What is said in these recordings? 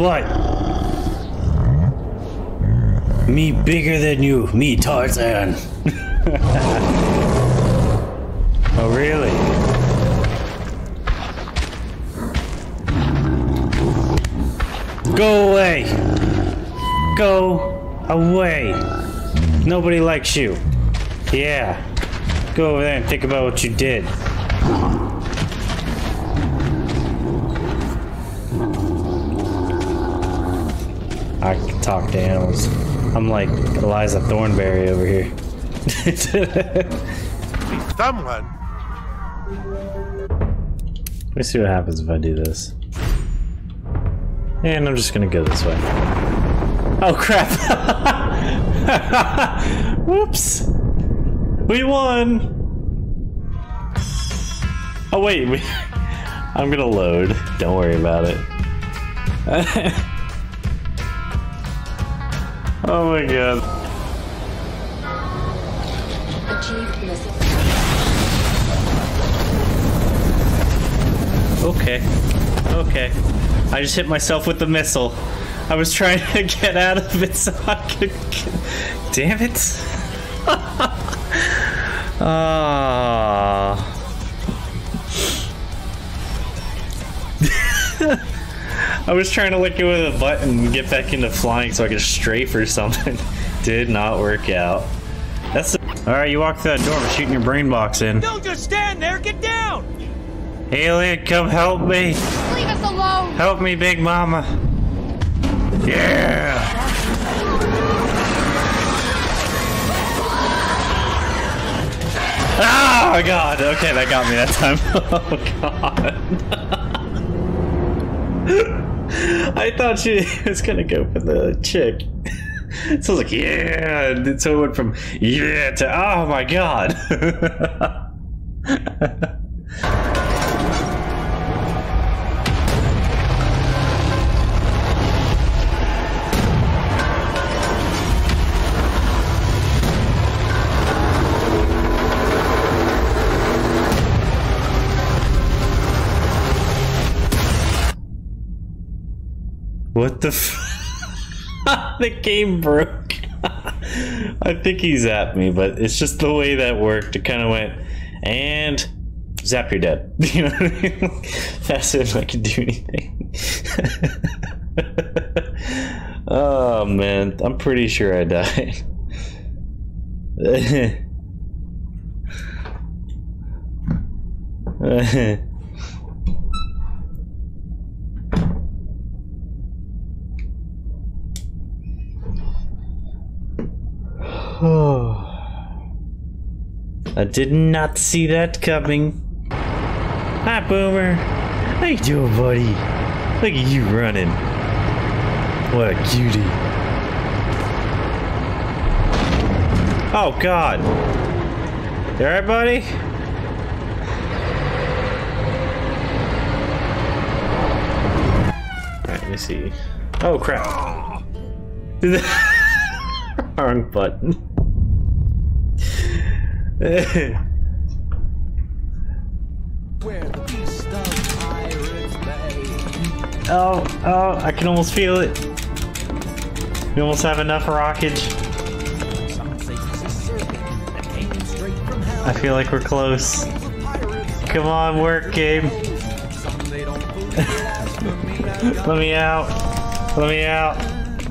What? Me bigger than you, me Tarzan. oh really? Go away! Go away! Nobody likes you. Yeah. Go over there and think about what you did. I can talk to animals. I'm like Eliza Thornberry over here. Someone. Let me see what happens if I do this. And I'm just gonna go this way. Oh crap! Whoops! We won! Oh wait, we I'm gonna load. Don't worry about it. Oh my god. Okay. Okay. I just hit myself with the missile. I was trying to get out of it so I could. Damn it! Ah. I was trying to let go with a button and get back into flying so I could strafe or something. Did not work out. That's. Alright, you walk through that door. I'm shooting your brain box in. Don't just stand there, get down! Alien, come help me! Leave us alone! Help me, Big Mama. Yeah. Oh god, okay, that got me that time. Oh god. I thought she was gonna go for the chick. So I was like, yeah. And so it went from yeah to oh my god. What the f- The game broke. I think he zapped me, but it's just the way that worked. It kind of went, and zap, you're dead. You know what I mean? Fast as I can do anything. oh man, I'm pretty sure I died. I did not see that coming. Hi, Boomer. How you doing, buddy? Look at you running. What a cutie. Oh, God. You alright, buddy? Alright, let me see. Oh, crap. Wrong button. Where the beast of pirates bay. oh, oh, I can almost feel it. We almost have enough rockage. Some say it's a serpent that came straight from hell. I feel like we're close. Come on, work, game. some they don't believe blasphemy. Now Let me out. Let me out.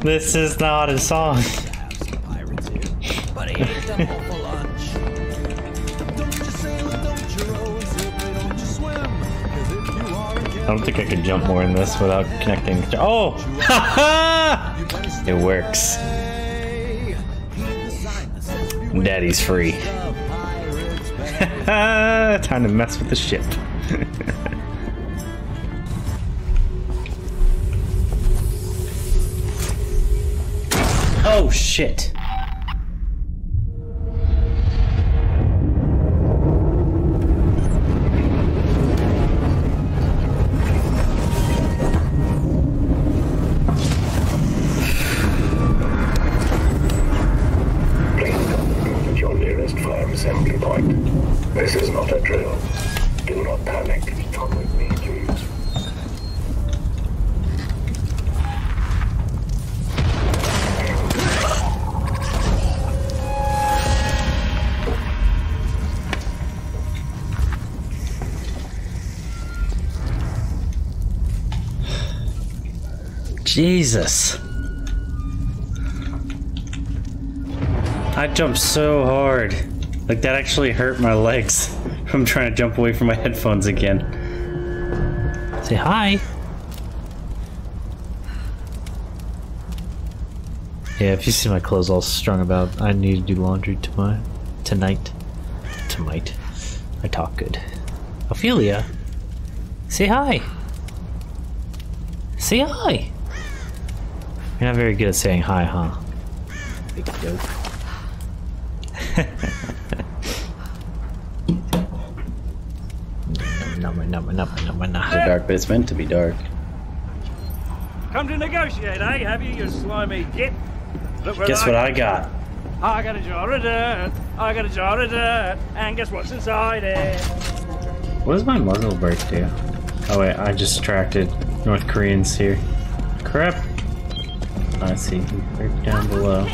This is not a song. I don't think I can jump more in this without connecting. Oh! it works. Daddy's free. Time to mess with the ship. oh shit. Jesus. I jumped so hard. Like that actually hurt my legs from trying to jump away from my headphones again. Say hi. Yeah, if you see my clothes all strung about, I need to do laundry tomorrow. Tonight. Tonight. I talk good. Ophelia, say hi. Say hi. You're not very good at saying hi, huh? Big joke. number, number, number, number, It's number. dark, but it's meant to be dark. Come to negotiate, eh? Have you, you slimy git? Look what Guess what I got? I got a jar of dirt. I got a jar of dirt. And guess what's inside it? What does my muzzle brake do? Oh wait, I just distracted North Koreans here. Crap. I see. Break down below.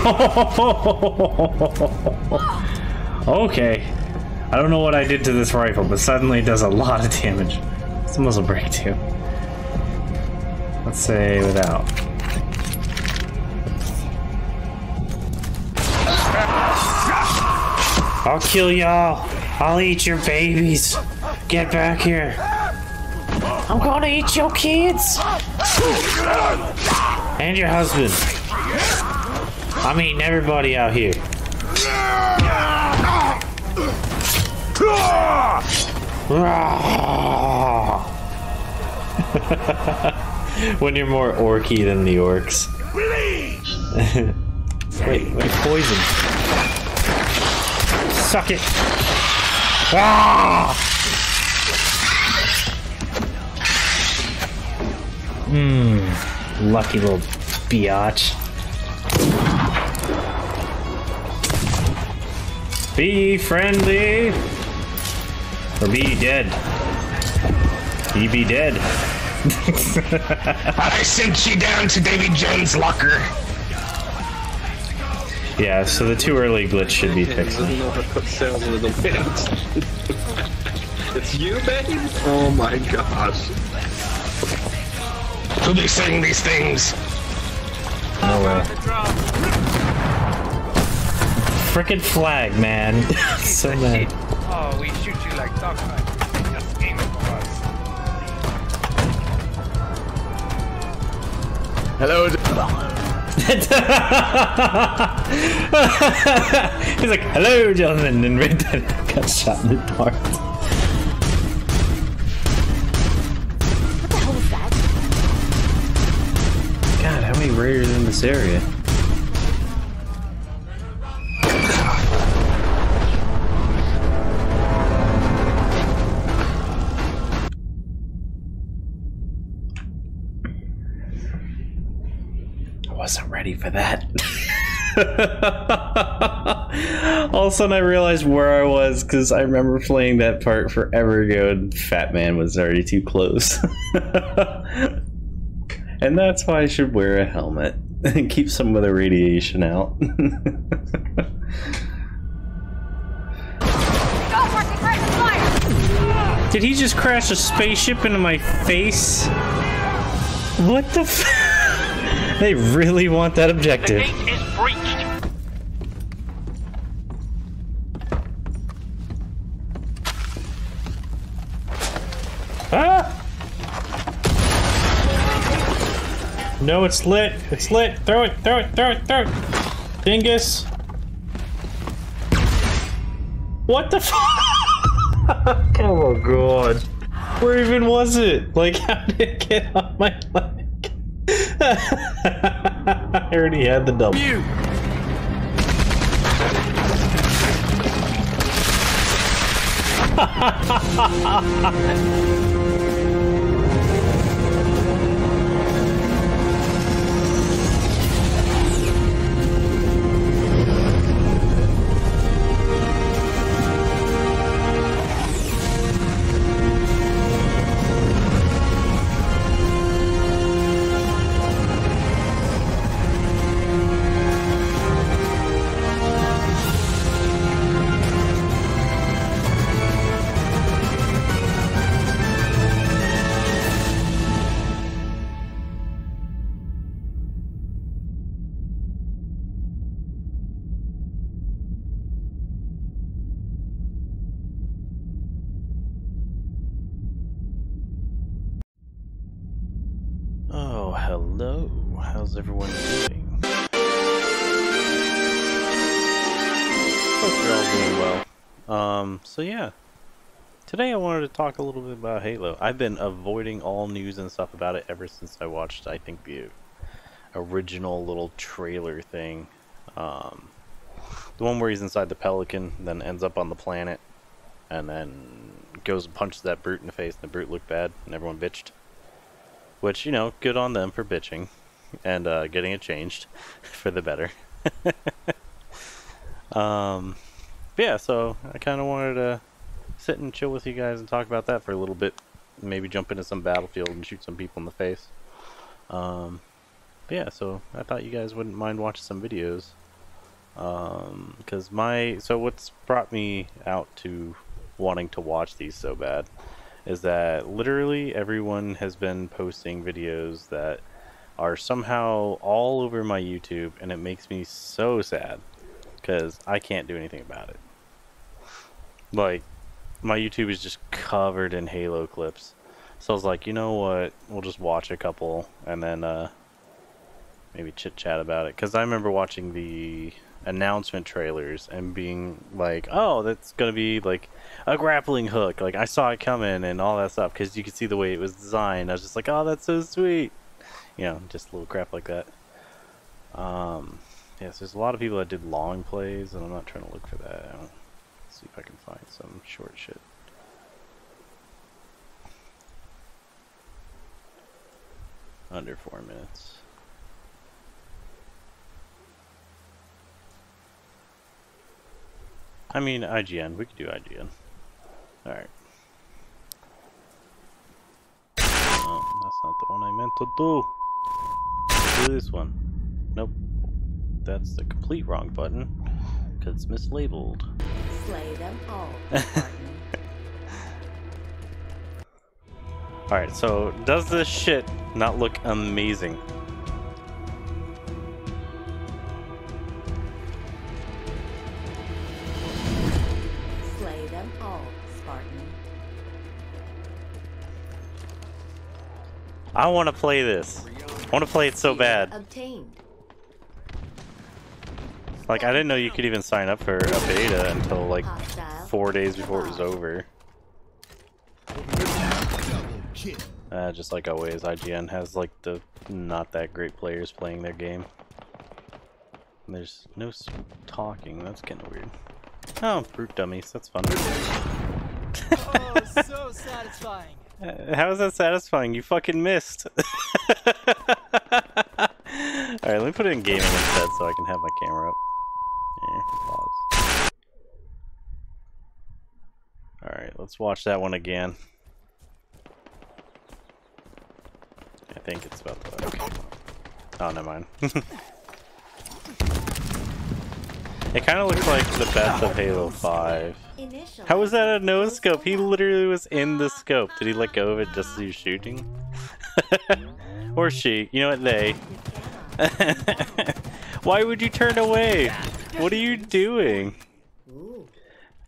okay. I don't know what I did to this rifle, but suddenly it does a lot of damage. It's a muzzle brake too. Let's say without. I'll kill y'all. I'll eat your babies. Get back here. I'm gonna eat your kids. And your husband. I'm eating everybody out here. when you're more orky than the orcs. wait, wait, poison. Suck it. Ah! Mmm. Lucky little biatch. Be friendly. Or be dead. Be be dead. I sent you down to Davy Jones' locker. Yeah, so the too early glitch should be fixed. doesn't know how to put sails in the wind. it's you, babe? Oh my gosh. Who be saying these things? No way. Frickin' flag, man. so mad. Oh, we shoot you like dogfight. Just aim it for us. Hello. He's like, hello, gentlemen, and Red Dead got shot in the dark. Raiders in this area? I wasn't ready for that. All of a sudden, I realized where I was because I remember playing that part forever ago, and Fat Man was already too close. and that's why I should wear a helmet and keep some of the radiation out. Go, Marky, crash the fire! Did he just crash a spaceship into my face? What the f- They really want that objective. is breached. Ah! No, it's lit. It's lit. Throw it, throw it, throw it, throw it. Dingus. What the fuck? oh my god. Where even was it? Like, how did it get on my leg? I already had the double. You. so yeah. Today I wanted to talk a little bit about Halo. I've been avoiding all news and stuff about it ever since I watched, I think, the original little trailer thing. Um, the one where he's inside the Pelican, then ends up on the planet, and then goes and punches that brute in the face, and the brute looked bad, and everyone bitched. Which, you know, good on them for bitching and uh, getting it changed for the better. um, but yeah, so I kind of wanted to sit and chill with you guys and talk about that for a little bit. Maybe jump into some battlefield and shoot some people in the face. Um, but yeah, so I thought you guys wouldn't mind watching some videos. Um, because my so what's brought me out to wanting to watch these so bad is that literally everyone has been posting videos that are somehow all over my YouTube, and it makes me so sad because I can't do anything about it. Like, my YouTube is just covered in Halo clips. So I was like, you know what? We'll just watch a couple and then uh, maybe chit chat about it. Because I remember watching the announcement trailers and being like, oh, that's going to be like a grappling hook. Like, I saw it coming and all that stuff because you could see the way it was designed. I was just like, oh, that's so sweet. You know, just a little crap like that. Um, yes, there's a lot of people that did long plays, and I'm not trying to look for that. I'll see if I can find some short shit. Under four minutes. I mean, IGN. We could do IGN. Alright. Oh, that's not the one I meant to do. Do this one. Nope. That's the complete wrong button. Because it's mislabeled. Slay them all. Alright, so does this shit not look amazing? Slay them all, Spartan. I want to play this. I want to play it so bad. Obtained. Like, I didn't know you could even sign up for a beta until like four days before it was over. Uh, just like always, IGN has like the not that great players playing their game. And there's no s- talking, that's kind of weird. Oh, brute dummies, that's fun. Oh, so satisfying. Uh, How is that satisfying? You fucking missed. Alright, let me put it in gaming instead so I can have my camera up. Yeah, pause. Alright, let's watch that one again. I think it's about to. Okay. Oh, never mind. it kind of looks like the best of Halo 5. How was that a no scope? He literally was in the scope. Did he let go of it just as he was shooting? or she. You know what, they. Why would you turn away? What are you doing?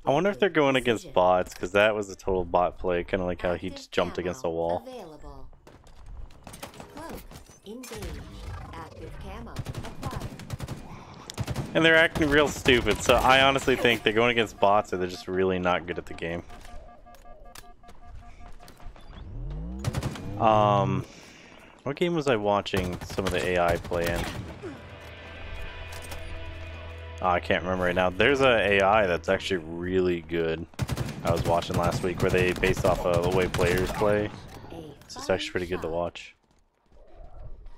I wonder if they're going against bots, because that was a total bot play, kind of like how he just jumped against a wall. And they're acting real stupid, so I honestly think they're going against bots or they're just really not good at the game. Um, what game was I watching some of the AI play in? Oh, I can't remember right now. There's a AI that's actually really good. I was watching last week where they based off of the way players play. A It's actually pretty good to watch.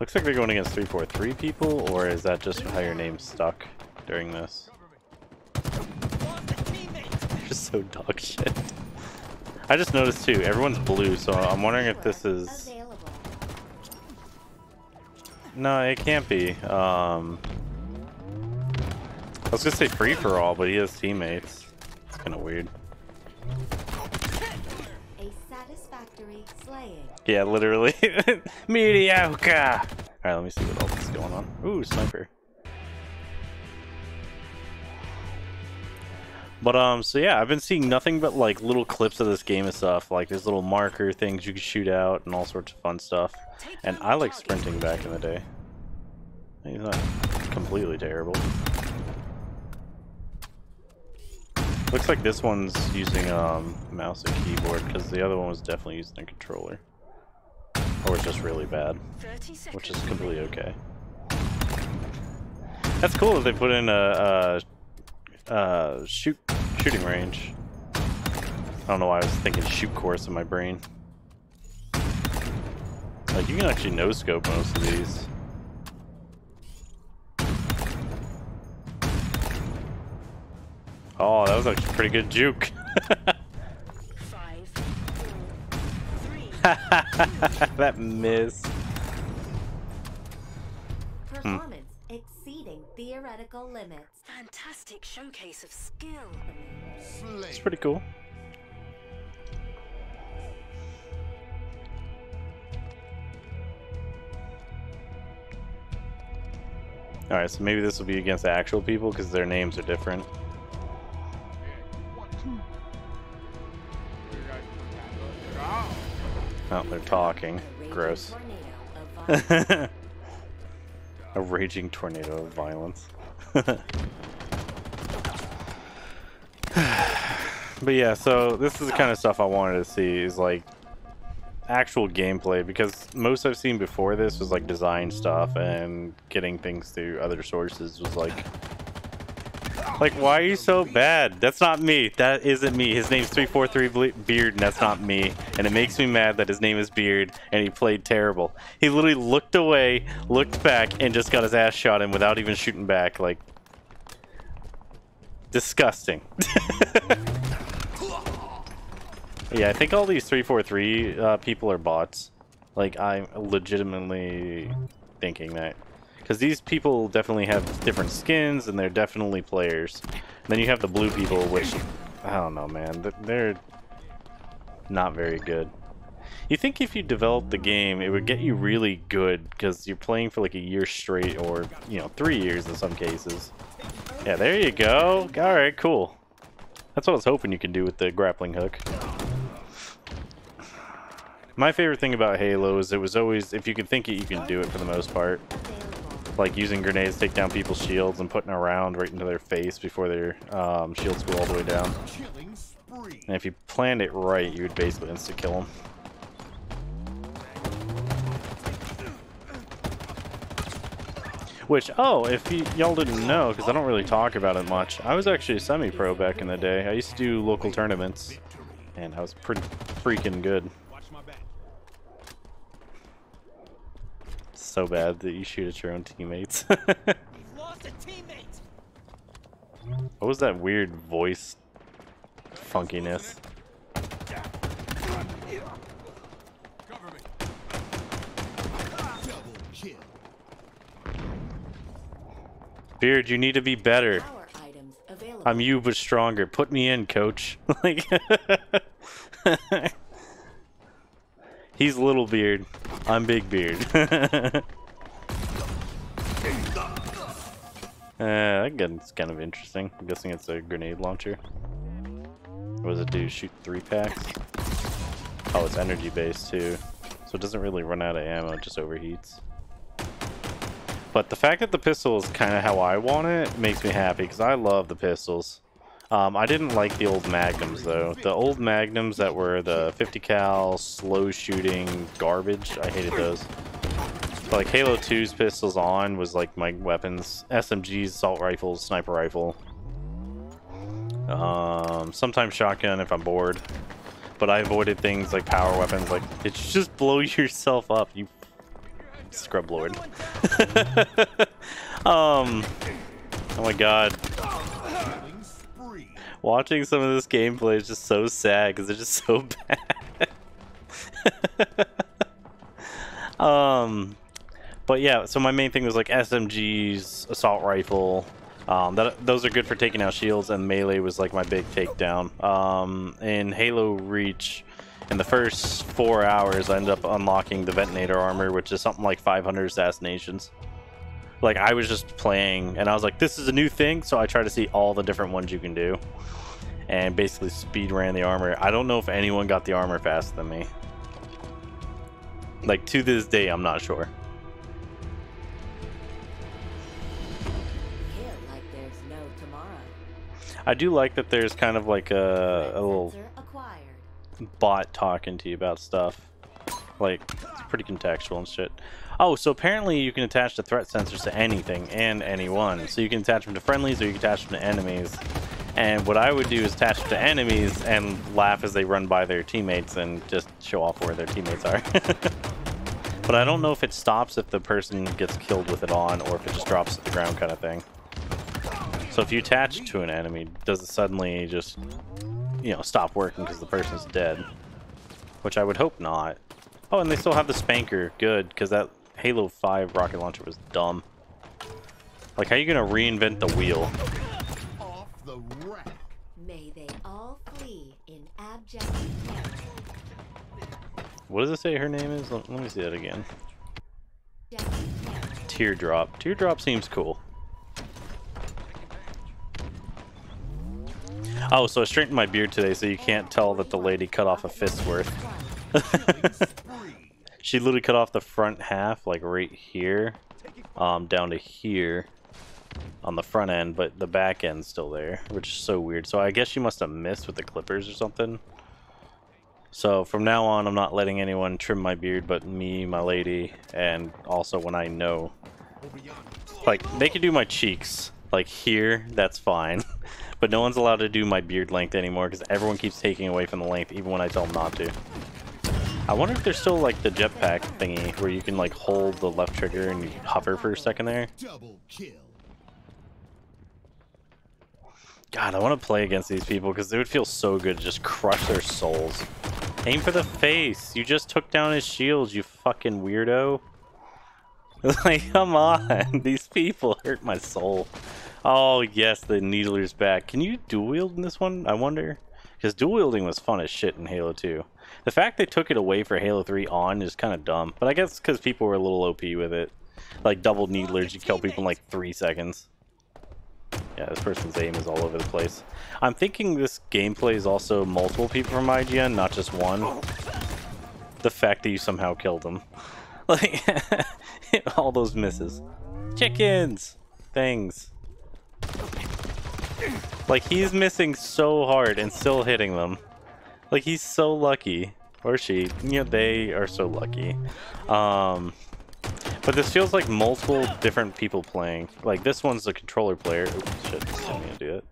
Looks like they're going against 343 people, or is that just how your name's stuck during this? Just so dog shit. I just noticed too, everyone's blue, so I'm wondering if this is... No, it can't be. Um, was gonna say free for all, but he has teammates. It's kind of weird. A satisfactory slaying. Yeah, literally. Mediocre! Alright, let me see what else is going on. Ooh, sniper. But um, so yeah, I've been seeing nothing but like little clips of this game and stuff. Like there's little marker things you can shoot out and all sorts of fun stuff. And I like sprinting back in the day. He's not completely terrible. Looks like this one's using um mouse and keyboard because the other one was definitely using a controller. Or just really bad, which is completely okay. That's cool that they put in a, a, a shoot shooting range. I don't know why I was thinking shoot course in my brain. Like you can actually no scope most of these. Oh, that was a pretty good juke. that miss. Hmm. Performance exceeding theoretical limits. Fantastic showcase of skill. It's pretty cool. Alright, so maybe this will be against actual people because their names are different. Oh, they're talking. Gross. A raging tornado of violence. but yeah, so this is the kind of stuff I wanted to see is like actual gameplay because most I've seen before this was like design stuff and getting things through other sources was like like why are you so bad? That's not me. That isn't me. His name's 343 beard and that's not me. And it makes me mad that his name is beard and he played terrible. He literally looked away looked back and just got his ass shot in without even shooting back. Like disgusting. Yeah, I think all these 343 uh, people are bots. Like, I'm legitimately thinking that. Because these people definitely have different skins, and they're definitely players. And then you have the blue people, which, I don't know, man. They're not very good. You think if you developed the game, it would get you really good, because you're playing for like a year straight, or, you know, three years in some cases. Yeah, there you go. Alright, cool. That's what I was hoping you could do with the grappling hook. My favorite thing about Halo is it was always, if you can think it, you can do it for the most part. Like using grenades to take down people's shields and putting a round right into their face before their um, shields go all the way down. And if you planned it right, you would basically insta-kill them. Which, oh, if y'all didn't know, because I don't really talk about it much, I was actually a semi-pro back in the day. I used to do local tournaments, and I was pretty freaking good. So bad that you shoot at your own teammates. Lost a teammate. what was that weird voice funkiness? Beard, you need to be better. Power items available. I'm you, but stronger. Put me in, coach. like, he's little beard. I'm big beard. uh, that gun's kind of interesting. I'm guessing it's a grenade launcher. What does it do? Shoot three packs? Oh, it's energy based too. So it doesn't really run out of ammo, it just overheats. But the fact that the pistol is kind of how I want it makes me happy because I love the pistols. Um, I didn't like the old Magnums though. The old Magnums that were the 50 cal slow shooting garbage, I hated those. But like Halo 2's pistols on was like my weapons. SMGs, assault rifles, sniper rifle. Um, sometimes shotgun if I'm bored. But I avoided things like power weapons. Like, you just blow yourself up, you scrub lord? um, oh my god. Watching some of this gameplay is just so sad because it's just so bad. um, but yeah, so my main thing was like SMGs, assault rifle. Um, that those are good for taking out shields, and melee was like my big takedown. Um, in Halo Reach, in the first four hours, I ended up unlocking the Ventilator armor, which is something like 500 assassinations. Like I was just playing, and I was like, "This is a new thing," so I tried to see all the different ones you can do. and basically speed ran the armor. I don't know if anyone got the armor faster than me. Like to this day, I'm not sure. Like there's no tomorrow. I do like that there's kind of like a, a little bot talking to you about stuff. Like, it's pretty contextual and shit. Oh, so apparently you can attach the threat sensors to anything and anyone. So you can attach them to friendlies or you can attach them to enemies. And what I would do is attach them to enemies and laugh as they run by their teammates and just show off where their teammates are. but I don't know if it stops if the person gets killed with it on or if it just drops to the ground kind of thing. So if you attach to an enemy, does it suddenly just, you know, stop working because the person's dead? Which I would hope not. Oh, and they still have the spanker. Good, because that Halo 5 rocket launcher was dumb. Like, how you gonna reinvent the wheel? Off the rack. May they all flee in abject terror. What does it say her name is? Let, let me see that again. Teardrop. Teardrop seems cool. Oh, so I straightened my beard today so you can't tell that the lady cut off a fist's worth. she literally cut off the front half, like right here, um, down to here on the front end, but the back end's still there, which is so weird. So I guess she must have missed with the clippers or something. So from now on, I'm not letting anyone trim my beard but me, my lady, and also when I know. Like, they can do my cheeks, like here, that's fine. But no one's allowed to do my beard length anymore because everyone keeps taking away from the length, even when I tell them not to. I wonder if there's still like the jetpack thingy where you can like hold the left trigger and you hover for a second there. Double kill. God, I want to play against these people because it would feel so good to just crush their souls. Aim for the face. You just took down his shields, you fucking weirdo. like, come on. These people hurt my soul. Oh, yes, the Needler's back. Can you dual wield in this one? I wonder. Because dual wielding was fun as shit in Halo 2. The fact they took it away for Halo 3 on is kind of dumb. But I guess because people were a little OP with it. Like double Needlers, you kill people in like three seconds. Yeah, this person's aim is all over the place. I'm thinking this gameplay is also multiple people from IGN, not just one. The fact that you somehow killed them. Like, all those misses. Chickens! Things. Like, he's missing so hard and still hitting them. Like, he's so lucky. Or she. You know, they are so lucky. Um, but this feels like multiple different people playing. Like, this one's the controller player. Oops, shit, isn't gonna do it.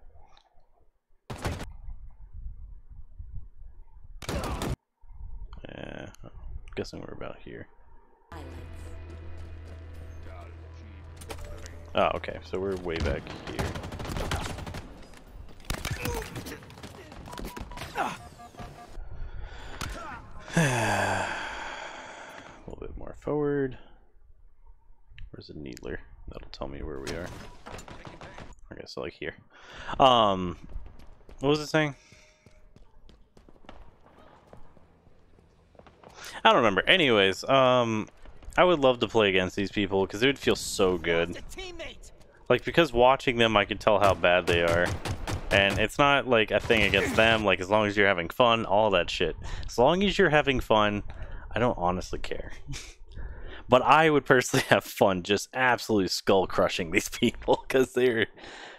Yeah, I'm guessing we're about here. Oh, okay, so we're way back here. A little bit more forward. Where's the needler? That'll tell me where we are. Okay, so like here. Um, what was it saying? I don't remember. Anyways, um, I would love to play against these people because it would feel so good. Like, because watching them, I could tell how bad they are. And it's not like a thing against them, like, as long as you're having fun, all that shit. As long as you're having fun, I don't honestly care. but I would personally have fun just absolutely skull crushing these people because they're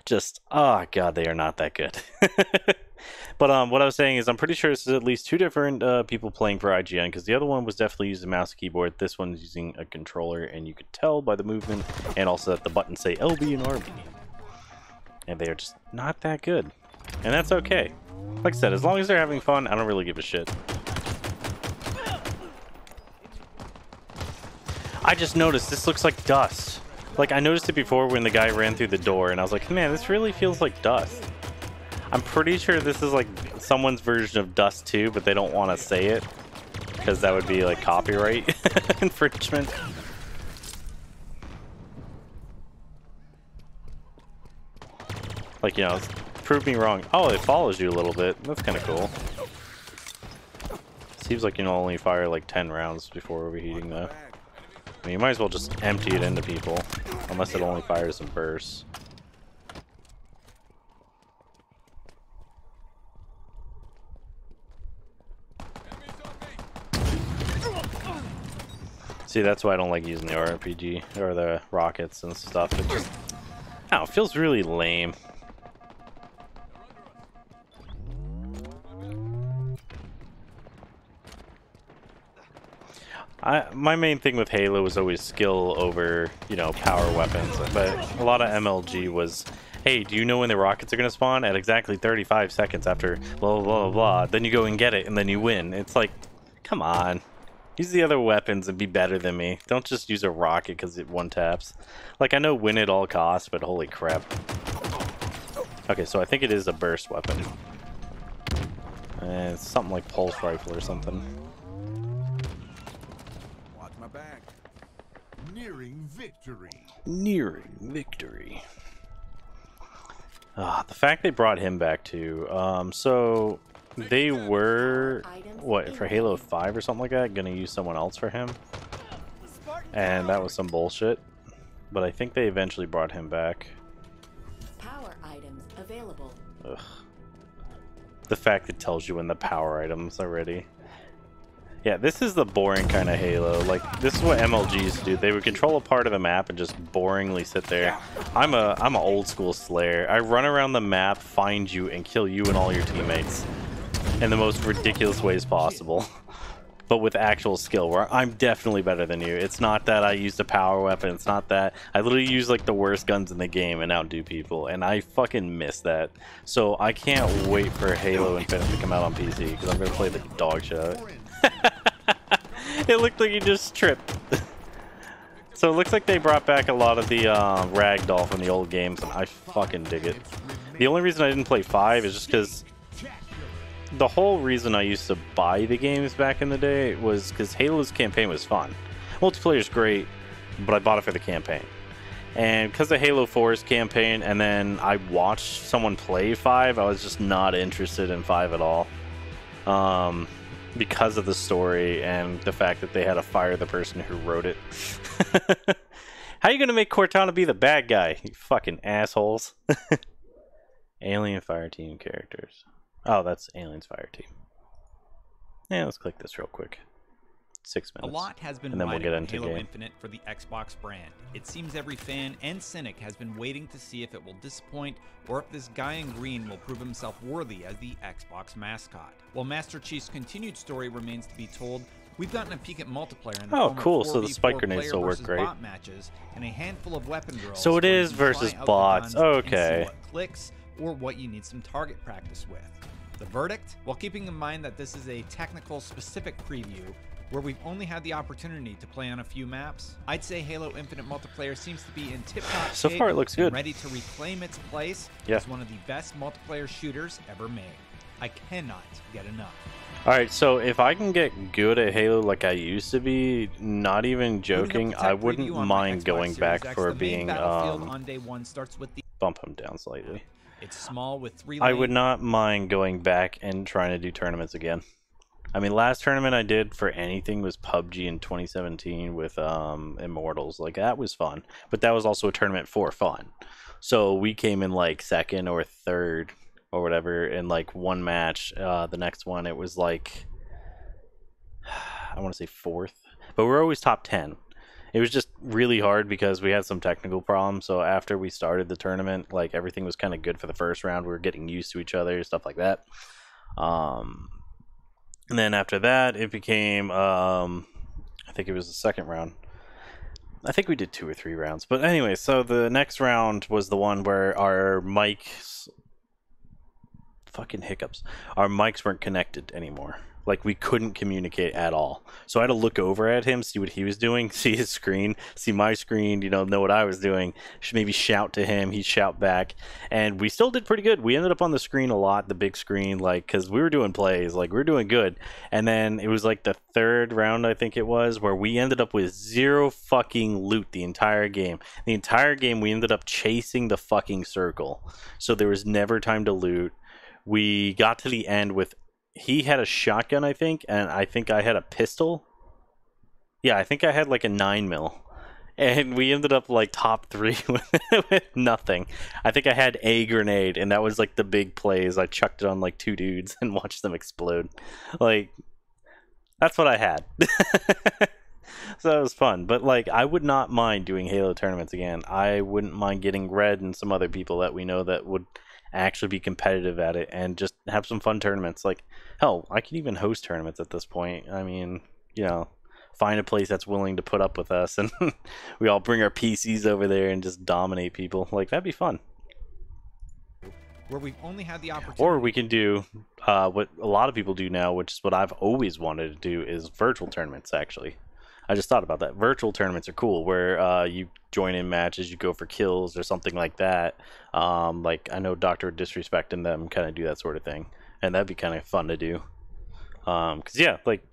just, oh god, they are not that good. but um, what I was saying is, I'm pretty sure this is at least two different uh, people playing for IGN because the other one was definitely using a mouse keyboard. This one's using a controller, and you could tell by the movement and also that the buttons say LB and RB. And they are just not that good. And that's okay. Like I said, as long as they're having fun, I don't really give a shit. I just noticed this looks like dust. Like, I noticed it before when the guy ran through the door, and I was like, man, this really feels like dust. I'm pretty sure this is like someone's version of Dust 2, but they don't want to say it. Because that would be like copyright infringement. Like, you know, prove me wrong. Oh, it follows you a little bit. That's kind of cool. Seems like you can only fire like 10 rounds before overheating, though. I mean, you might as well just empty it into people. Unless it only fires in bursts. See, that's why I don't like using the RPG or the rockets and stuff. It just, it feels really lame. I, my main thing with Halo was always skill over, you know, power weapons. But a lot of MLG was, hey, do you know when the rockets are going to spawn? At exactly 35 seconds after blah, blah, blah, blah. Then you go and get it, and then you win. It's like, come on. Use the other weapons and be better than me. Don't just use a rocket because it one taps. Like, I know win at all costs, but holy crap. Okay, so I think it is a burst weapon. Uh, it's something like pulse rifle or something. Watch my back. Nearing victory. Nearing victory. Ah, the fact they brought him back too. Um, so they were what for Halo 5 or something like that, gonna use someone else for him. And that was some bullshit. But I think they eventually brought him back. Power items available. Ugh. The fact it tells you in the power items already. Yeah, this is the boring kind of Halo. Like, this is what MLGs do. They would control a part of the map and just boringly sit there. I'm a I'm an old school Slayer. I run around the map, find you, and kill you and all your teammates in the most ridiculous ways possible. But with actual skill, where I'm definitely better than you. It's not that I used a power weapon. It's not that I literally use like the worst guns in the game and outdo people, and I fucking miss that. So I can't wait for Halo Infinite to come out on PC because I'm gonna play the dog shit out it. looked like you just tripped. so it looks like they brought back a lot of the uh, ragdoll from the old games, and I fucking dig it. The only reason I didn't play 5 is just because the whole reason I used to buy the games back in the day was because Halo's campaign was fun. Multiplayer's great, but I bought it for the campaign. And because of Halo 4's campaign, and then I watched someone play 5, I was just not interested in 5 at all. Um, because of the story and the fact that they had to fire the person who wrote it. How are you gonna make Cortana be the bad guy, you fucking assholes? Alien Fire Team characters. Oh, that's Aliens Fire Team. Yeah, let's click this real quick. Six minutes. A lot has been and then we'll get into Halo game. Infinite for the Xbox brand. It seems every fan and cynic has been waiting to see if it will disappoint or if this guy in green will prove himself worthy as the Xbox mascot. While Master Chief's continued story remains to be told, we've gotten a peek at multiplayer in the Oh, cool, so the 4v4 spike grenades still work great. Bot matches and a handful of weapon drills. So it is versus try out the bots. guns and see Okay. what clicks or what you need some target practice with. The verdict? While keeping in mind that this is a technical specific preview, where we've only had the opportunity to play on a few maps, I'd say Halo Infinite multiplayer seems to be in tip-top shape. So shape far it looks and good. ready to reclaim its place Yeah. as one of the best multiplayer shooters ever made. I cannot get enough. Alright, so if I can get good at Halo like I used to be, not even joking, I wouldn't preview on my mind going back X, for being, um, on day one starts with the bump him down slightly. it's small with three I would not mind going back and trying to do tournaments again. I mean, last tournament I did for anything was PUBG in 2017 with um, Immortals. Like that was fun, but that was also a tournament for fun. So we came in like second or third or whatever in like one match. Uh, the next one it was like I want to say fourth, but we're always top ten. It was just really hard because we had some technical problems. So after we started the tournament, like everything was kind of good for the first round. We were getting used to each other, stuff like that. Um, and then after that, it became um, I think it was the second round. I think we did two or three rounds. But anyway, so the next round was the one where our mics fucking hiccups. Our mics weren't connected anymore. Like we couldn't communicate at all. So I had to look over at him, see what he was doing, see his screen, see my screen, you know, know what I was doing. Sh- Maybe shout to him, he'd shout back, and we still did pretty good. We ended up on the screen a lot, the big screen, like because we were doing plays, like we were doing good. And then it was like the third round, I think it was, where we ended up with zero fucking loot the entire game. The entire game, we ended up chasing the fucking circle, so there was never time to loot we got to the end with he had a shotgun i think and i think i had a pistol. Yeah i think i had like a 9 mil. And we ended up like top three with, with nothing. I think i had a grenade and that was like the big plays. I chucked it on like two dudes and watched them explode. Like that's what i had. So that was fun. But like, I would not mind doing Halo tournaments again. I wouldn't mind getting Red and some other people that we know that would actually be competitive at it and just have some fun tournaments. Like, hell, I could even host tournaments at this point. I mean, you know, find a place that's willing to put up with us, and we all bring our PCs over there and just dominate people. Like, that'd be fun. where we've only had the opportunity. Or we can do uh, what a lot of people do now, which is what I've always wanted to do, is virtual tournaments. Actually, I just thought about that. Virtual tournaments are cool, where uh, you join in matches, you go for kills or something like that. Um, like I know Doctor Disrespect and them kind of do that sort of thing, and that'd be kind of fun to do. Um, cause yeah, like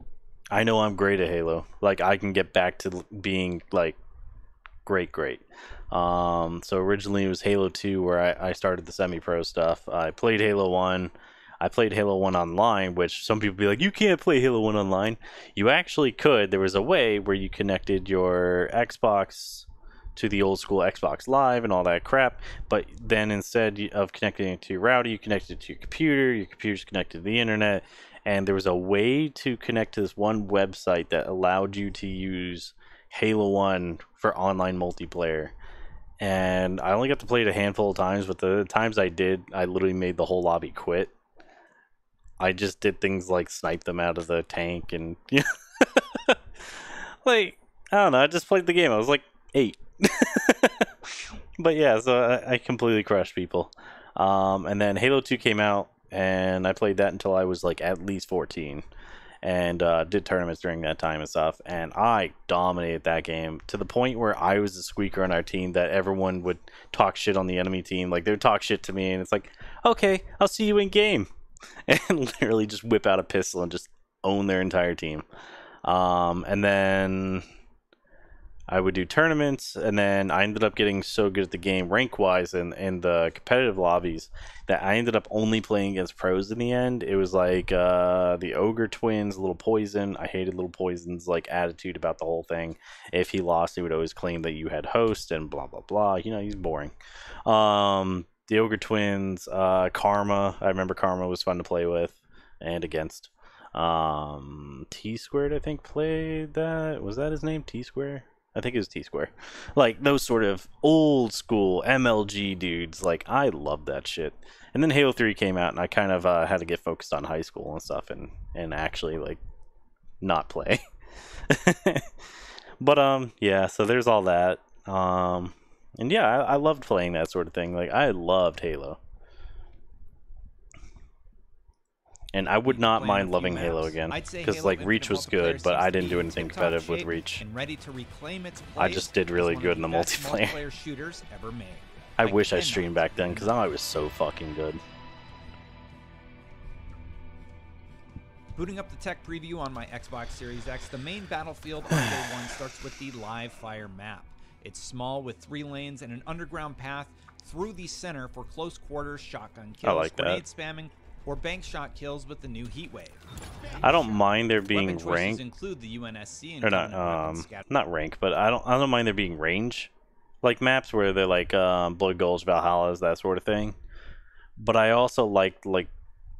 I know I'm great at Halo. Like I can get back to being like great, great. Um, so originally it was Halo 2 where I, I started the semi-pro stuff. I played Halo 1. I played Halo 1 online, which some people be like, you can't play Halo 1 online. You actually could. There was a way where you connected your Xbox to the old school Xbox Live and all that crap. But then instead of connecting it to your router, you connected it to your computer. Your computer's connected to the internet. And there was a way to connect to this one website that allowed you to use Halo 1 for online multiplayer. And I only got to play it a handful of times, but the times I did, I literally made the whole lobby quit. I just did things like snipe them out of the tank and yeah. like I don't know, I just played the game. I was like eight. but yeah, so I, I completely crushed people. Um, and then Halo 2 came out, and I played that until I was like at least 14 and uh, did tournaments during that time and stuff. And I dominated that game to the point where I was the squeaker on our team that everyone would talk shit on the enemy team. Like they would talk shit to me, and it's like, okay, I'll see you in game, and literally just whip out a pistol and just own their entire team. Um, and then I would do tournaments, and then I ended up getting so good at the game rank wise and in the competitive lobbies that I ended up only playing against pros in the end. It was like uh, the Ogre Twins, Little Poison. I hated Little Poison's like attitude about the whole thing. If he lost, he would always claim that you had host and blah blah blah. You know, he's boring. Um, the Ogre Twins, uh, Karma. I remember Karma was fun to play with and against. Um, T Squared, I think, played that. Was that his name? T Square? I think it was T Square. Like those sort of old school MLG dudes. Like I love that shit. And then Halo Three came out, and I kind of uh, had to get focused on high school and stuff, and and actually like not play. but um, yeah. So there's all that. Um, and yeah, I, I loved playing that sort of thing. Like I loved Halo. And I would not mind loving maps. Halo again I'd say because like Reach was good, but I didn't do anything competitive with Reach. and ready to reclaim its I just did really good in the multiplayer. shooters ever made. I I wish I streamed back then because I was so fucking good. Booting up the tech preview on my Xbox Series X, the main battlefield on day one starts with the live fire map. It's small with three lanes and an underground path through the center for close quarters shotgun kills, like that. grenade spamming, or bank shot kills with the new heat wave. I don't mind there being Weapon rank include the UNSC or not um not rank, but I don't I don't mind there being range like maps where they're like um Blood Gulch, Valhalla's, that sort of thing. But I also liked like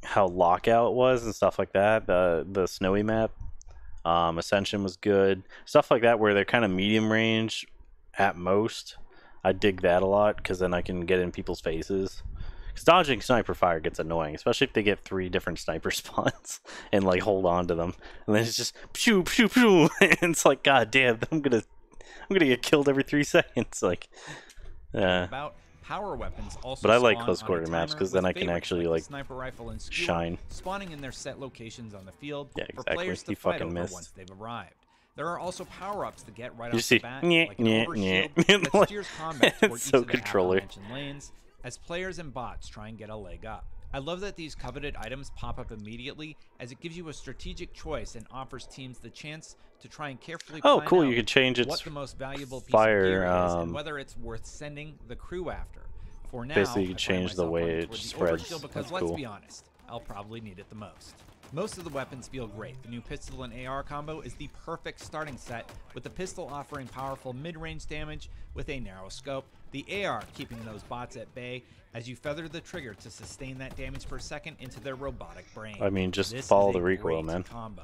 how lockout was and stuff like that. The the snowy map, um, Ascension was good. Stuff like that where they're kind of medium range at most. I dig that a lot because then I can get in people's faces. Because dodging sniper fire gets annoying, especially if they get three different sniper spawns and like hold on to them, and then it's just pew pew pew, and it's like God damn, I'm gonna I'm gonna get killed every three seconds. Like, yeah. about. Power weapons also But I like close quarter maps because then I can actually, like sniper rifle and shine. spawning in their set locations on the field Yeah, for exactly. players to He fight fucking over missed. once they've arrived. There are also power-ups to get right You off see, the bat, nyeh, like an nyeh, overshield that steers combat toward each so of the aforementioned lanes as players and bots try and get a leg up. I love that these coveted items pop up immediately as it gives you a strategic choice and offers teams the chance to try and carefully Oh, cool, you can change its what the most valuable piece fire, of gear is and um, whether it's worth sending the crew after. For now, Basically, you find change the way it the spreads. because That's let's cool. be honest, I'll probably need it the most. Most of the weapons feel great. The new pistol and AR combo is the perfect starting set, with the pistol offering powerful mid-range damage with a narrow scope, the AR keeping those bots at bay as you feather the trigger to sustain that damage per second into their robotic brain. I mean, just This follow the recoil, man. Combo.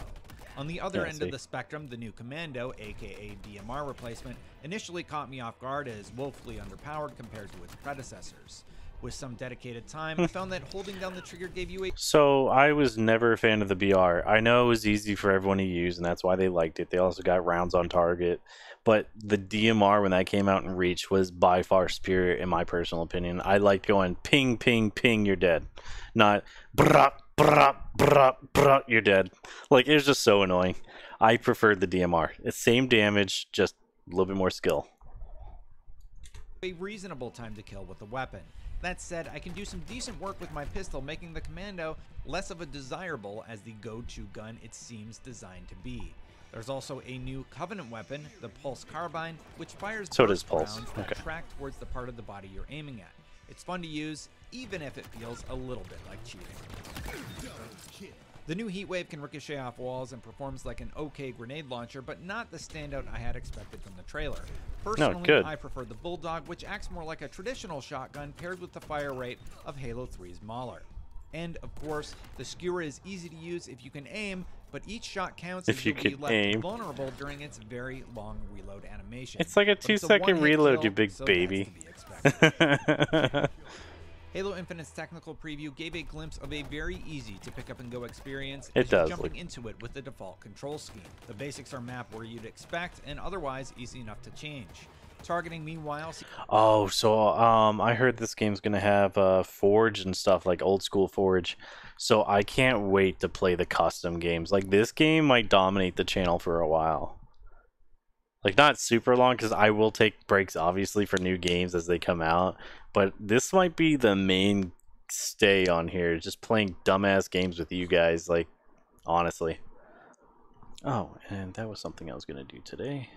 On the other Yeah, end of the spectrum, the new Commando, aka DMR replacement, initially caught me off guard as woefully underpowered compared to its predecessors. With some dedicated time, I hmm. found that holding down the trigger gave you a So I was never a fan of the BR. I know it was easy for everyone to use, and that's why they liked it. They also got rounds on target, but the DMR when that came out in Reach was by far superior in my personal opinion. I liked going ping, ping, ping, you're dead, not brah, brah, brah, brah, you're dead. Like it was just so annoying. I preferred the DMR. It's same damage, just a little bit more skill. a reasonable time to kill with the weapon. That said, I can do some decent work with my pistol, making the Commando less of a desirable as the go-to gun it seems designed to be. There's also a new Covenant weapon, the Pulse Carbine, which fires So does Pulse. rounds that track towards the part of the body you're aiming at. It's fun to use, even if it feels a little bit like cheating. The new Heatwave can ricochet off walls and performs like an okay grenade launcher, but not the standout I had expected from the trailer. Personally, good. I prefer the Bulldog, which acts more like a traditional shotgun paired with the fire rate of Halo 3's Mauler. And of course, the skewer is easy to use if you can aim, but each shot counts If you can left aim. vulnerable during its very long reload animation. It's like a But two it's a second one-hit reload, kill, you big so baby. Halo Infinite's technical preview gave a glimpse of a very easy to pick up and go experience It does jumping look- into it with the default control scheme. The basics are mapped where you'd expect and otherwise easy enough to change. Targeting meanwhile Oh, so um, I heard this game's gonna have uh, Forge and stuff like old school Forge. So I can't wait to play the custom games. Like this game might dominate the channel for a while. Like not super long because I will take breaks obviously for new games as they come out. But this might be the main stay on here, just playing dumbass games with you guys. Like honestly. Oh, and that was something I was gonna do today.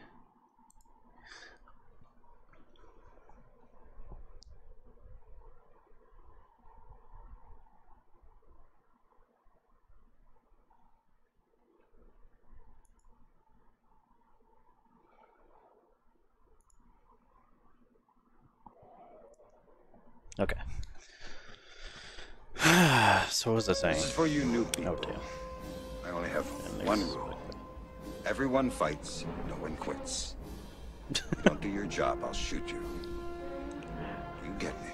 Okay. so what was I saying? This is for you new oh, people. Oh, damn. I only have one rule. Everyone fights, no one quits. Don't do your job, I'll shoot you. You get me.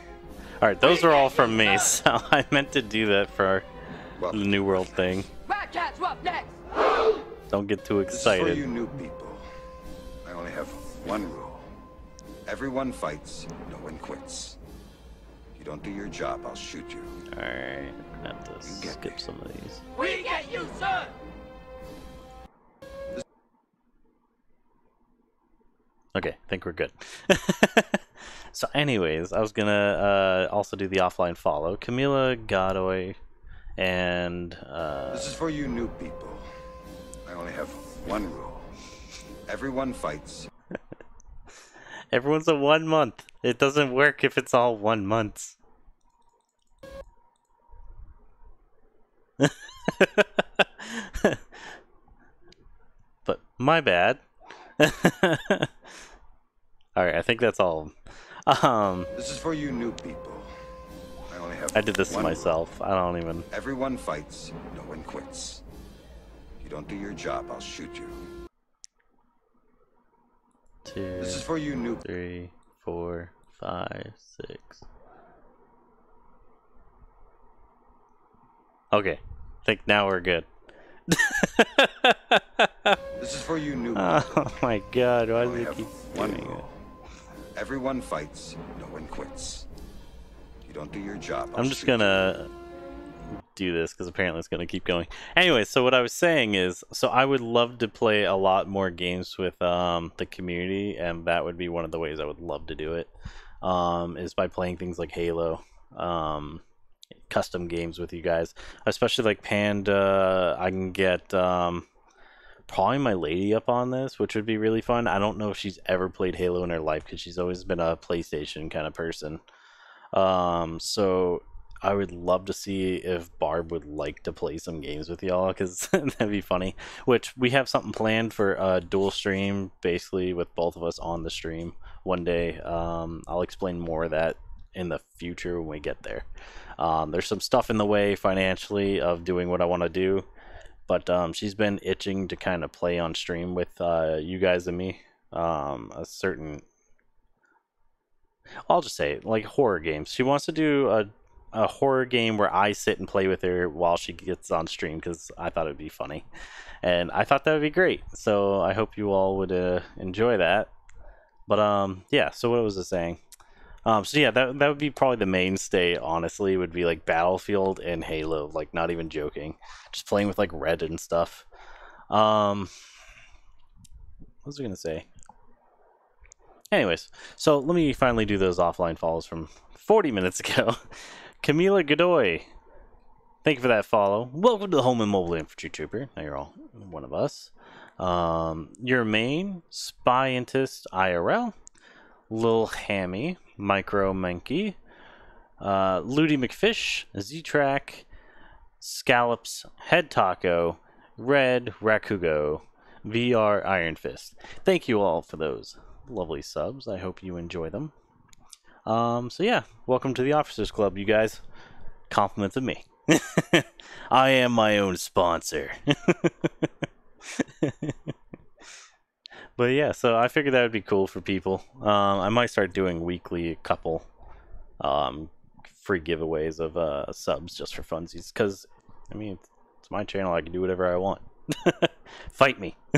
All right, those are all from me. So I meant to do that for the New World thing. Ratcats up next! Don't get too excited. This is for you new people. I only have one rule. Everyone fights, no one quits. If you don't do your job, I'll shoot you. All right, I have to skip some of these. We get you, sir! Okay, I think we're good. so, anyways, I was gonna uh, also do the offline follow. Camila Godoy and uh, This is for you new people. I only have one rule. Everyone fights. everyone's a one month. It doesn't work if it's all one months. but my bad. all right, I think that's all. Um, This is for you new people. I only have I did this to myself. I don't even. Everyone fights, no one quits. If you don't do your job, I'll shoot you. Two, This is for you new three, four, five, six. Okay, think now we're good. This is for you new Oh my god, why I do only keep doing it? Everyone fights, no one quits. You don't do your job, I'll I'm just gonna do this because apparently it's gonna keep going. Anyway, so what I was saying is, so I would love to play a lot more games with um, the community, and that would be one of the ways I would love to do it. Um, is by playing things like Halo, um, custom games with you guys, especially like Panda. I can get um, probably my lady up on this, which would be really fun. I don't know if she's ever played Halo in her life because she's always been a PlayStation kind of person. Um, so I would love to see if Barb would like to play some games with y'all because that'd be funny. Which we have something planned for a dual stream, basically with both of us on the stream one day. Um, I'll explain more of that in the future when we get there. Um, there's some stuff in the way financially of doing what I want to do, but um, she's been itching to kind of play on stream with uh, you guys and me. Um, a certain, I'll just say like horror games. She wants to do a a horror game where I sit and play with her while she gets on stream because I thought it'd be funny, and I thought that would be great. So I hope you all would uh, enjoy that. But um, yeah. So what was I saying? Um, so yeah, that that would be probably the mainstay. Honestly, would be like Battlefield and Halo. Like not even joking, just playing with like Red and stuff. Um, what was I gonna say? Anyways, so let me finally do those offline follows from 40 minutes ago. Camila Godoy, thank you for that follow. Welcome to the Home and Mobile Infantry Trooper. Now you're all one of us. Um, your main Scientist IRL, Lil Hammy, Micro Monkey, uh, Ludi McFish, Z Track, Scallops, Head Taco, Red Rakugo, VR Iron Fist. Thank you all for those lovely subs. I hope you enjoy them. Um, so yeah, welcome to the Officers Club, you guys. Compliments of me. I am my own sponsor. but yeah, so I figured that would be cool for people. Um, I might start doing weekly a couple um, free giveaways of uh, subs just for funsies. Because, I mean, it's my channel. I can do whatever I want. Fight me.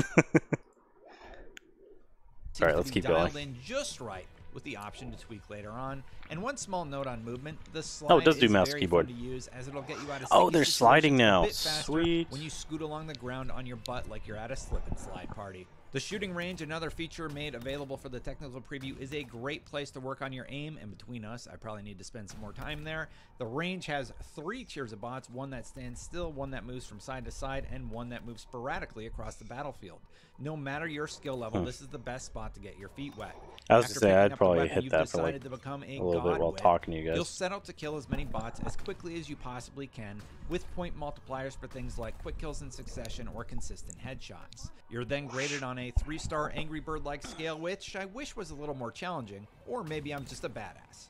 All right, let's keep dialed going. in just right with the option to tweak later on. And one small note on movement: the slide Oh, it does do mouse keyboard. to use as it'll get you out of Oh, they're sliding now. Sweet. When you scoot along the ground on your butt like you're at a slip and slide party. The shooting range, another feature made available for the technical preview, is a great place to work on your aim. And between us, I probably need to spend some more time there. The range has three tiers of bots one that stands still, one that moves from side to side, and one that moves sporadically across the battlefield. No matter your skill level, Hmm. this is the best spot to get your feet wet. I was After gonna say, I'd probably weapon hit that for, like, to become a, a little bit while with, talking to you guys. You'll set out to kill as many bots as quickly as you possibly can, with point multipliers for things like quick kills in succession or consistent headshots. You're then graded on a three star Angry Bird like scale, which I wish was a little more challenging, or maybe I'm just a badass.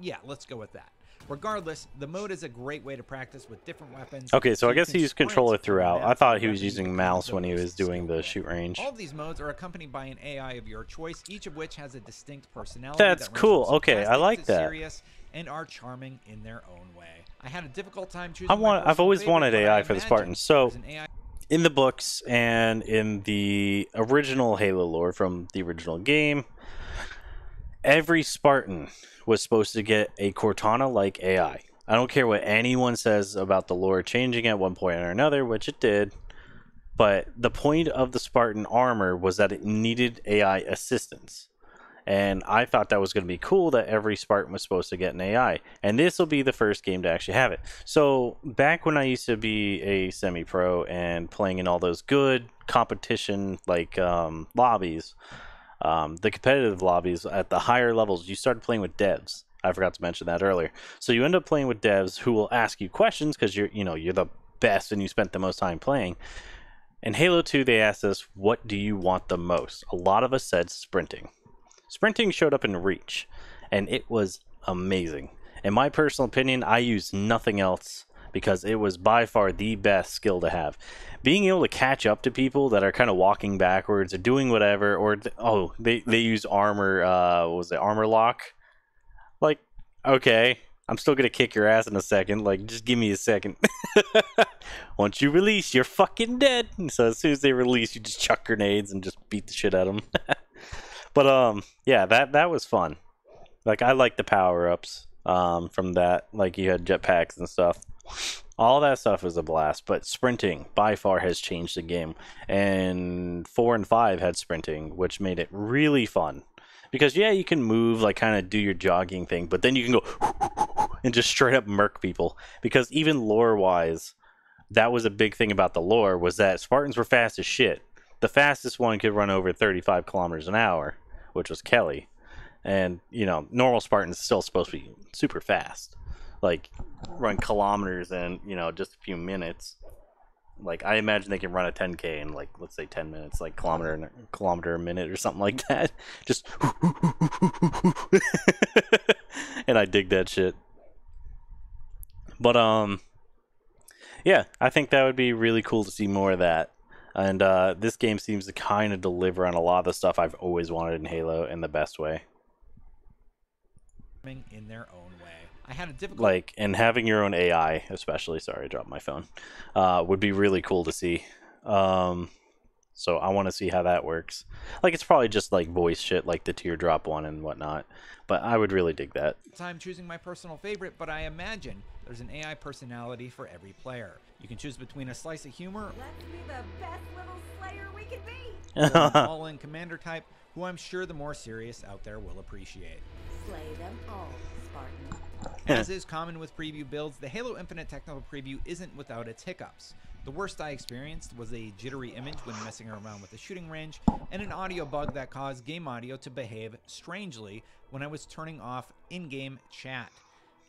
Yeah, let's go with that. Regardless, the mode is a great way to practice with different weapons. Okay, so I guess he used controller throughout. I thought he was using mouse when he was doing the shoot range. all of these modes are accompanied by an AI of your choice, each of which has a distinct personality. That's that cool. Okay, I like that. Serious and are charming in their own way. I had a difficult time choosing. I want. I've always favorite, wanted AI for the Spartans. So, in the books and in the original Halo lore from the original game, every Spartan was supposed to get a Cortana-like AI. I don't care what anyone says about the lore changing at one point or another, which it did. But the point of the Spartan armor was that it needed AI assistance. And I thought that was going to be cool that every Spartan was supposed to get an AI. And this will be the first game to actually have it. So, back when I used to be a semi pro and playing in all those good competition like um, lobbies, um, the competitive lobbies at the higher levels, you started playing with devs. I forgot to mention that earlier. So you end up playing with devs who will ask you questions because you're, you know, you're the best and you spent the most time playing. In Halo 2, they asked us, "What do you want the most?" A lot of us said sprinting. Sprinting showed up in Reach, and it was amazing. In my personal opinion, I used nothing else because it was by far the best skill to have. Being able to catch up to people that are kind of walking backwards or doing whatever, or th- oh, they they use armor. Uh, what was it armor lock? Like, okay, I'm still gonna kick your ass in a second. Like, just give me a second. Once you release, you're fucking dead. So as soon as they release, you just chuck grenades and just beat the shit out of them. but um, yeah, that that was fun. Like I like the power ups um from that. Like you had jetpacks and stuff. All that stuff is a blast. But sprinting by far has changed the game. And four and five had sprinting, which made it really fun. Because yeah, you can move like kind of do your jogging thing, but then you can go and just straight up murk people. Because even lore wise, that was a big thing about the lore was that Spartans were fast as shit. The fastest one could run over 35 kilometers an hour, which was Kelly. And, you know, normal Spartans still supposed to be super fast. Like, run kilometers in, you know, just a few minutes. Like, I imagine they can run a 10K in, like, let's say 10 minutes, like kilometer, and- kilometer a minute or something like that. Just. and I dig that shit. But, um, yeah, I think that would be really cool to see more of that. And uh, this game seems to kind of deliver on a lot of the stuff I've always wanted in Halo in the best way. in their own way. I had a difficult Like, and having your own AI, especially, sorry, I dropped my phone, uh, would be really cool to see. Um, so I want to see how that works. Like, it's probably just like voice shit, like the teardrop one and whatnot. But I would really dig that. time choosing my personal favorite, but I imagine there's an AI personality for every player. You can choose between a slice of humor Let's be the best little slayer we can be. or an all-in commander type, who I'm sure the more serious out there will appreciate. Slay them all, Spartan. As is common with preview builds, the Halo Infinite technical preview isn't without its hiccups. The worst I experienced was a jittery image when messing around with the shooting range, and an audio bug that caused game audio to behave strangely when I was turning off in game chat.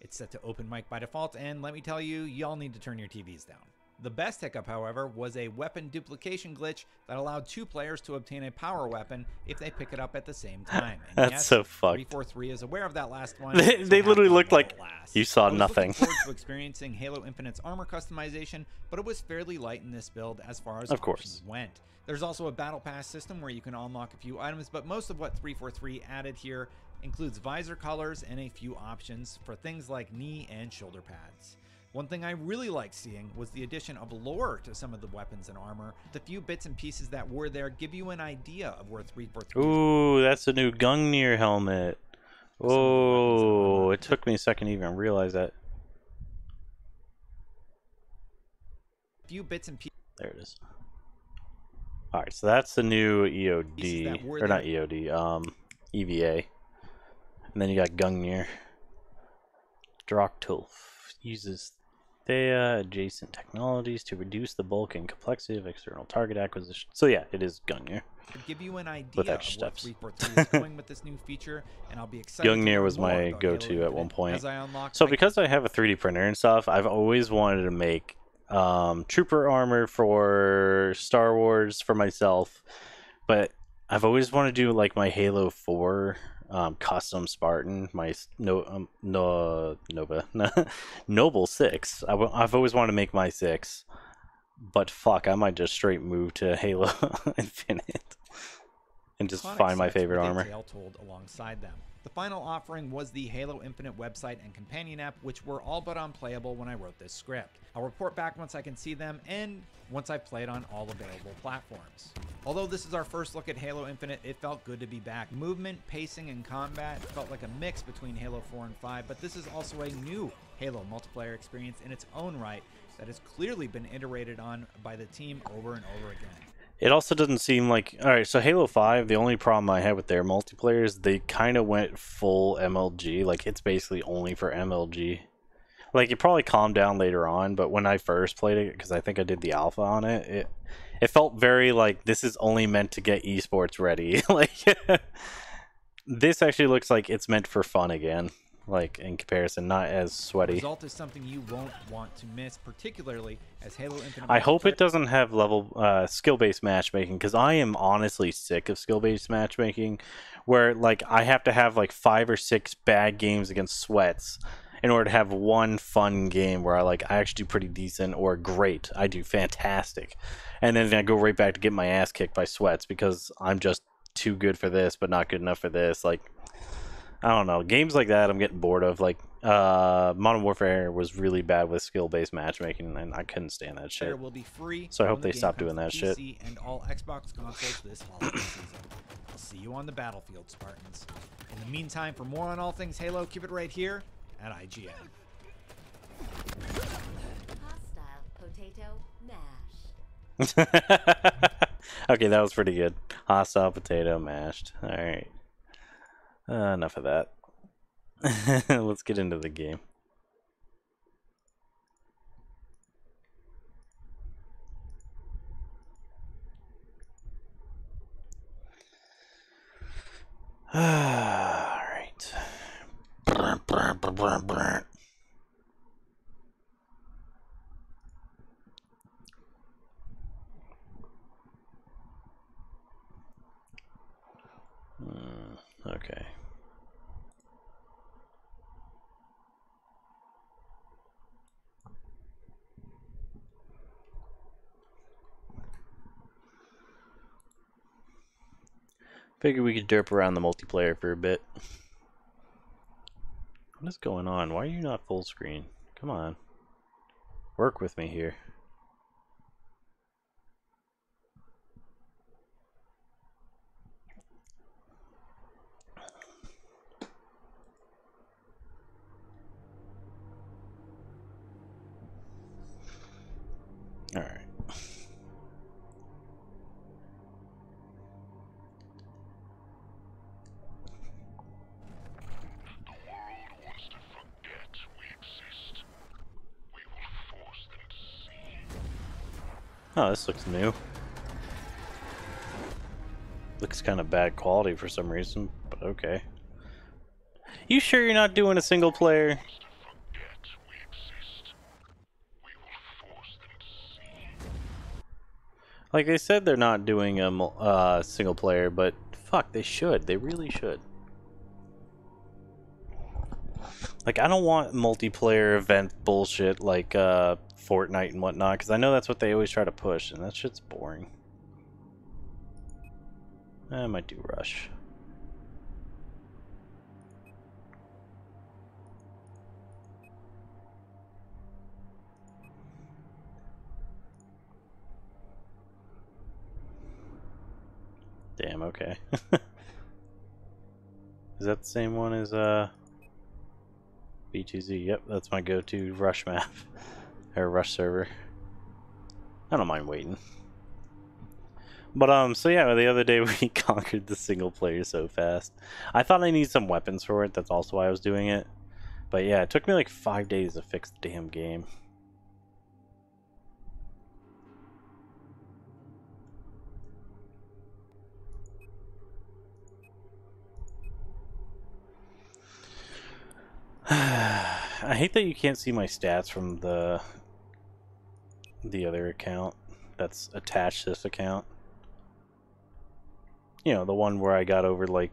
It's set to open mic by default, and let me tell you, y'all need to turn your TVs down. The best hiccup, however, was a weapon duplication glitch that allowed two players to obtain a power weapon if they pick it up at the same time. And That's yes, so fucked. 343 is aware of that last one. They, they literally looked like last. you saw I was nothing. Forward to experiencing Halo Infinite's armor customization, but it was fairly light in this build as far as Of course. went. There's also a battle pass system where you can unlock a few items, but most of what 343 added here includes visor colors and a few options for things like knee and shoulder pads. One thing I really liked seeing was the addition of lore to some of the weapons and armor. The few bits and pieces that were there give you an idea of where 343 Ooh, that's a new Gungnir helmet. Oh, it took me a second to even realize that. few bits and pieces There it is. All right, so that's the new EOD, or not. EOD, um, EVA, and then you got Gungnir. Droktulf uses Thea adjacent technologies to reduce the bulk and complexity of external target acquisition. So yeah, it is Gungnir. to give you an idea With extra steps. 343 is going with this new feature, and I'll be excited. Gungnir was my go-to at one point. As I unlock So because I have a 3D printer and stuff, I've always wanted to make um, trooper armor for Star Wars for myself, but I've always wanted to do like my Halo 4 um, custom Spartan, my no um, no Nova Noble Six. I w- I've always wanted to make my six, but fuck, I might just straight move to Halo Infinite and just find my favorite armor. told alongside them. The final offering was the Halo Infinite website and companion app, which were all but unplayable when I wrote this script. I'll report back once I can see them and once I've played on all available platforms. Although this is our first look at Halo Infinite, it felt good to be back. Movement, pacing, and combat felt like a mix between Halo 4 and 5, but this is also a new Halo multiplayer experience in its own right that has clearly been iterated on by the team over and over again. It also doesn't seem like all right. So Halo Five, the only problem I had with their multiplayer is they kind of went full MLG. Like it's basically only for MLG. Like it probably calmed down later on, but when I first played it, because I think I did the alpha on it, it it felt very like this is only meant to get esports ready. like this actually looks like it's meant for fun again. Like in comparison, not as The sweaty. result is something you won't want to miss, particularly as Halo Infinite. I hope it doesn't have level uh, skill-based matchmaking because I am honestly sick of skill-based matchmaking, where like I have to have like five or six bad games against sweats in order to have one fun game where I like I actually do pretty decent or great. I do fantastic, and then I go right back to get my ass kicked by sweats because I'm just too good for this but not good enough for this. Like I don't know games like that. I'm getting bored of. Like uh, Modern Warfare was really bad with skill-based matchmaking, and I couldn't stand that shit. will be free. So I hope the they game stop doing to that shit. And all Xbox consoles this holiday season. I'll see you on the battlefield, Spartans. In the meantime, for more on all things Halo, keep it right here at IGN. Hostile potato mash. okay, that was pretty good. Hostile potato mashed. All right. Uh, enough of that. Let's get into the game. All right. Hmm, okay. Figured we could derp around the multiplayer for a bit. What is going on? Why are you not full screen? Come on. Work with me here. Alright. Oh, this looks new. Looks kind of bad quality for some reason, but okay. You sure you're not doing a single player? Like they said they're not doing a uh, single player, but fuck, they should. They really should. Like I don't want multiplayer event bullshit like uh, Fortnite and whatnot, because I know that's what they always try to push, and that shit's boring. I might do Rush. Damn, okay. Is that the same one as uh B2Z? Yep, that's my go-to rush map. or rush server. I don't mind waiting. But um so yeah, the other day we conquered the single player so fast. I thought I need some weapons for it, that's also why I was doing it. But yeah, it took me like five days to fix the damn game. I hate that you can't see my stats from the the other account that's attached to this account. You know, the one where I got over like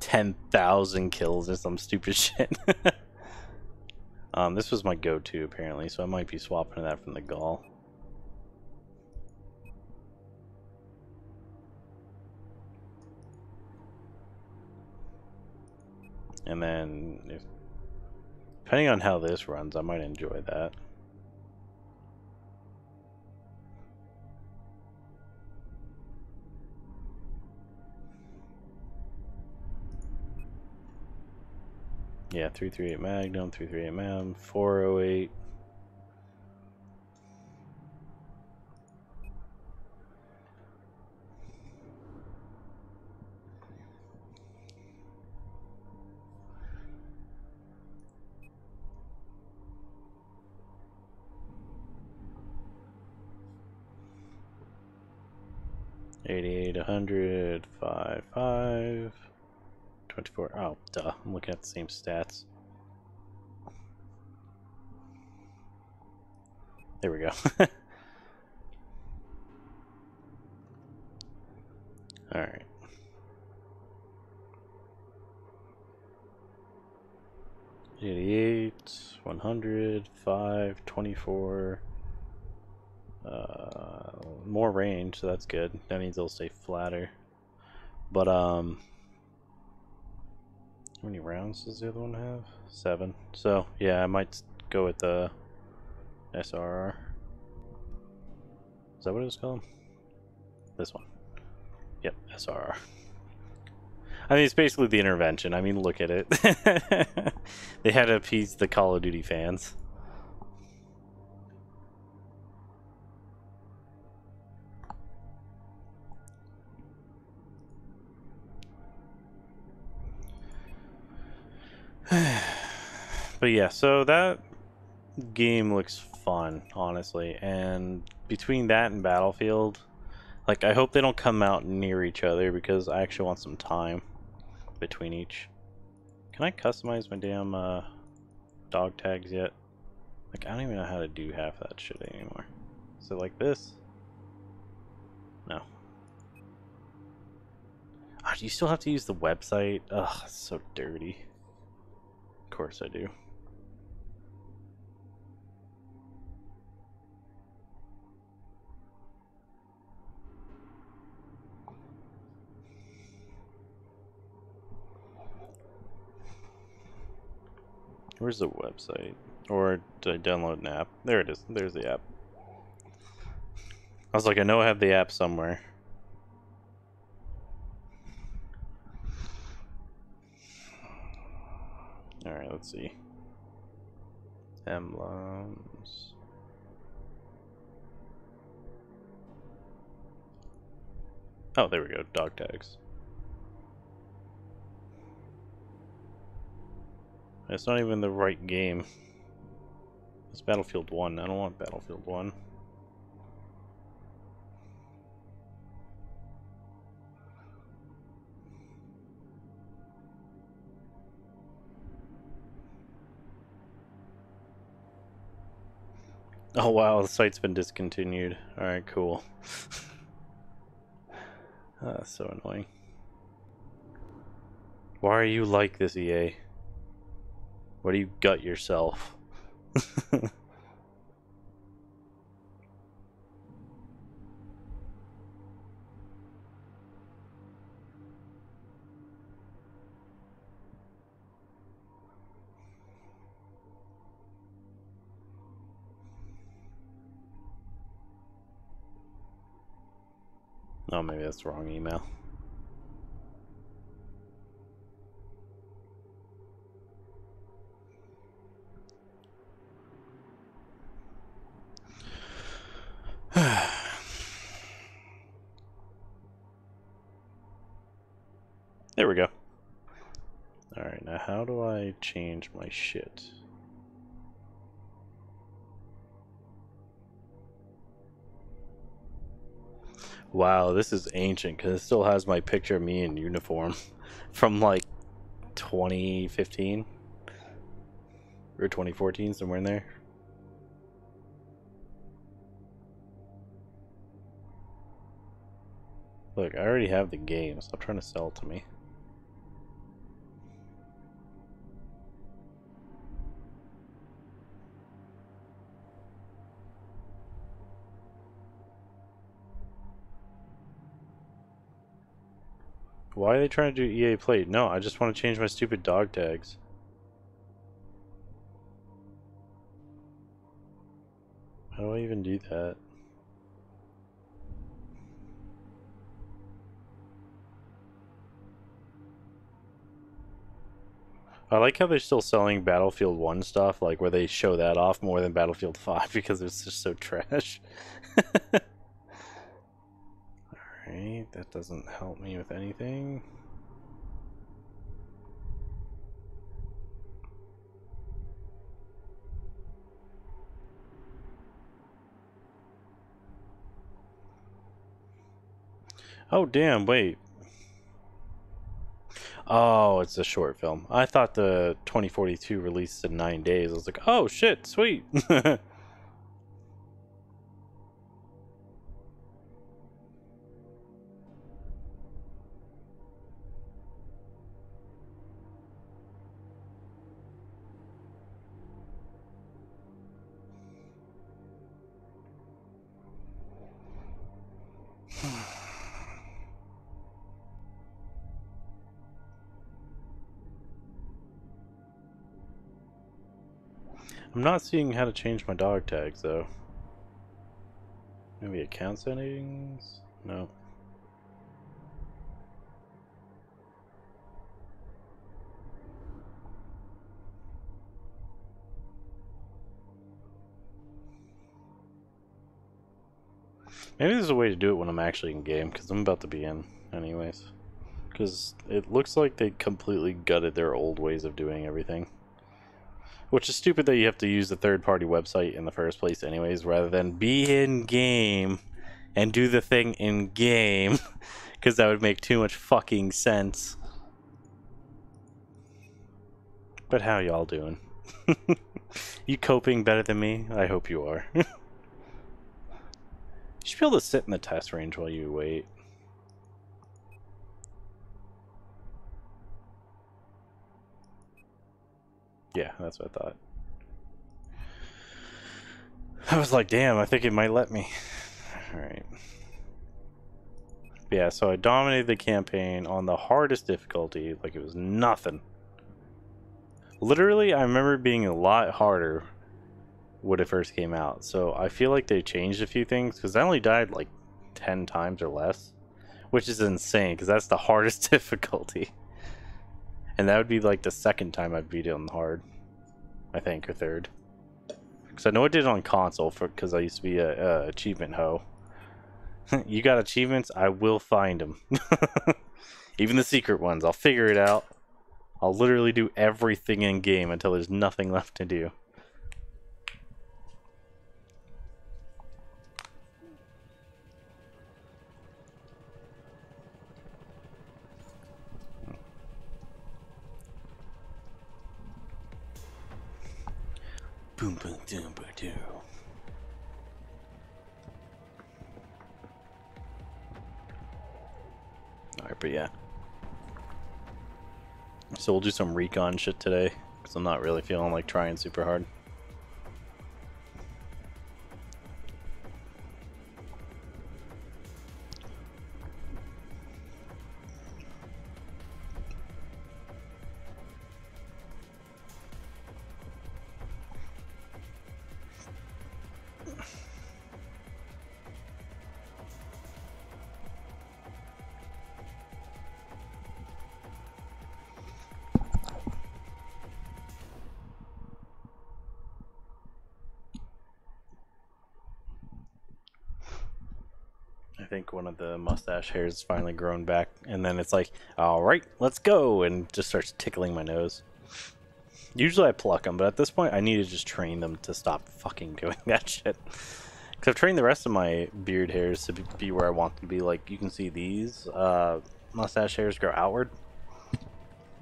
10,000 kills or some stupid shit. um, this was my go-to apparently, so I might be swapping that from the GOL. And then if Depending on how this runs, I might enjoy that. Yeah, 338 Magnum, 338 Magnum, 408. Eighty-eight, a hundred, five, five, twenty-four. Oh, duh! I'm looking at the same stats. There we go. All right. Eighty-eight, one hundred, five, twenty-four. Uh, more range, so that's good. That means it'll stay flatter. But, um... How many rounds does the other one have? Seven. So, yeah, I might go with the SRR. Is that what it was called? This one. Yep, SRR. I mean, it's basically the intervention. I mean, look at it. they had to appease the Call of Duty fans. But yeah, so that game looks fun, honestly. And between that and Battlefield, like I hope they don't come out near each other because I actually want some time between each. Can I customize my damn uh, dog tags yet? Like I don't even know how to do half that shit anymore. It like this? No. Oh, do you still have to use the website? Ugh, so dirty. Of course I do. Where's the website? Or did I download an app? There it is. There's the app. I was like, I know I have the app somewhere. Alright, let's see. Emblems. Oh, there we go. Dog tags. It's not even the right game. It's Battlefield 1. I don't want Battlefield 1. Oh wow, the site's been discontinued. Alright, cool. That's so annoying. Why are you like this, EA? What do you gut yourself? Oh, maybe that's the wrong email. There we go. Alright, now how do I change my shit? Wow, this is ancient because it still has my picture of me in uniform from like 2015 or 2014, somewhere in there. Look, I already have the game. Stop trying to sell it to me. Why are they trying to do EA Play? No, I just want to change my stupid dog tags. How do I even do that? I like how they're still selling Battlefield 1 stuff, like where they show that off more than Battlefield 5 because it's just so trash. Alright, that doesn't help me with anything. Oh, damn, wait. Oh, it's a short film. I thought the 2042 released in nine days. I was like, oh shit, sweet. I'm not seeing how to change my dog tags though. Maybe account settings? No. Maybe there's a way to do it when I'm actually in game, because I'm about to be in anyways. Because it looks like they completely gutted their old ways of doing everything. Which is stupid that you have to use the third-party website in the first place anyways, rather than be in-game and do the thing in-game. Because that would make too much fucking sense. But how y'all doing? you coping better than me? I hope you are. you should be able to sit in the test range while you wait. Yeah, that's what I thought. I was like, damn, I think it might let me. Alright. Yeah, so I dominated the campaign on the hardest difficulty, like it was nothing. Literally, I remember being a lot harder when it first came out. So I feel like they changed a few things because I only died like 10 times or less, which is insane because that's the hardest difficulty. And that would be like the second time I'd beat it on hard, I think, or third. Because I know I did it on console for because I used to be a, a achievement hoe. you got achievements? I will find them. Even the secret ones. I'll figure it out. I'll literally do everything in game until there's nothing left to do. Boom, boom, doom, boom, doom. Alright, but yeah. So we'll do some recon shit today, because I'm not really feeling like trying super hard. One of the mustache hairs is finally grown back, and then it's like, all right, let's go, and just starts tickling my nose. Usually I pluck them, but at this point I need to just train them to stop fucking doing that shit. Because I've trained the rest of my beard hairs to be, where I want them to be. Like, you can see these uh, mustache hairs grow outward.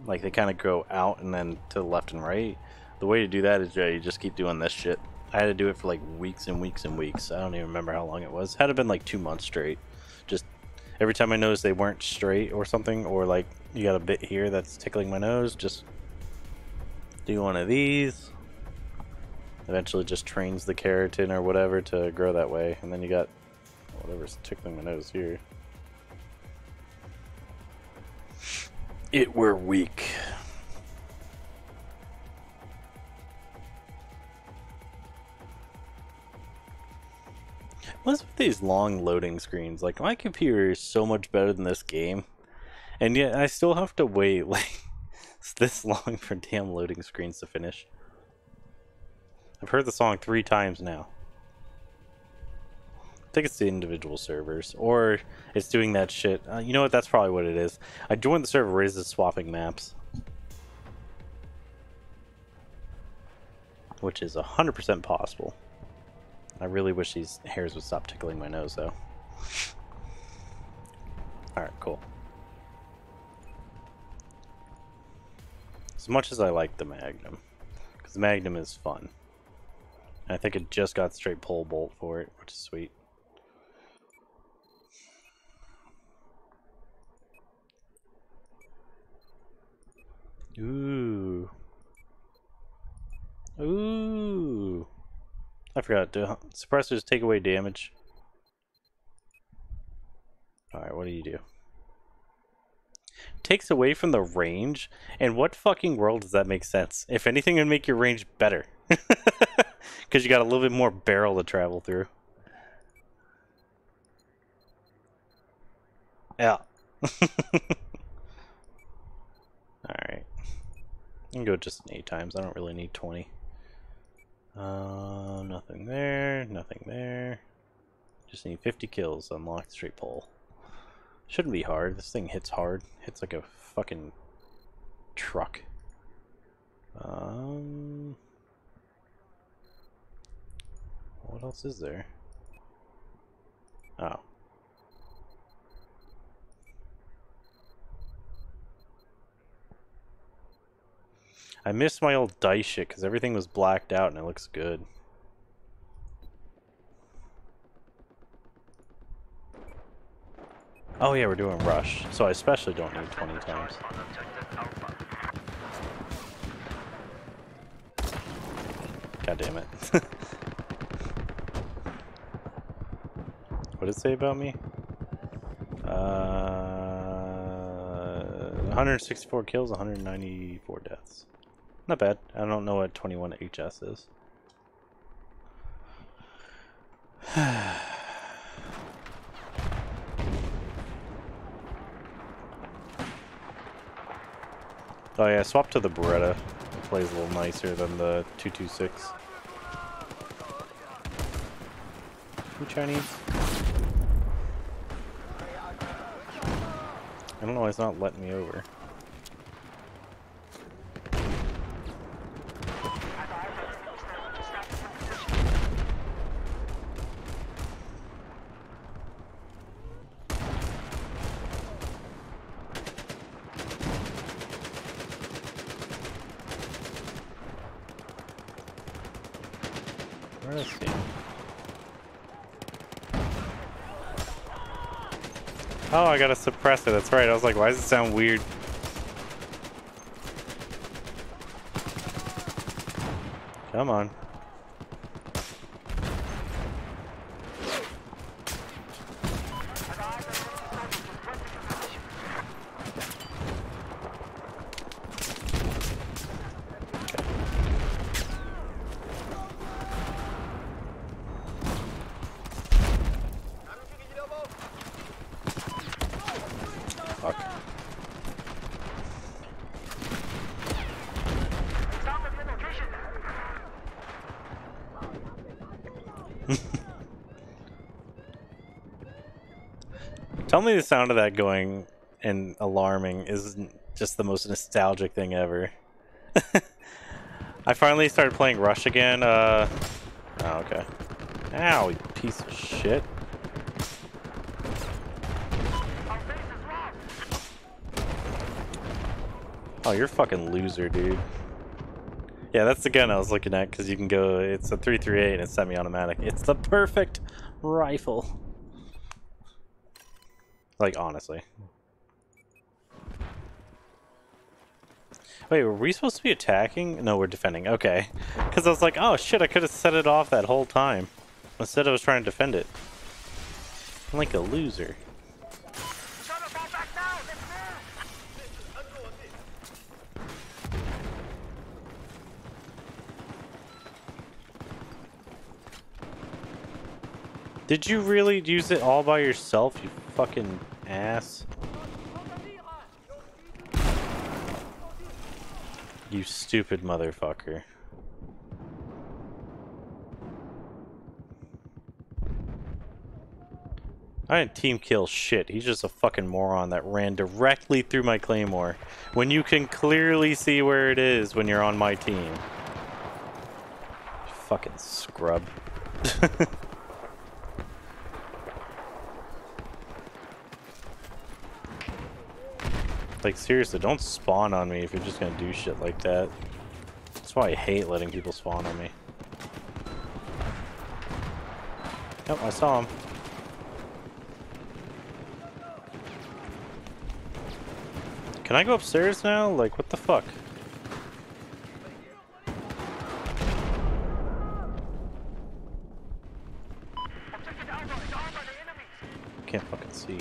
Like, they kind of grow out and then to the left and right. The way to do that is uh, you just keep doing this shit. I had to do it for like weeks and weeks and weeks. I don't even remember how long it was. It had to been like two months straight. Just every time I notice they weren't straight or something, or like you got a bit here that's tickling my nose, just do one of these. Eventually just trains the keratin or whatever to grow that way. And then you got whatever's tickling my nose here. It were weak. What's with these long loading screens? Like, my computer is so much better than this game. And yet, I still have to wait, like, this long for damn loading screens to finish. I've heard the song three times now. I think it's the individual servers, or it's doing that shit. Uh, you know what? That's probably what it is. I joined the server where it's swapping maps. Which is 100% possible. I really wish these hairs would stop tickling my nose, though. Alright, cool. As much as I like the Magnum, because the Magnum is fun. And I think it just got straight pull bolt for it, which is sweet. Ooh. Ooh. I forgot to suppressors take away damage. Alright, what do you do? Takes away from the range? And what fucking world does that make sense? If anything, it would make your range better. Because you got a little bit more barrel to travel through. Yeah. Alright. I can go just 8 times. I don't really need 20. Uh, nothing there, nothing there. Just need 50 kills to unlock the straight pull. Shouldn't be hard. This thing hits hard. Hits like a fucking truck. Um, what else is there? Oh. I missed my old dice shit because everything was blacked out and it looks good. Oh yeah, we're doing rush, so I especially don't need 20 times. God damn it. what did it say about me? Uh, 164 kills, 194 deaths. Not bad. I don't know what 21 HS is. oh yeah, swap to the Beretta. It plays a little nicer than the 226. Who Chinese? I don't know why it's not letting me over. Where is he? Gotta suppress it. That's right. I was like, why does it sound weird? Come on. Tell me the sound of that going and alarming is just the most nostalgic thing ever. I finally started playing Rush again. Uh, oh, okay. Ow, you piece of shit. Oh, you're a fucking loser, dude. Yeah, that's the gun I was looking at because you can go. It's a 338 and it's semi-automatic. It's the perfect rifle. Like honestly. Wait, were we supposed to be attacking? No, we're defending. Okay. Because I was like, oh shit, I could have set it off that whole time. Instead, I was trying to defend it. I'm like a loser. Did you really use it all by yourself, you fucking ass? You stupid motherfucker. I didn't team kill shit. He's just a fucking moron that ran directly through my claymore. When you can clearly see where it is when you're on my team. Fucking scrub. Like, seriously, don't spawn on me if you're just gonna do shit like that. That's why I hate letting people spawn on me. Yep, I saw him. Can I go upstairs now? Like, what the fuck? Can't fucking see.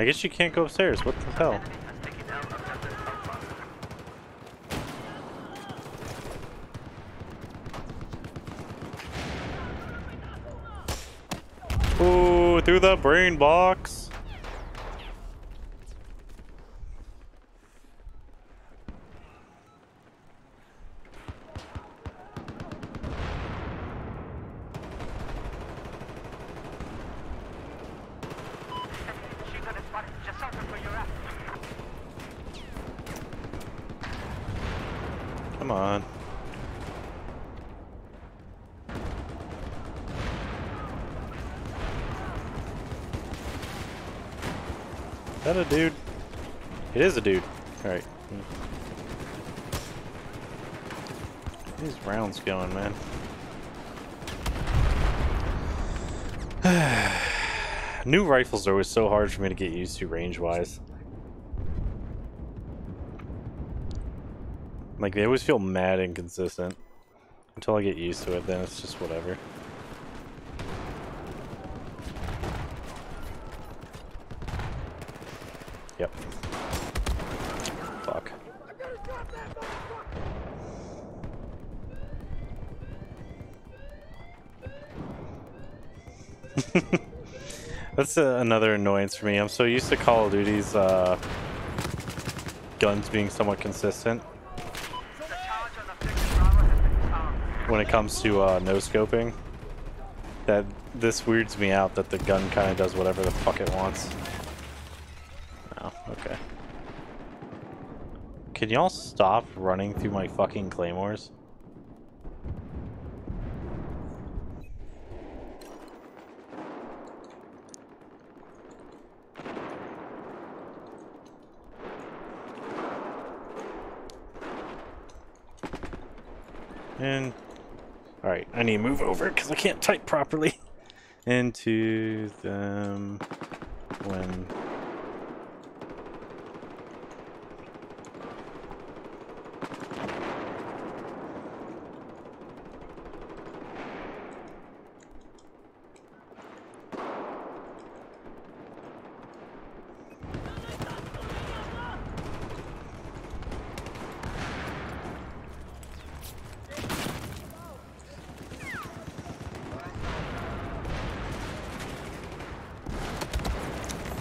I guess you can't go upstairs. What the hell? Ooh, through the brain box. Come on. Is that a dude? It is a dude. Alright. These rounds going, man. New rifles are always so hard for me to get used to range-wise. Like, they always feel mad inconsistent. Until I get used to it, then it's just whatever. Uh, another annoyance for me. I'm so used to Call of Duty's uh, guns being somewhat consistent when it comes to uh, no scoping. That this weirds me out that the gun kind of does whatever the fuck it wants. Oh, okay. Can y'all stop running through my fucking claymores? And all right, I need to move over because I can't type properly. Into them when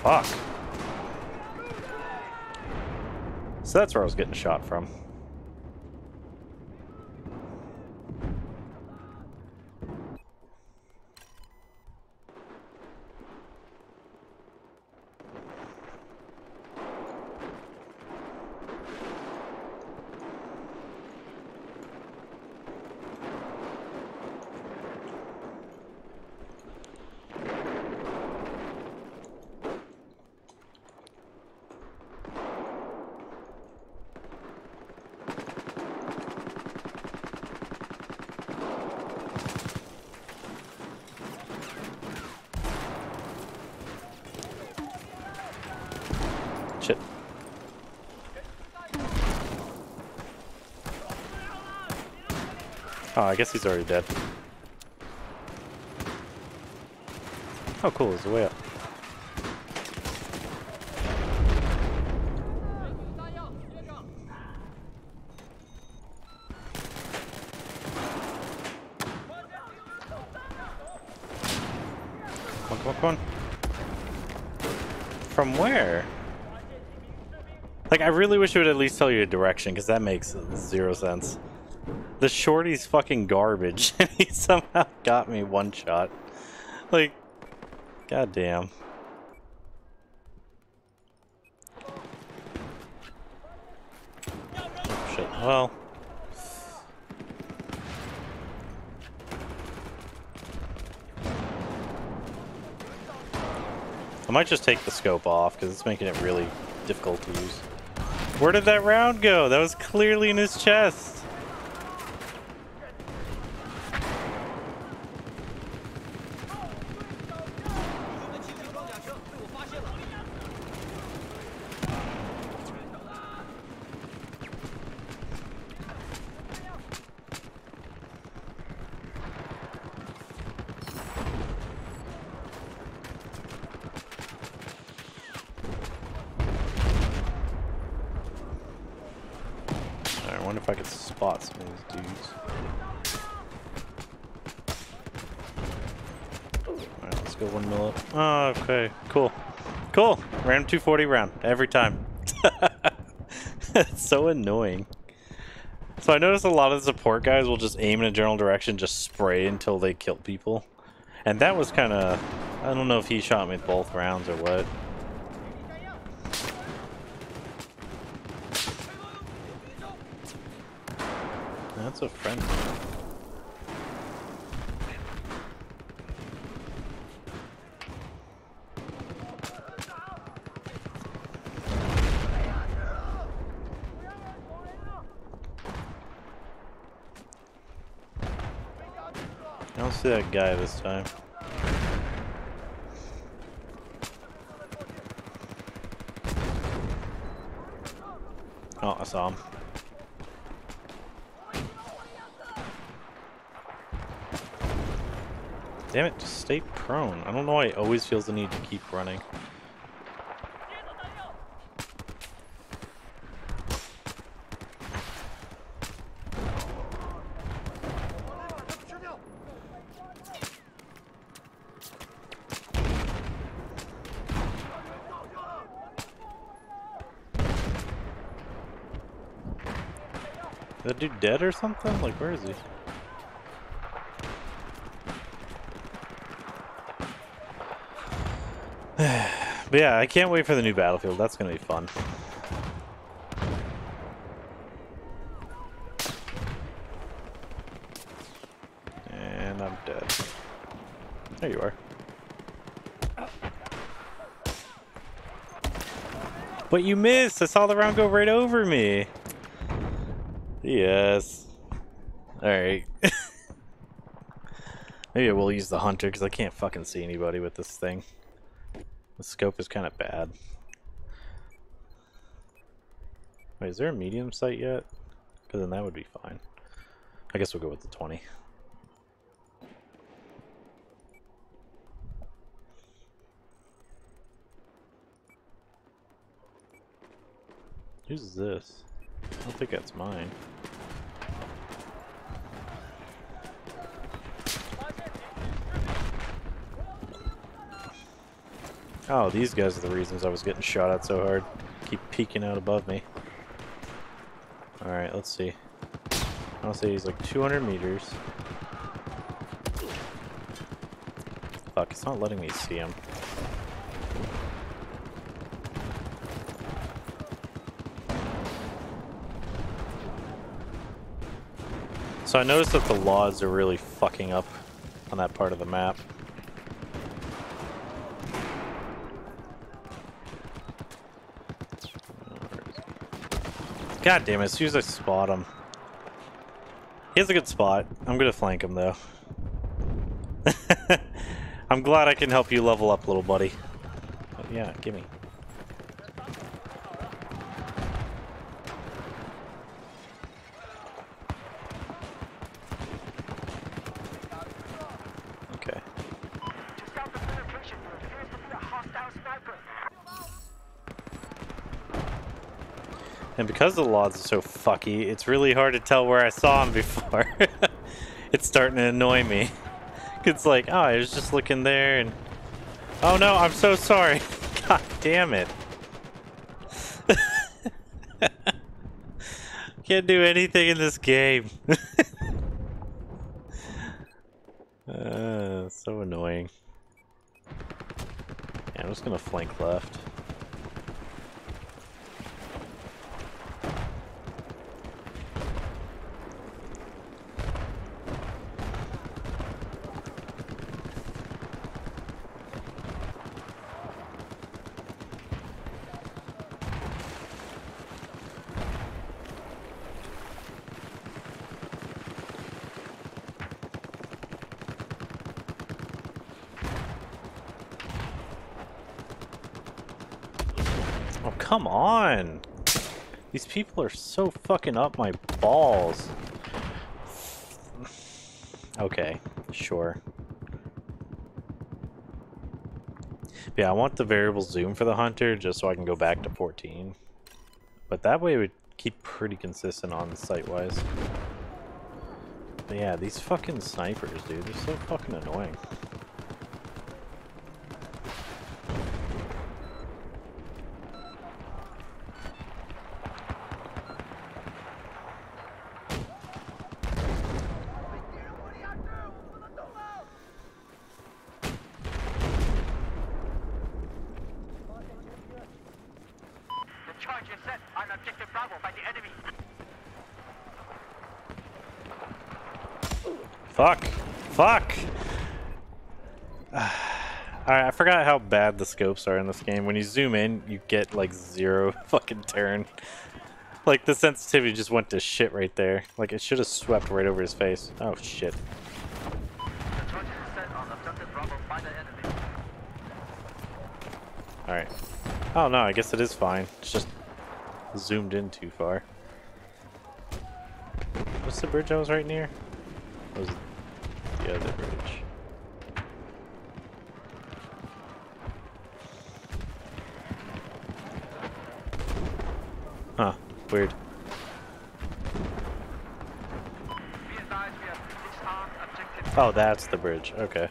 Fuck. So that's where I was getting shot from. Shit. Oh, I guess he's already dead. Oh, cool. A way up. From where? Like, I really wish it would at least tell you a direction, because that makes zero sense. The shorty's fucking garbage, and he somehow got me one shot. Like, goddamn. Well. I might just take the scope off, because it's making it really difficult to use. Where did that round go? That was clearly in his chest. I wonder if I could spot some of these dudes. Alright, let's go one mil up. Oh, okay, cool. Cool! Random 240 round, every time. It's so annoying. So I notice a lot of the support guys will just aim in a general direction, just spray until they kill people. And that was kind of... I don't know if he shot me both rounds or what. guy this time. Oh, I saw him. Damn it, just stay prone. I don't know why he always feels the need to keep running. Dead or something? Like, where is he? but yeah, I can't wait for the new battlefield. That's gonna be fun. And I'm dead. There you are. But you missed! I saw the round go right over me! Yes. Alright. Maybe I will use the hunter because I can't fucking see anybody with this thing. The scope is kind of bad. Wait, is there a medium sight yet? Because then that would be fine. I guess we'll go with the 20. Who's this? I don't think that's mine. Oh, these guys are the reasons I was getting shot at so hard. Keep peeking out above me. Alright, let's see. I'll say he's like 200 meters. Fuck, it's not letting me see him. So I noticed that the laws are really fucking up on that part of the map. God damn it, as soon as I spot him. He has a good spot. I'm gonna flank him though. I'm glad I can help you level up, little buddy. But yeah, gimme. Okay. And because the laws are so fucky, it's really hard to tell where I saw him before. it's starting to annoy me. It's like, oh, I was just looking there and... Oh no, I'm so sorry. God damn it. Can't do anything in this game. uh, so annoying. Yeah, I'm just gonna flank left. Oh, come on! These people are so fucking up my balls. Okay, sure. Yeah, I want the variable zoom for the hunter just so I can go back to 14. But that way it would keep pretty consistent on sight-wise. Yeah, these fucking snipers, dude, they're so fucking annoying. The charge is set on objective Bravo by the enemy. Fuck! Fuck! Alright, I forgot how bad the scopes are in this game. When you zoom in, you get like zero fucking turn. Like the sensitivity just went to shit right there. Like it should have swept right over his face. Oh shit. Alright. Oh no, I guess it is fine. It's just zoomed in too far. What's the bridge I was right near? What was the other bridge? Huh, weird. Oh, that's the bridge. Okay.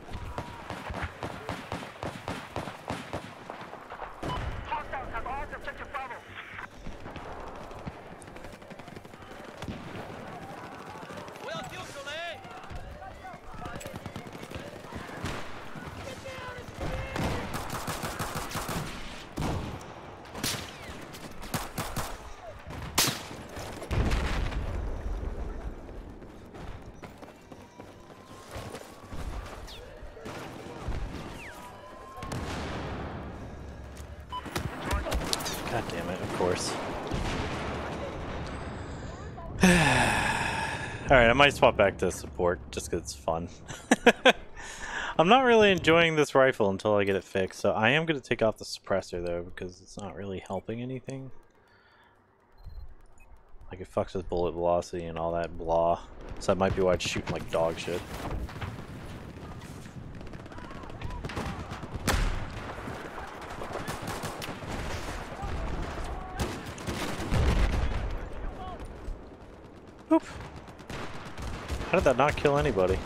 God damn it, of course. Alright, I might swap back to support just because it's fun. I'm not really enjoying this rifle until I get it fixed, so I am going to take off the suppressor though because it's not really helping anything. Like it fucks with bullet velocity and all that blah. So that might be why it's shooting like dog shit. How did that not kill anybody?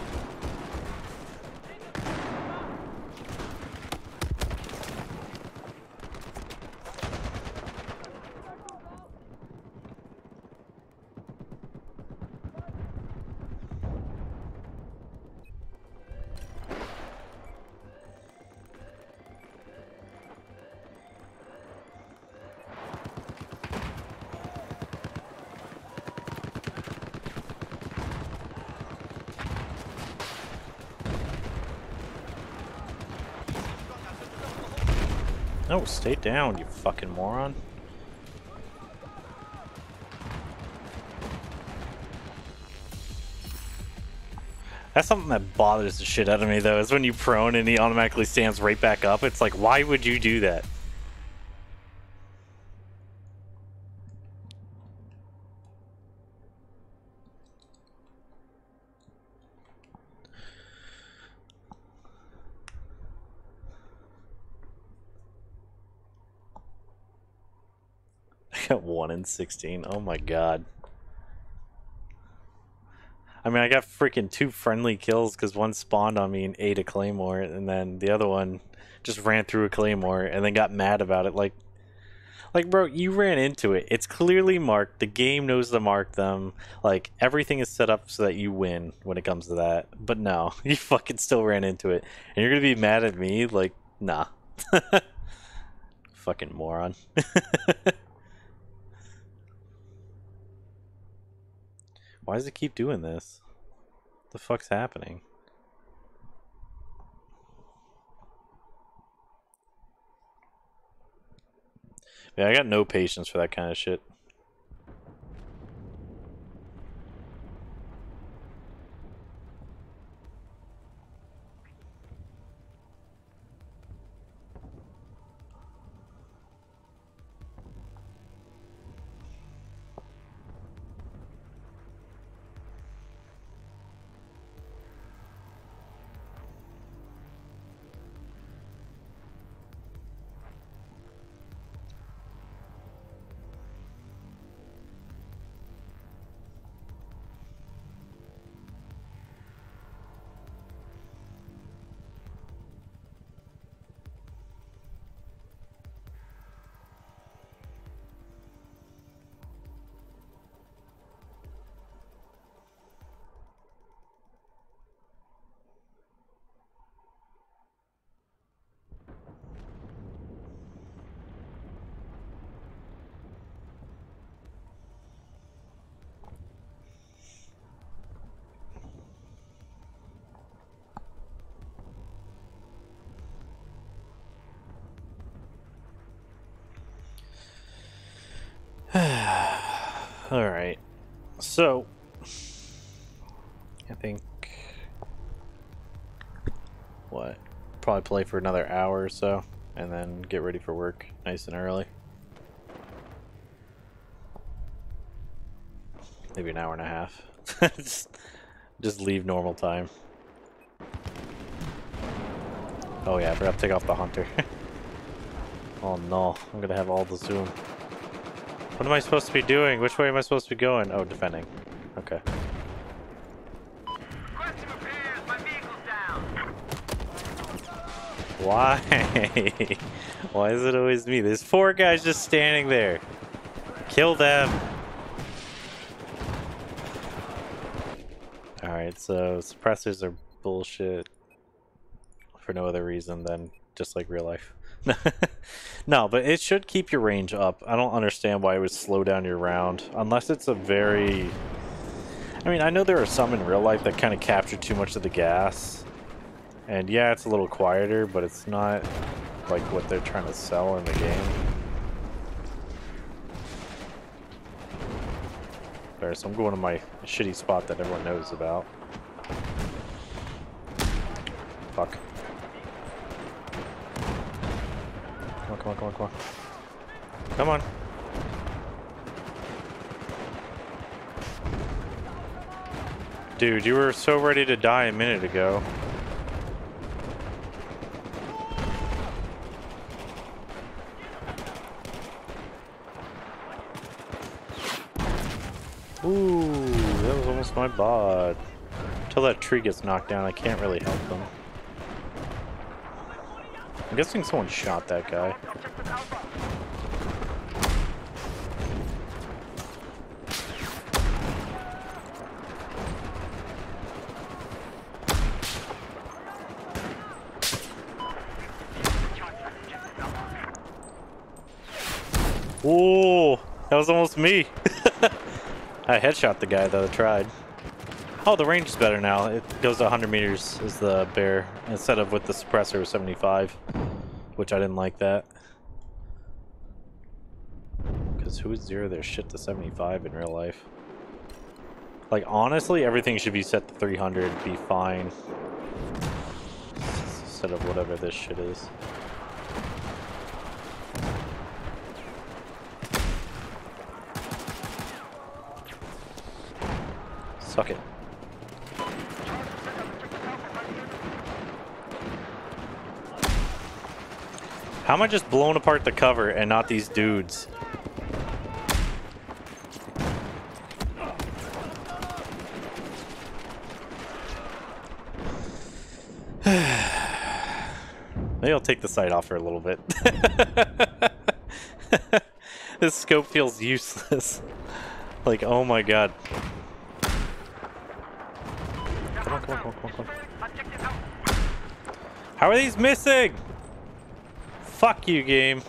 Stay down, you fucking moron. That's something that bothers the shit out of me though, is when you prone and he automatically stands right back up. It's like, why would you do that? I got 1 in 16. Oh my god. I mean, I got freaking two friendly kills because one spawned on me and ate a claymore, and then the other one just ran through a claymore and then got mad about it. Like, like, bro, you ran into it. It's clearly marked. The game knows to mark them. Like, everything is set up so that you win when it comes to that. But no, you fucking still ran into it, and you're gonna be mad at me? Like, nah. fucking moron. does it keep doing this? the fuck's happening? Yeah, I got no patience for that kind of shit. So, I think. What? Probably play for another hour or so, and then get ready for work nice and early. maybe an hour and a half. just, just leave normal time. Oh yeah, I forgot to take off the hunter. oh no, I'm gonna have all the zoom. What am I supposed to be doing? Which way am I supposed to be going? Oh, defending. Okay. Why? Why is it always me? There's four guys just standing there. Kill them. Alright, so suppressors are bullshit for no other reason than just like real life. no, but it should keep your range up. I don't understand why it would slow down your round. Unless it's a very... I mean, I know there are some in real life that kind of capture too much of the gas. And yeah, it's a little quieter, but it's not like what they're trying to sell in the game. Alright, so I'm going to my shitty spot that everyone knows about. Fuck. Come on, come on, come on, come on. Dude, you were so ready to die a minute ago. Ooh, that was almost my bod. Until that tree gets knocked down, I can't really help them. I'm guessing someone shot that guy. Ooh, that was almost me. I headshot the guy though, tried. Oh, the range is better now. It goes 100 meters is the bear instead of with the suppressor 75, which I didn't like that. Because who would zero their shit to 75 in real life? Like, honestly, everything should be set to 300, be fine. Instead of whatever this shit is. Suck it. How am I just blowing apart the cover and not these dudes? Maybe I'll take the sight off for a little bit. this scope feels useless. like, oh my god. Come on, come on, come on, come on. How are these missing? Fuck you, game.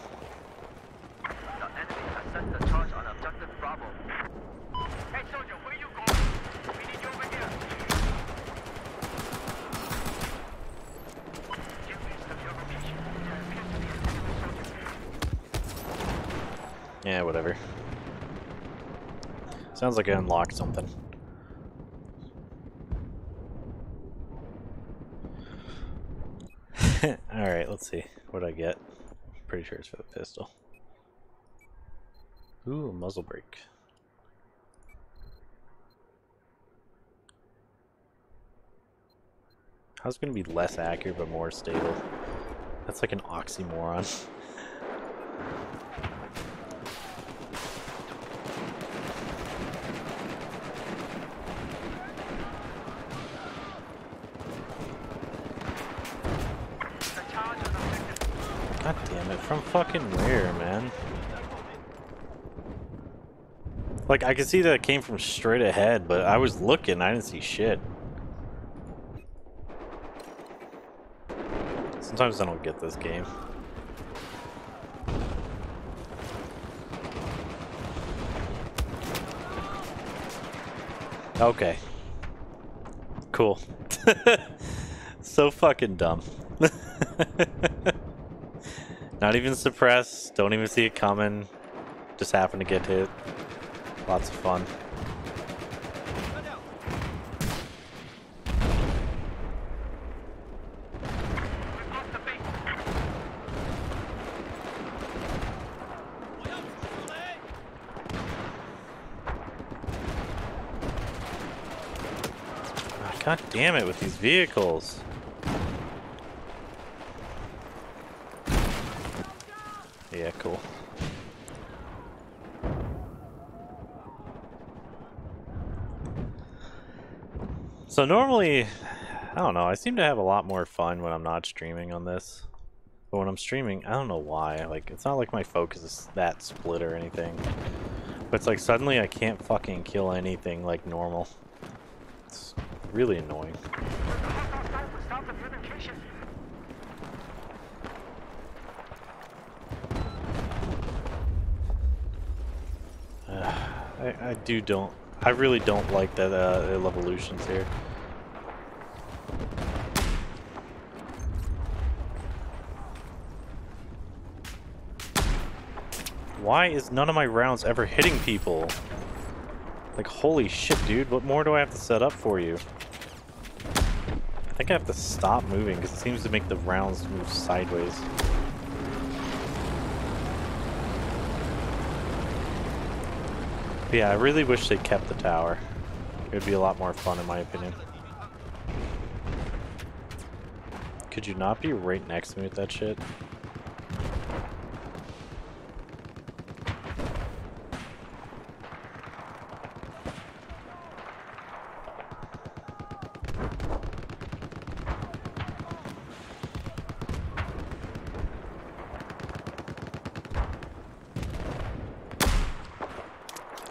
Yeah, whatever. Sounds like I unlocked something. Alright, let's see. What I get? Pretty sure it's for the pistol. Ooh, muzzle brake. How's it gonna be less accurate but more stable? That's like an oxymoron. God damn it, from fucking where, man? Like, I could see that it came from straight ahead, but I was looking, I didn't see shit. Sometimes I don't get this game. Okay. Cool. so fucking dumb. Not even suppressed. Don't even see it coming. Just happen to get hit. Lots of fun. God damn it with these vehicles. So normally, I don't know, I seem to have a lot more fun when I'm not streaming on this. But when I'm streaming, I don't know why, like, it's not like my focus is that split or anything. But it's like suddenly I can't fucking kill anything like normal. It's really annoying. I, I do don't, I really don't like that uh, evolutions here. Why is none of my rounds ever hitting people? Like, holy shit, dude. What more do I have to set up for you? I think I have to stop moving because it seems to make the rounds move sideways. But yeah, I really wish they kept the tower. It would be a lot more fun in my opinion. Could you not be right next to me with that shit?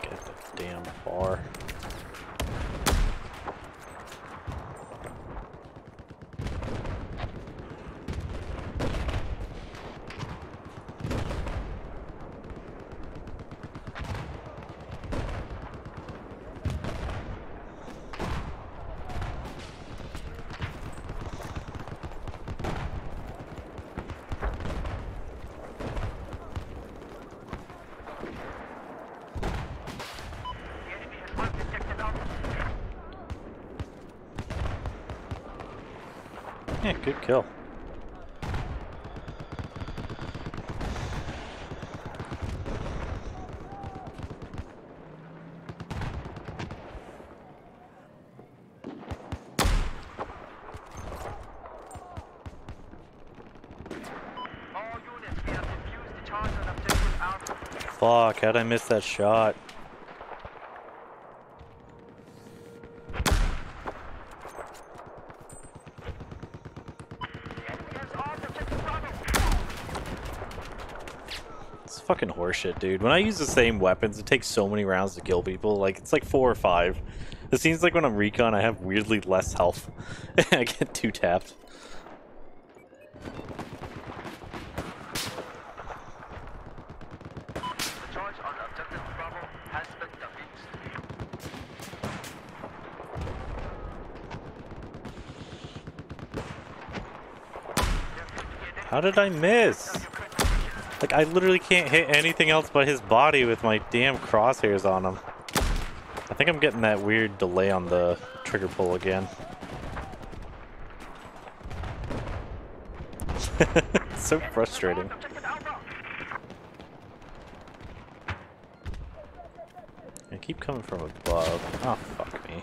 Get the damn bar. Yeah, good kill. I missed that shot? It's fucking horseshit, dude. When I use the same weapons, it takes so many rounds to kill people. Like, it's like four or five. It seems like when I'm recon, I have weirdly less health. I get two tapped. Did I miss? Like, I literally can't hit anything else but his body with my damn crosshairs on him. I think I'm getting that weird delay on the trigger pull again. so frustrating. I keep coming from above. Oh, fuck me.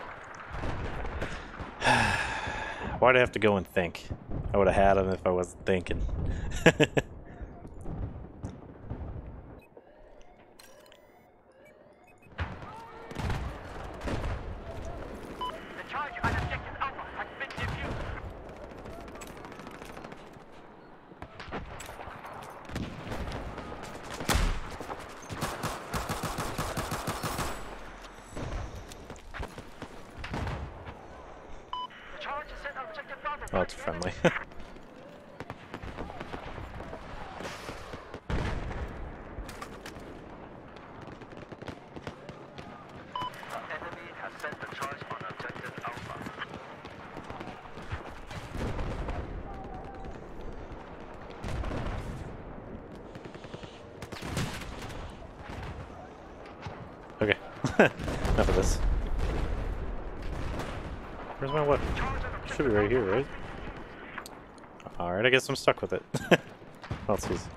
Why'd I have to go and think? I would have had him if I wasn't thinking. It's friendly. okay, enough of this. Where's my weapon? Should be right here, right? Alright, I guess I'm stuck with it. what else is...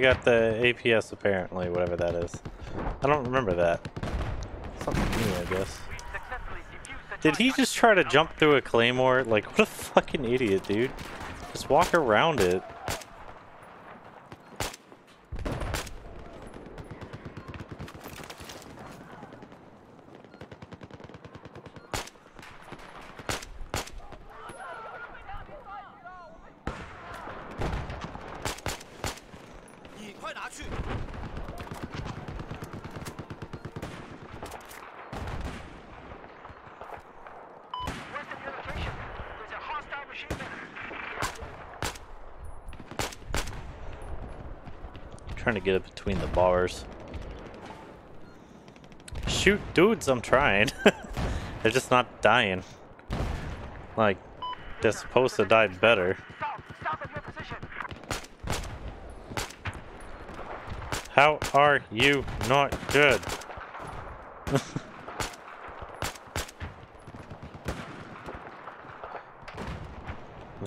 Got the APS apparently, whatever that is. I don't remember that. Something new, I guess. Did he just try to jump through a claymore? Like, what a fucking idiot, dude. Just walk around it. Trying to get it between the bars. Shoot dudes, I'm trying. they're just not dying. Like, they're supposed to die better. How are you not good? the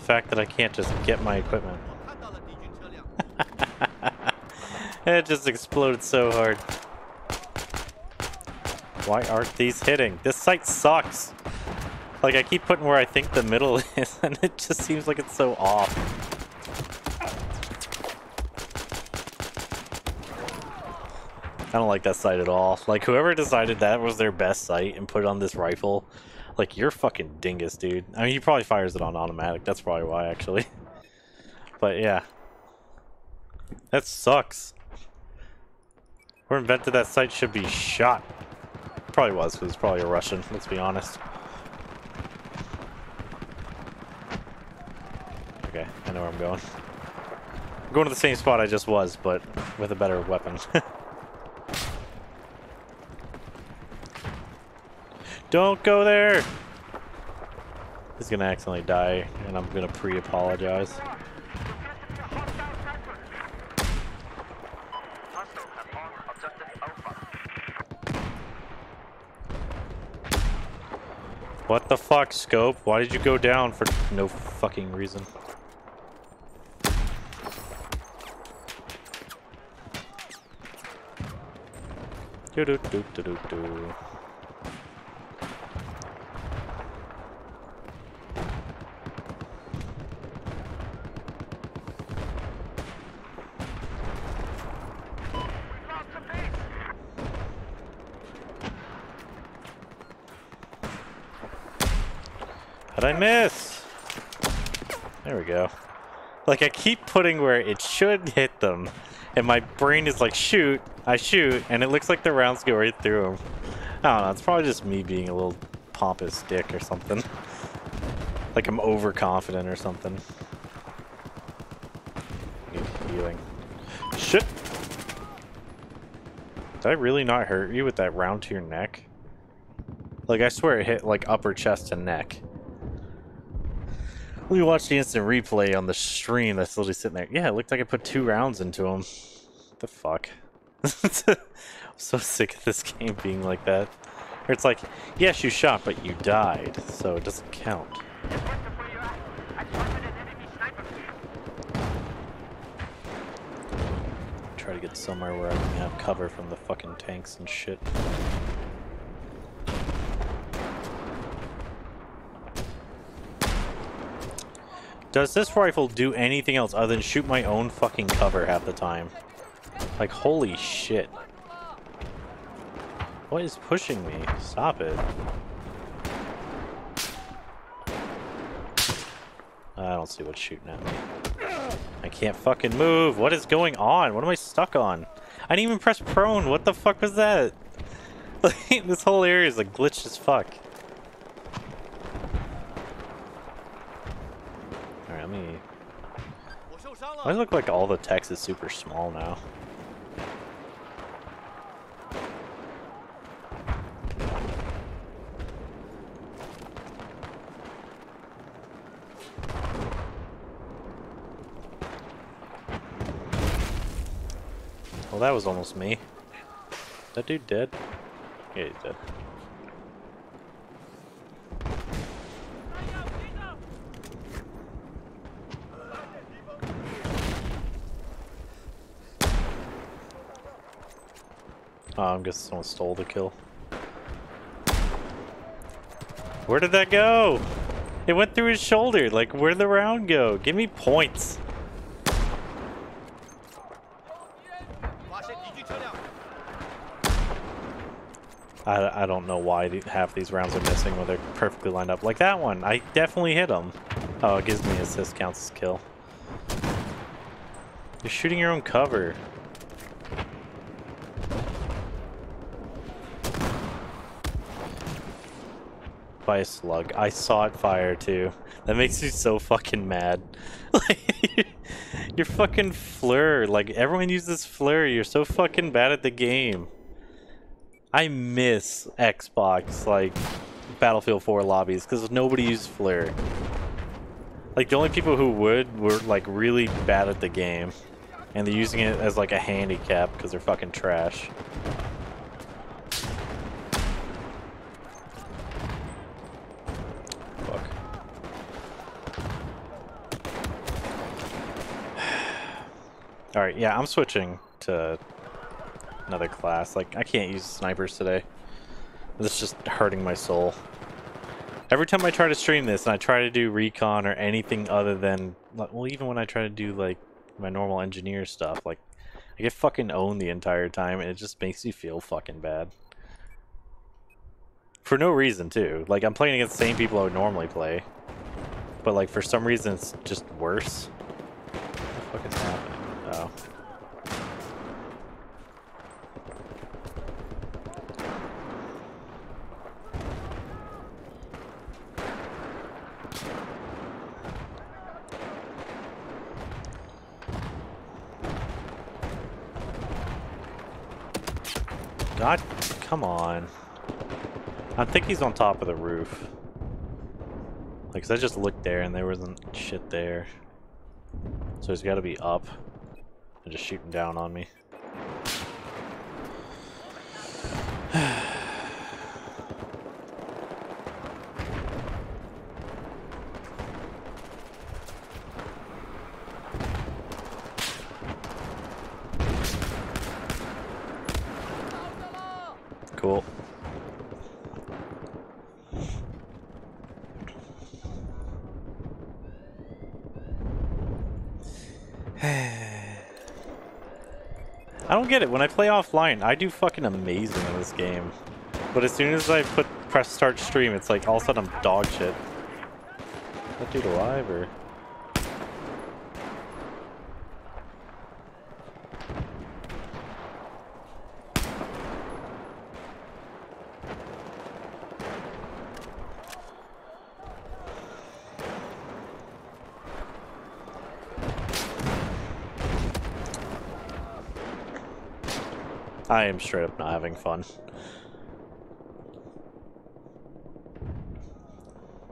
fact that I can't just get my equipment. it just exploded so hard. Why aren't these hitting? This sight sucks. Like, I keep putting where I think the middle is, and it just seems like it's so off. I don't like that sight at all. Like, whoever decided that was their best sight and put it on this rifle, like, you're fucking dingus, dude. I mean, he probably fires it on automatic. That's probably why, actually. But, yeah. That sucks. Whoever invented that sight should be shot. Probably was, because it's probably a Russian, let's be honest. Okay, I know where I'm going. I'm going to the same spot I just was, but with a better weapon. Don't go there! He's gonna accidentally die, and I'm gonna pre-apologize. What the fuck, Scope? Why did you go down for no fucking reason? Do do do do do do. How'd I miss? There we go. Like, I keep putting where it should hit them, and my brain is like, shoot, I shoot, and it looks like the rounds go right through them. I don't know, it's probably just me being a little pompous dick or something. Like I'm overconfident or something. Need healing. Shit! Did I really not hurt you with that round to your neck? Like, I swear it hit, like, upper chest and neck. We watched the instant replay on the stream that's literally sitting there. Yeah, it looked like I put two rounds into him. The fuck? I'm so sick of this game being like that. Where it's like, yes, you shot, but you died, so it doesn't count. Try to get somewhere where I can have cover from the fucking tanks and shit. Does this rifle do anything else other than shoot my own fucking cover half the time? Like, holy shit. What is pushing me? Stop it. I don't see what's shooting at me. I can't fucking move. What is going on? What am I stuck on? I didn't even press prone. What the fuck was that? this whole area is like glitched as fuck. Alright, let me... It look like all the text is super small now? Well, that was almost me. That dude dead? Yeah, he's dead. Oh, I'm guessing someone stole the kill. Where did that go? It went through his shoulder. Like, where'd the round go? Give me points. I, I don't know why half these rounds are missing when they're perfectly lined up. Like that one, I definitely hit him. Oh, it gives me assist counts as kill. You're shooting your own cover. By a slug. I saw it fire too. That makes me so fucking mad. Like, you're fucking FLIR. Like, everyone uses FLIR. You're so fucking bad at the game. I miss Xbox, like, Battlefield 4 lobbies, because nobody used FLIR. Like, the only people who would were, like, really bad at the game. And they're using it as, like, a handicap, because they're fucking trash. Fuck. Alright, yeah, I'm switching to another class. Like, I can't use snipers today. This is just hurting my soul. Every time I try to stream this and I try to do recon or anything other than, well, even when I try to do, like, my normal engineer stuff, like, I get fucking owned the entire time and it just makes me feel fucking bad. For no reason, too. Like, I'm playing against the same people I would normally play. But, like, for some reason, it's just worse. What the fuck is happening? Oh. God, come on. I think he's on top of the roof. Like, I just looked there and there wasn't shit there. So he's got to be up and just shooting down on me. Cool. I don't get it. When I play offline, I do fucking amazing in this game. But as soon as I put press start stream, it's like all of a sudden I'm dog shit. Is that dude alive or? I am straight up not having fun.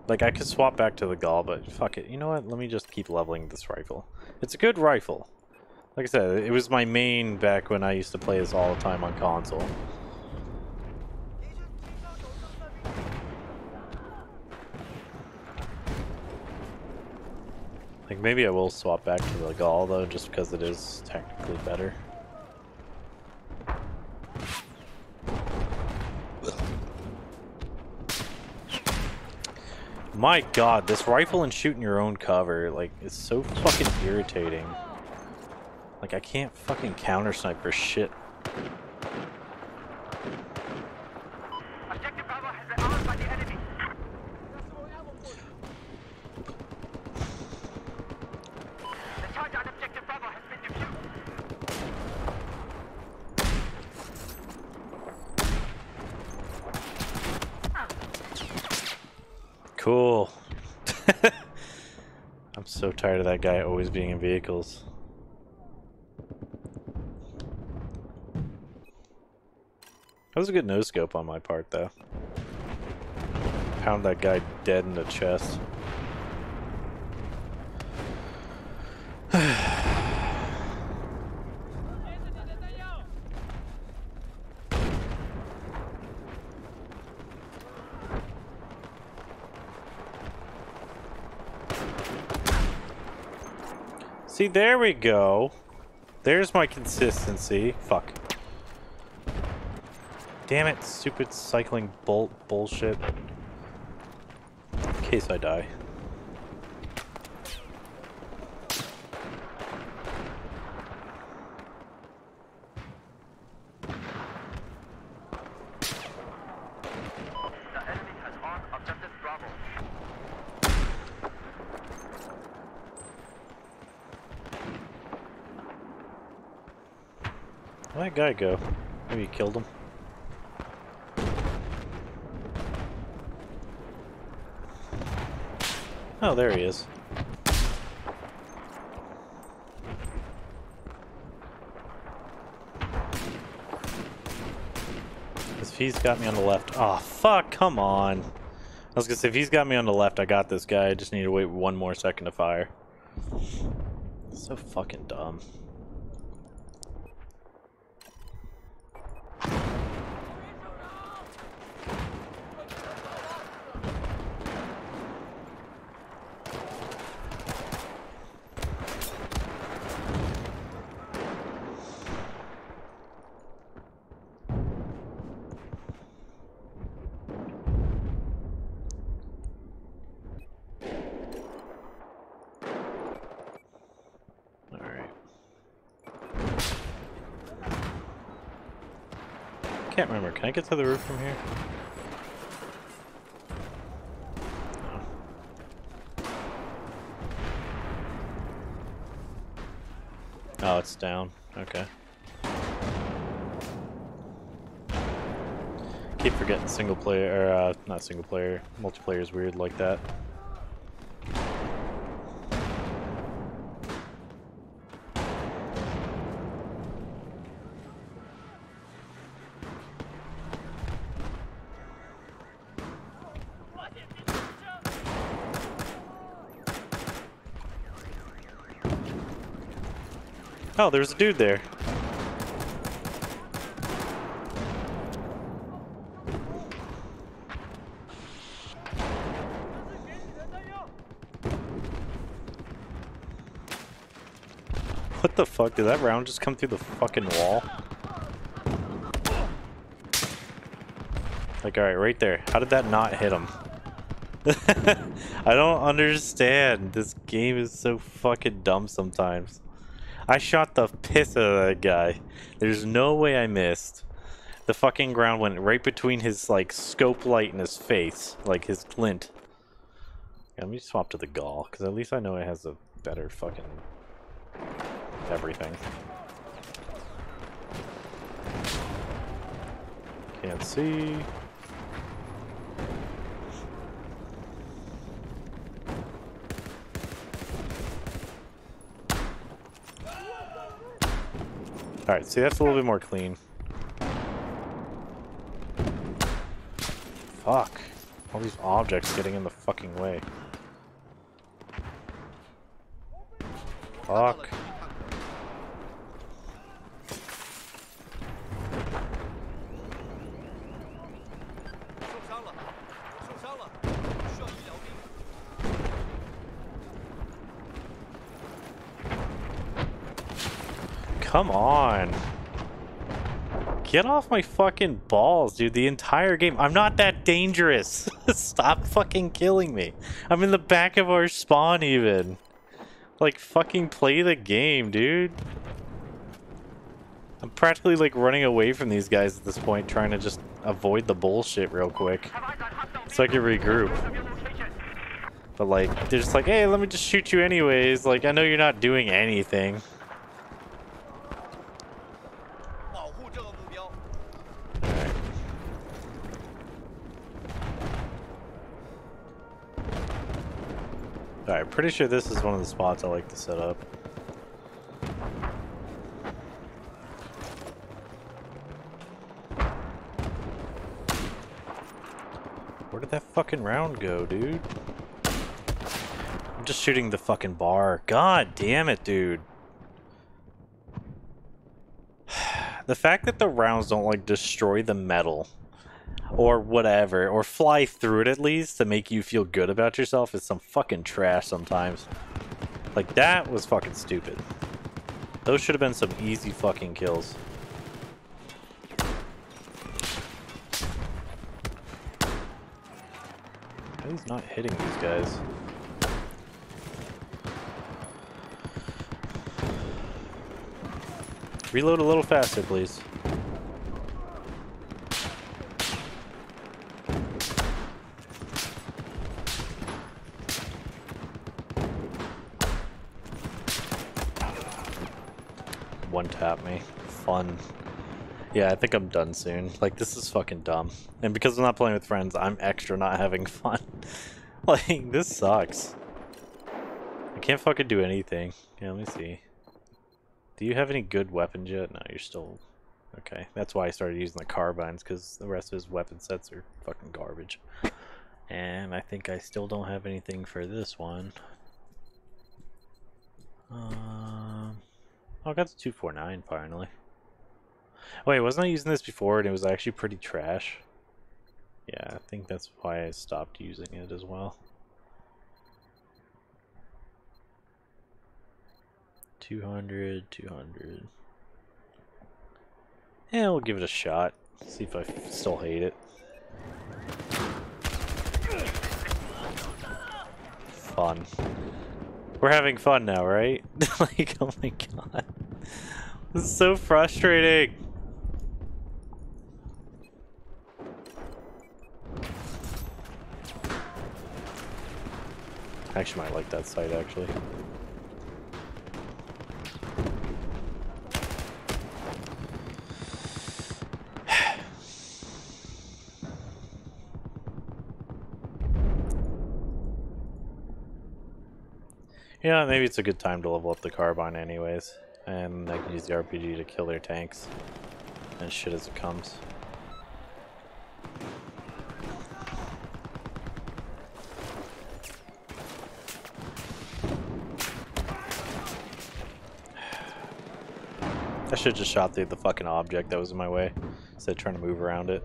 Like, I could swap back to the GOL, but fuck it. You know what? Let me just keep leveling this rifle. It's a good rifle. Like I said, it was my main back when I used to play this all the time on console. Like, maybe I will swap back to the GOL, though, just because it is technically better. My god, this rifle and shooting your own cover, like, it's so fucking irritating. Like, I can't fucking counter sniper shit. Cool. I'm so tired of that guy always being in vehicles. That was a good no scope on my part, though. Pound that guy dead in the chest. See, there we go. There's my consistency. Fuck. Damn it, stupid cycling bolt bullshit. In case I die. The enemy has armed objective Bravo. Where'd that guy go? Maybe he killed him. Oh, there he is. If he's got me on the left. Oh, fuck, come on. I was gonna say, if he's got me on the left, I got this guy. I just need to wait one more second to fire. So fucking dumb. Alright. Can't remember. Can I get to the roof from here? No. Oh, it's down. Okay. Keep forgetting single player, or uh, not single player, multiplayer is weird like that. Oh, there's a dude there. What the fuck? Did that round just come through the fucking wall? Like, alright, right there. How did that not hit him? I don't understand. This game is so fucking dumb sometimes. I shot the piss out of that guy. There's no way I missed. The fucking ground went right between his, like, scope light and his face. Like, his glint. Yeah, let me swap to the GOL, because at least I know it has a better fucking... everything. Can't see. Alright, see that's a little bit more clean. Fuck. All these objects getting in the fucking way. Fuck. Come on. Get off my fucking balls, dude. The entire game. I'm not that dangerous. Stop fucking killing me. I'm in the back of our spawn even. Like, fucking play the game, dude. I'm practically like running away from these guys at this point, trying to just avoid the bullshit real quick. So I can regroup. But like, they're just like, hey, let me just shoot you anyways. Like, I know you're not doing anything. Pretty sure this is one of the spots I like to set up. Where did that fucking round go, dude? I'm just shooting the fucking bar. God damn it, dude. The fact that the rounds don't, like, destroy the metal or whatever, or fly through it at least to make you feel good about yourself is some fucking trash sometimes. Like, that was fucking stupid. Those should have been some easy fucking kills. He's not hitting these guys. Reload a little faster, please. Tap me. Fun. Yeah, I think I'm done soon. Like, this is fucking dumb. And because I'm not playing with friends, I'm extra not having fun. like, this sucks. I can't fucking do anything. Yeah, let me see. Do you have any good weapons yet? No, you're still... Okay, that's why I started using the carbines, because the rest of his weapon sets are fucking garbage. And I think I still don't have anything for this one. Um, oh, I got the 249 finally. Wait, wasn't I using this before and it was actually pretty trash? Yeah, I think that's why I stopped using it as well. 200, 200. Yeah, we'll give it a shot. See if I still hate it. Fun. We're having fun now, right? like, oh my god. This is so frustrating. Actually might like that sight, actually. Yeah, maybe it's a good time to level up the carbine anyways. And I can use the RPG to kill their tanks. And shit as it comes. I should just shot through the fucking object that was in my way instead of trying to move around it.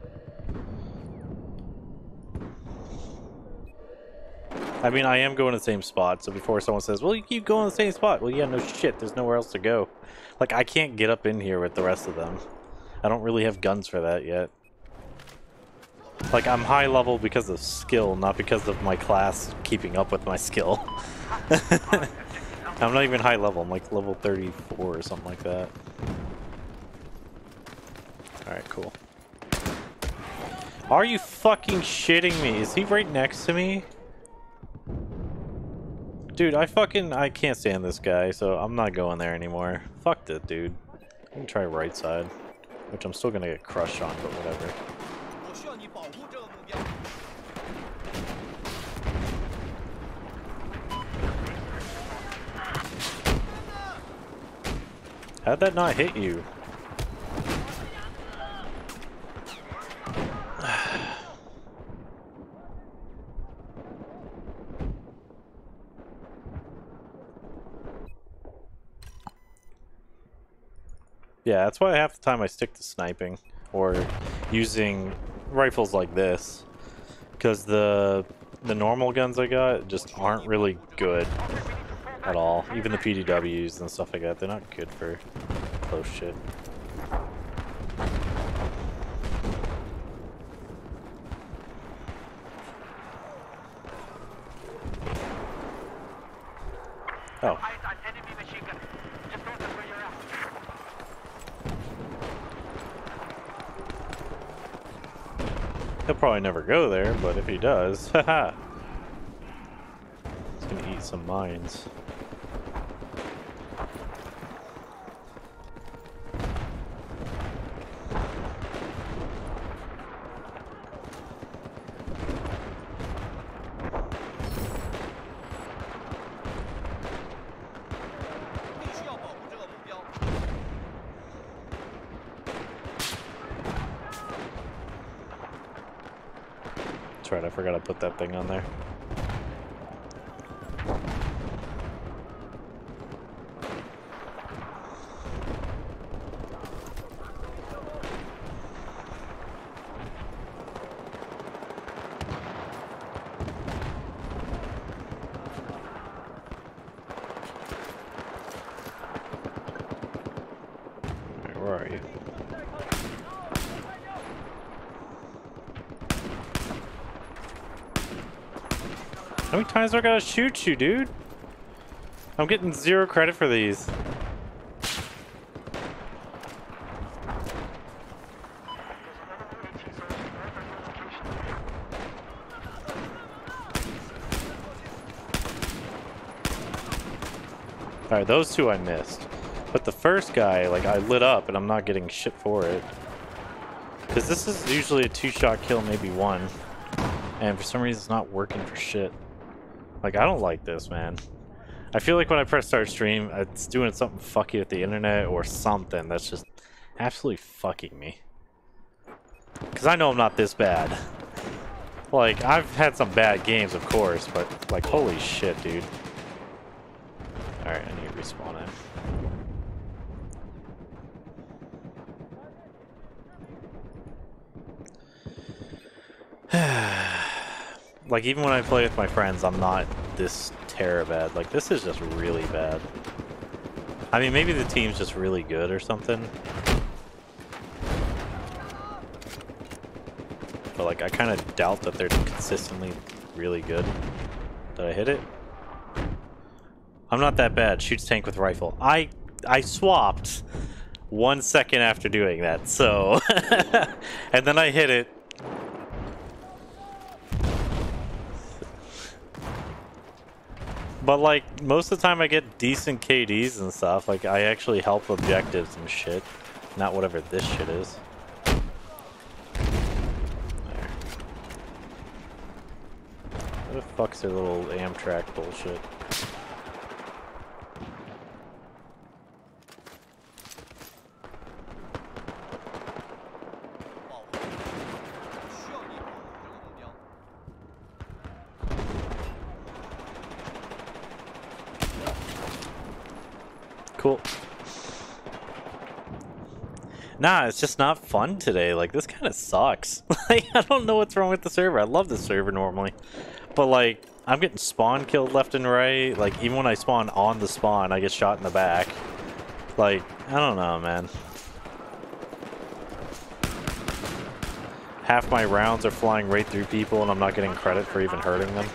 I mean, I am going to the same spot, so before someone says, well, you keep going to the same spot. Well, yeah, no shit, there's nowhere else to go. Like, I can't get up in here with the rest of them. I don't really have guns for that yet. Like, I'm high level because of skill, not because of my class keeping up with my skill. I'm not even high level, I'm like level 34 or something like that. Alright, cool. Are you fucking shitting me? Is he right next to me? Dude, I fucking, I can't stand this guy, so I'm not going there anymore. Fuck that dude. I'm gonna try right side, which I'm still gonna get crushed on, but whatever. How'd that not hit you? Yeah, that's why half the time I stick to sniping or using rifles like this. Because the the normal guns I got just aren't really good at all. Even the PDWs and stuff like that, they're not good for close shit. Oh. He'll probably never go there, but if he does, haha. He's gonna eat some mines. That thing on there. Times I gotta shoot you, dude? I'm getting zero credit for these. Alright, those two I missed. But the first guy, like, I lit up and I'm not getting shit for it. Because this is usually a two-shot kill, maybe one. And for some reason it's not working for shit. Like, I don't like this, man. I feel like when I press start stream, it's doing something fucky with the internet or something that's just absolutely fucking me. Because I know I'm not this bad. Like, I've had some bad games, of course, but, like, holy shit, dude. Alright, I need to respawn it. Like, even when I play with my friends, I'm not this terror bad. Like, this is just really bad. I mean, maybe the team's just really good or something. But, like, I kind of doubt that they're consistently really good. Did I hit it? I'm not that bad. Shoots tank with rifle. I I swapped one second after doing that, so... and then I hit it. But, like, most of the time I get decent KDs and stuff. Like, I actually help objectives and shit. Not whatever this shit is. There. What the fuck's their little AMTRAC bullshit? Cool. Nah, it's just not fun today. Like, this kind of sucks. like, I don't know what's wrong with the server. I love the server normally. But, like, I'm getting spawn killed left and right. Like, even when I spawn on the spawn, I get shot in the back. Like, I don't know, man. Half my rounds are flying right through people and I'm not getting credit for even hurting them.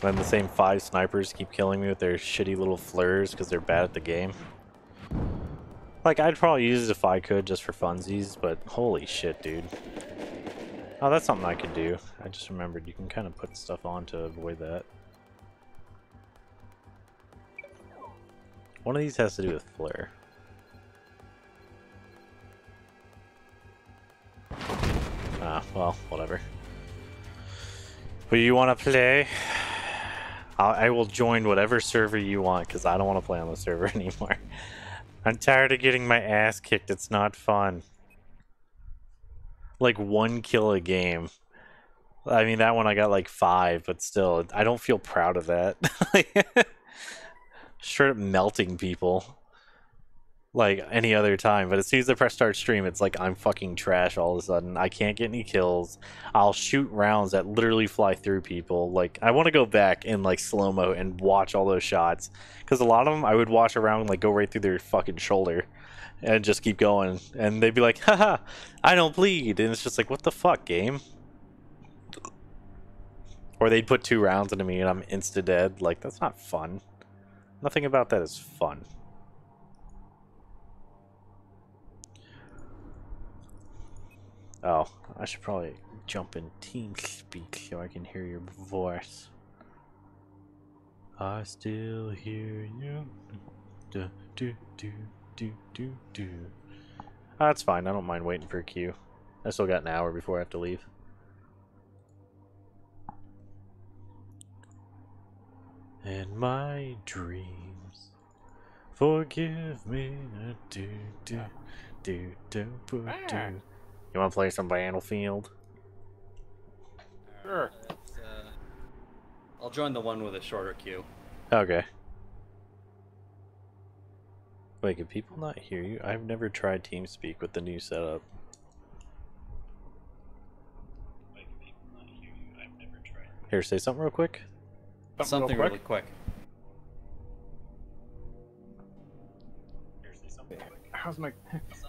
Then the same five snipers keep killing me with their shitty little flares because they're bad at the game. Like, I'd probably use it if I could just for funsies, but holy shit, dude. Oh, that's something I could do. I just remembered you can kind of put stuff on to avoid that. One of these has to do with flare. Ah, well, whatever. But you want to play? I will join whatever server you want because I don't want to play on the server anymore. I'm tired of getting my ass kicked. It's not fun. Like one kill a game. I mean, that one I got like five, but still, I don't feel proud of that. Straight up melting people like any other time. But as soon as I press start stream, it's like I'm fucking trash all of a sudden. I can't get any kills. I'll shoot rounds that literally fly through people. Like I want to go back in like slow mo and watch all those shots because a lot of them I would watch around like go right through their fucking shoulder and just keep going. And they'd be like, haha, I don't bleed. And it's just like, what the fuck, game? Or they'd put two rounds into me and I'm insta dead. Like, that's not fun. Nothing about that is fun. Oh, I should probably jump in TeamSpeak so I can hear your voice. I still hear you. Do, do, do, do, do, do. That's ah, fine. I don't mind waiting for a queue. I still got an hour before I have to leave. And my dreams, forgive me, do do do do do do. Ah. You want to play some Battlefield? Sure. Uh, I'll join the one with a shorter queue. Okay. Wait, can people not hear you? I've never tried TeamSpeak with the new setup. Here, say something real quick. Something, really quick. How's my?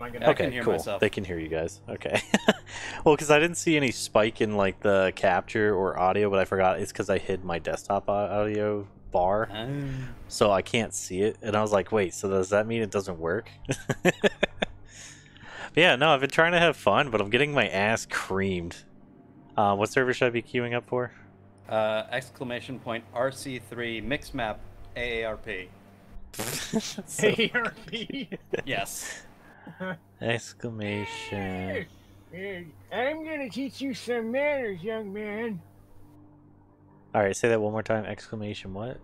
I Okay, can hear cool. myself. They can hear you guys. Okay. well, because I didn't see any spike in like the capture or audio, but I forgot it's because I hid my desktop audio bar, Oh. so I can't see it. And I was like, wait, so does that mean it doesn't work? yeah, no, I've been trying to have fun, but I'm getting my ass creamed. Uh, what server should I be queuing up for? Uh, exclamation point RC3 mix map AARP. AARP. Yes. Exclamation. I'm gonna teach you some manners, young man. All right, say that one more time. Exclamation what?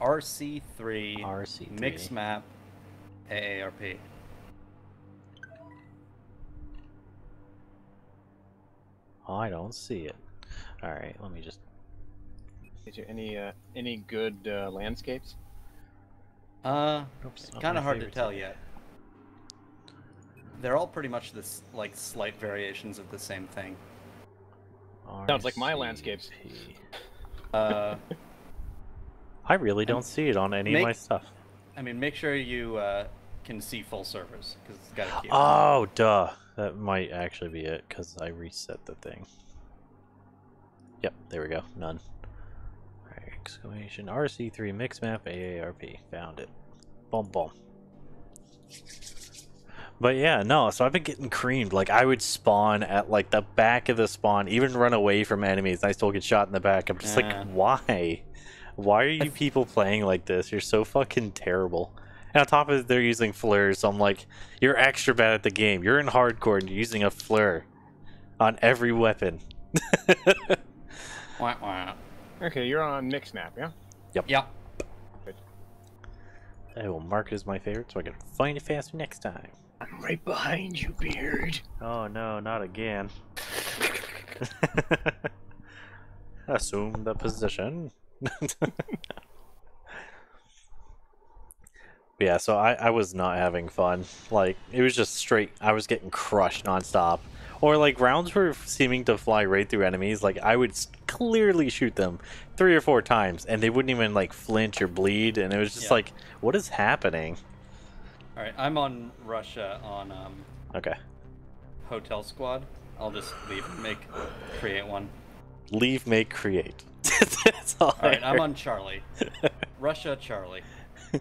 RC3 RC3. mix map AARP. Oh, I don't see it. All right, let me just. Is there any uh, any good uh, landscapes? Uh, Oops, kind of hard to tell yet. They're all pretty much this like slight variations of the same thing. Sounds like my landscapes. Uh, I really don't see it on any of my stuff. I mean, make sure you uh, can see full servers because it's got a queue. Oh, duh. That might actually be it because I reset the thing. Yep, there we go. None. Alright, exclamation RC3 mix map AARP. Found it. Boom, boom. But yeah, no, so I've been getting creamed. Like, I would spawn at, like, the back of the spawn, even run away from enemies, and I still get shot in the back. I'm just Yeah. like, why? Why are you people playing like this? You're so fucking terrible. And on top of it, they're using flares, so I'm like, you're extra bad at the game. You're in hardcore and you're using a flare on every weapon. Wah, wah. Okay, you're on mix map, yeah? Yep. Yep. I will mark it as my favorite so I can find it faster next time. I'm right behind you, Beard. Oh no, not again. Assume the position. yeah, so I, I was not having fun. Like, it was just straight, I was getting crushed nonstop. Or, like, rounds were seeming to fly right through enemies. Like, I would clearly shoot them three or four times, and they wouldn't even, like, flinch or bleed. And it was just Yeah. like, what is happening? All right, I'm on Russia on um, Okay. Hotel Squad. I'll just leave make create one. Leave, make, create. That's all, All right, I I'm on Charlie. Russia, Charlie.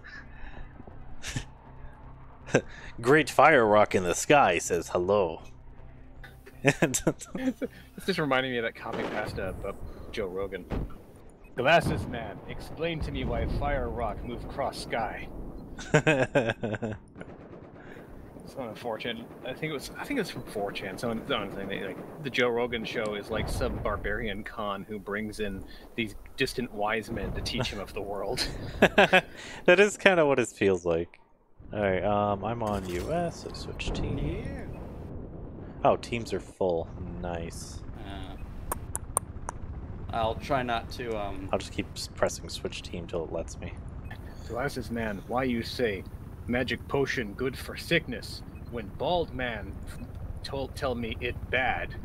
Great fire rock in the sky says hello. It's just reminding me of that copy pasta uh, uh, Joe Rogan. Glasses man, explain to me why fire rock move across sky. It's on a 4chan. I think it was. I think it was from 4chan. Someone, someone saying that, like the Joe Rogan show is like some barbarian Khan who brings in these distant wise men to teach him of the world. that is kind of what it feels like. Alright, um, I'm on US, I switch team. Oh, teams are full. Nice. Uh, I'll try not to. Um, I'll just keep pressing switch team till it lets me. Glasses man, why you say magic potion good for sickness when bald man told tell me it bad?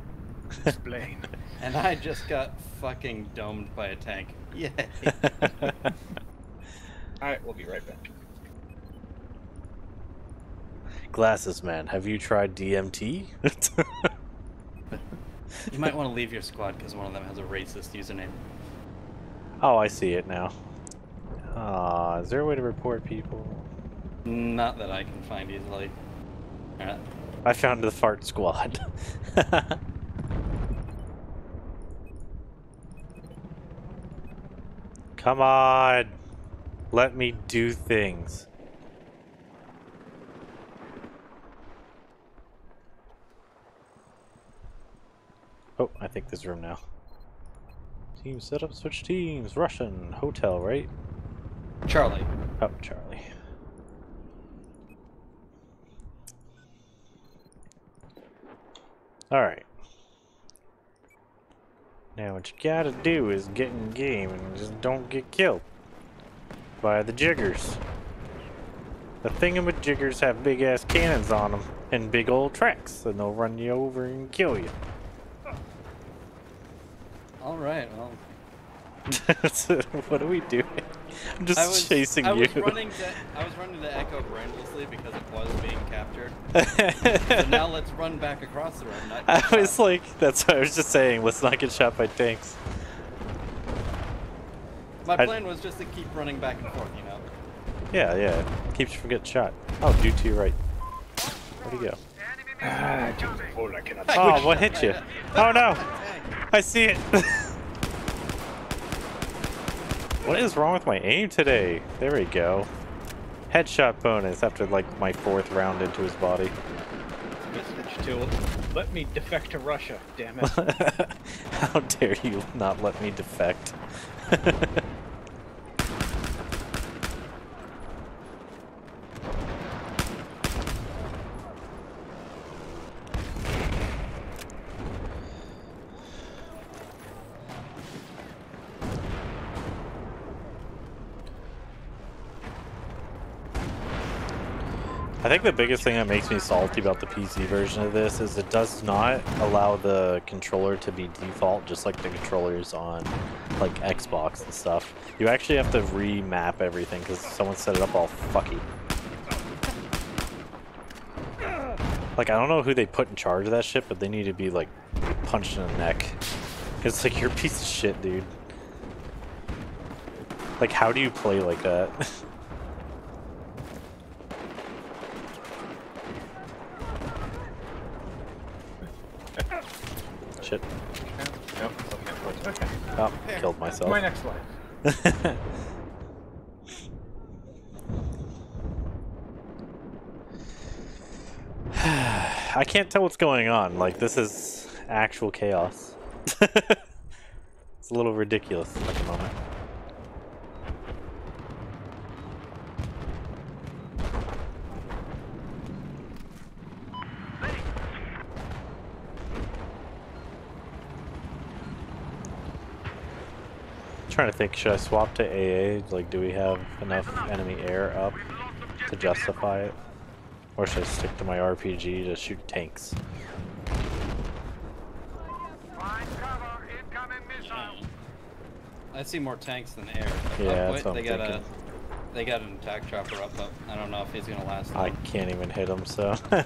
Explain. and I just got fucking domed by a tank. Yeah. All right, we'll be right back. Glasses man, have you tried DMT? you might want to leave your squad because one of them has a racist username. oh, I see it now. Ah, is there a way to report people? Not that I can find easily. I found the fart squad. Come on. Let me do things. Oh, I think this room now. Team setup, switch teams. Russian, hotel, right? Charlie. Oh, Charlie. Alright. Now what you gotta do is get in game and just don't get killed by the jiggers. The thingamajiggers have big ass cannons on them and big old tracks, and they'll run you over and kill you. Alright, well. What are we doing? I'm just I was, chasing I you. Was running to, I was running to Echo brainlessly because it was being captured. so now let's run back across the room. I get was like, that's what I was just saying. Let's not get shot by tanks. My I- plan was just to keep running back and forth, you know. Yeah, yeah. Keeps you from getting shot. Oh, dude to your right. Where'd he go? Ah, dude, hold I cannot Oh, what hit you? Oh no! I see it! what is wrong with my aim today? There we go. Headshot bonus after like my fourth round into his body. Message to let me defect to Russia. Damn it. How dare you not let me defect? think the biggest thing that makes me salty about the PC version of this is it does not allow the controller to be default just like the controllers on like Xbox and stuff. You actually have to remap everything because someone set it up all fucky. Like I don't know who they put in charge of that shit, but they need to be like punched in the neck. It's like you're a piece of shit, dude. Like how do you play like that? Shit. Nope, okay, okay. Oh, killed myself. My next life. I can't tell what's going on. Like, this is actual chaos. it's a little ridiculous at the moment. Trying to think, should I swap to AA? Like, do we have enough enemy air up to justify it? Or should I stick to my RPG to shoot tanks? I see more tanks than air. Yeah, that's what they I'm got thinking. a they got an attack chopper up, but I don't know if he's gonna last long. I can't even hit him, so...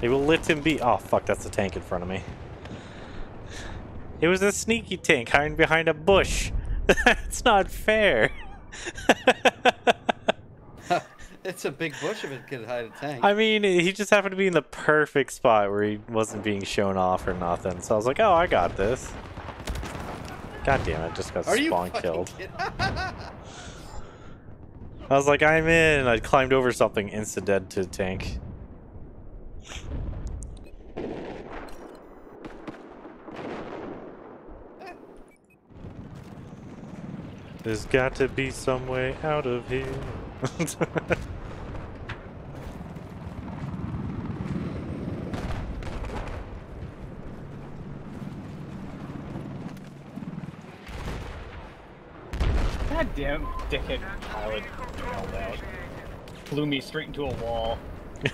they will let him be- oh fuck, that's a tank in front of me. It was a sneaky tank hiding behind a bush. That's not fair. it's a big bush if it could hide a tank. I mean, he just happened to be in the perfect spot where he wasn't being shown off or nothing. So I was like, oh, I got this. God damn it, just got Are you spawn killed. I was like, I'm in. I climbed over something, insta dead to the tank. There's got to be some way out of here. God damn dickhead pilot yelled out. Flew me straight into a wall.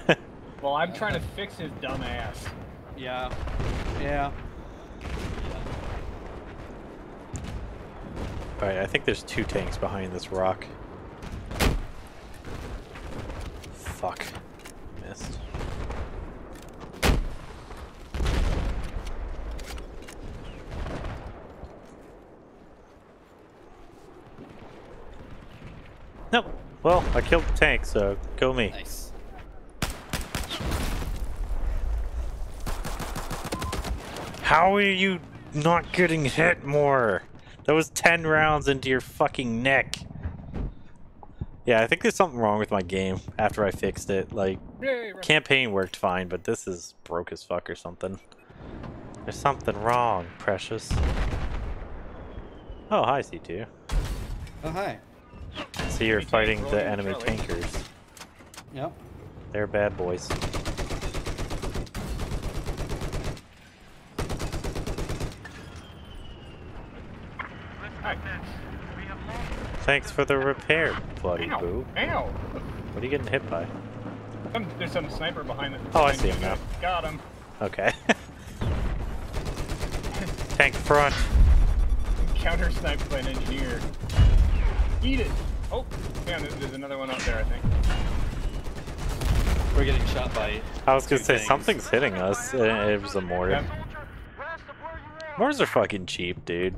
well, I'm trying to fix his dumb ass. Yeah. Yeah. Alright, I think there's two tanks behind this rock. Fuck. Missed. Nope. Well, I killed the tank, so go me. Nice. How are you not getting hit more? That was 10 rounds into your fucking neck. Yeah, I think there's something wrong with my game after I fixed it. Like, Yay, right. campaign worked fine, but this is broke as fuck or something. There's something wrong, precious. Oh, hi, C2. Oh hi. So you're fighting the enemy Charlie. tankers. Yep. They're bad boys. Thanks for the repair, bloody Ow. boo. Ow! What are you getting hit by? Some, there's some sniper behind the. Oh, I see him now. Got him. Okay. Tank front. Counter sniped by an engineer. Eat it! Oh, man, there's, there's another one out there, I think. We're getting shot by. I was gonna say things. something's hitting us. and It was a mortar. Mortars are fucking cheap, dude.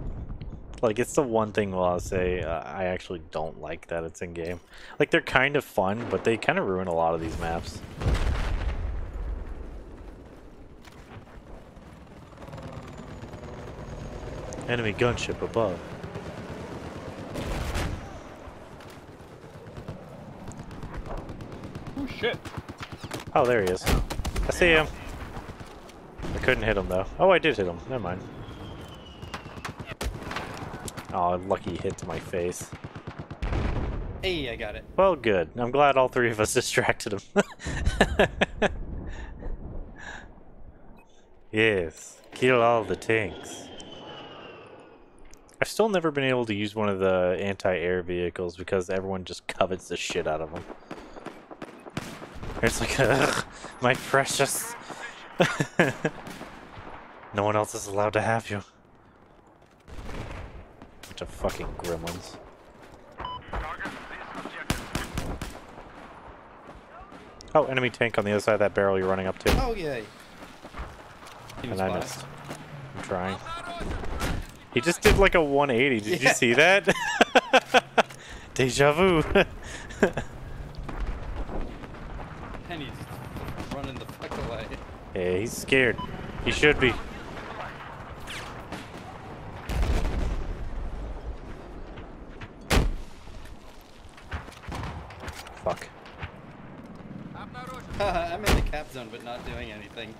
Like it's the one thing Well, I'll say uh, I actually don't like that it's in game. Like they're kind of fun, but they kind of ruin a lot of these maps. Enemy gunship above. Oh shit! Oh, there he is. I see him. I couldn't hit him though. Oh, I did hit him. Never mind. Oh, lucky hit to my face. Hey, I got it. Well, good. I'm glad all three of us distracted him. yes, kill all the tanks. I've still never been able to use one of the anti-air vehicles because everyone just covets the shit out of them. It's like, ugh, my precious. no one else is allowed to have you. Bunch of fucking gremlins. Oh, enemy tank on the other side of that barrel you're running up to. Oh yay! He And I missed. I'm trying. He just did like a 180. Did Yeah. you see that? Deja vu. And he's running the fuck away. yeah, he's scared. He should be. Fuck. I'm in the cap zone, but not doing anything.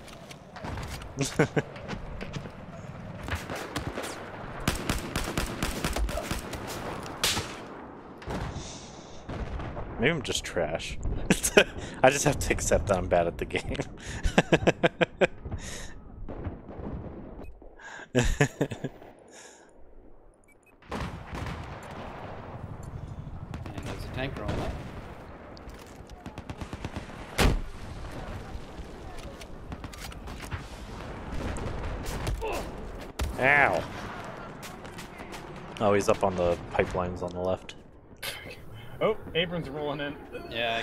Maybe I'm just trash. I just have to accept that I'm bad at the game. And there's a tank rolling up. Ow! Oh, he's up on the pipelines on the left. Oh, Abrams rolling in. Yeah.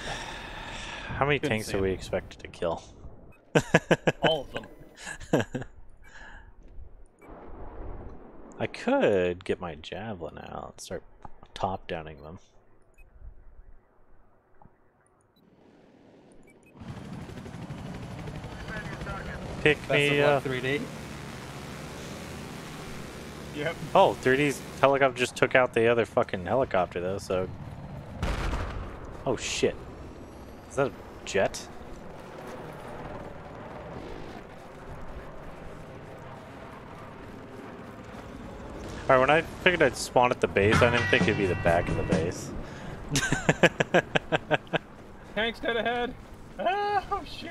How many Couldn't tanks see are him. we expected to kill? All of them. I could get my javelin out and start top downing them. Pick Best me of up. 3D. Yep. Oh, 3D's helicopter just took out the other fucking helicopter though, so. Oh shit. Is that a jet? Alright, when I figured I'd spawn at the base, I didn't think it'd be the back of the base. Tanks dead ahead. Ah, oh shit!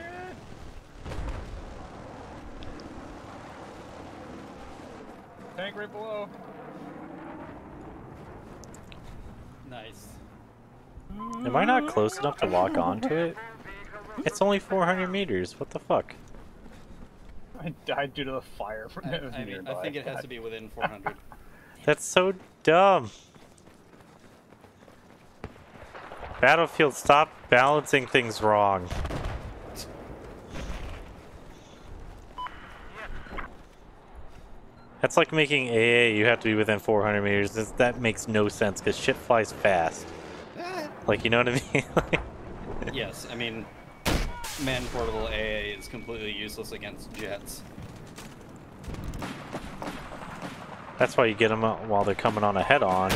Tank right below. Nice. Am I not close enough to lock onto it? It's only 400 meters, what the fuck? I died due to the fire from I, I, mean. I think it has God. to be within 400. That's so dumb. Battlefield, stop balancing things wrong. That's like making AA, you have to be within 400 meters. This- That makes no sense because shit flies fast. Eh. Like, you know what I mean? yes, I mean, man portable AA is completely useless against jets. That's why you get them uh, while they're coming on a head on.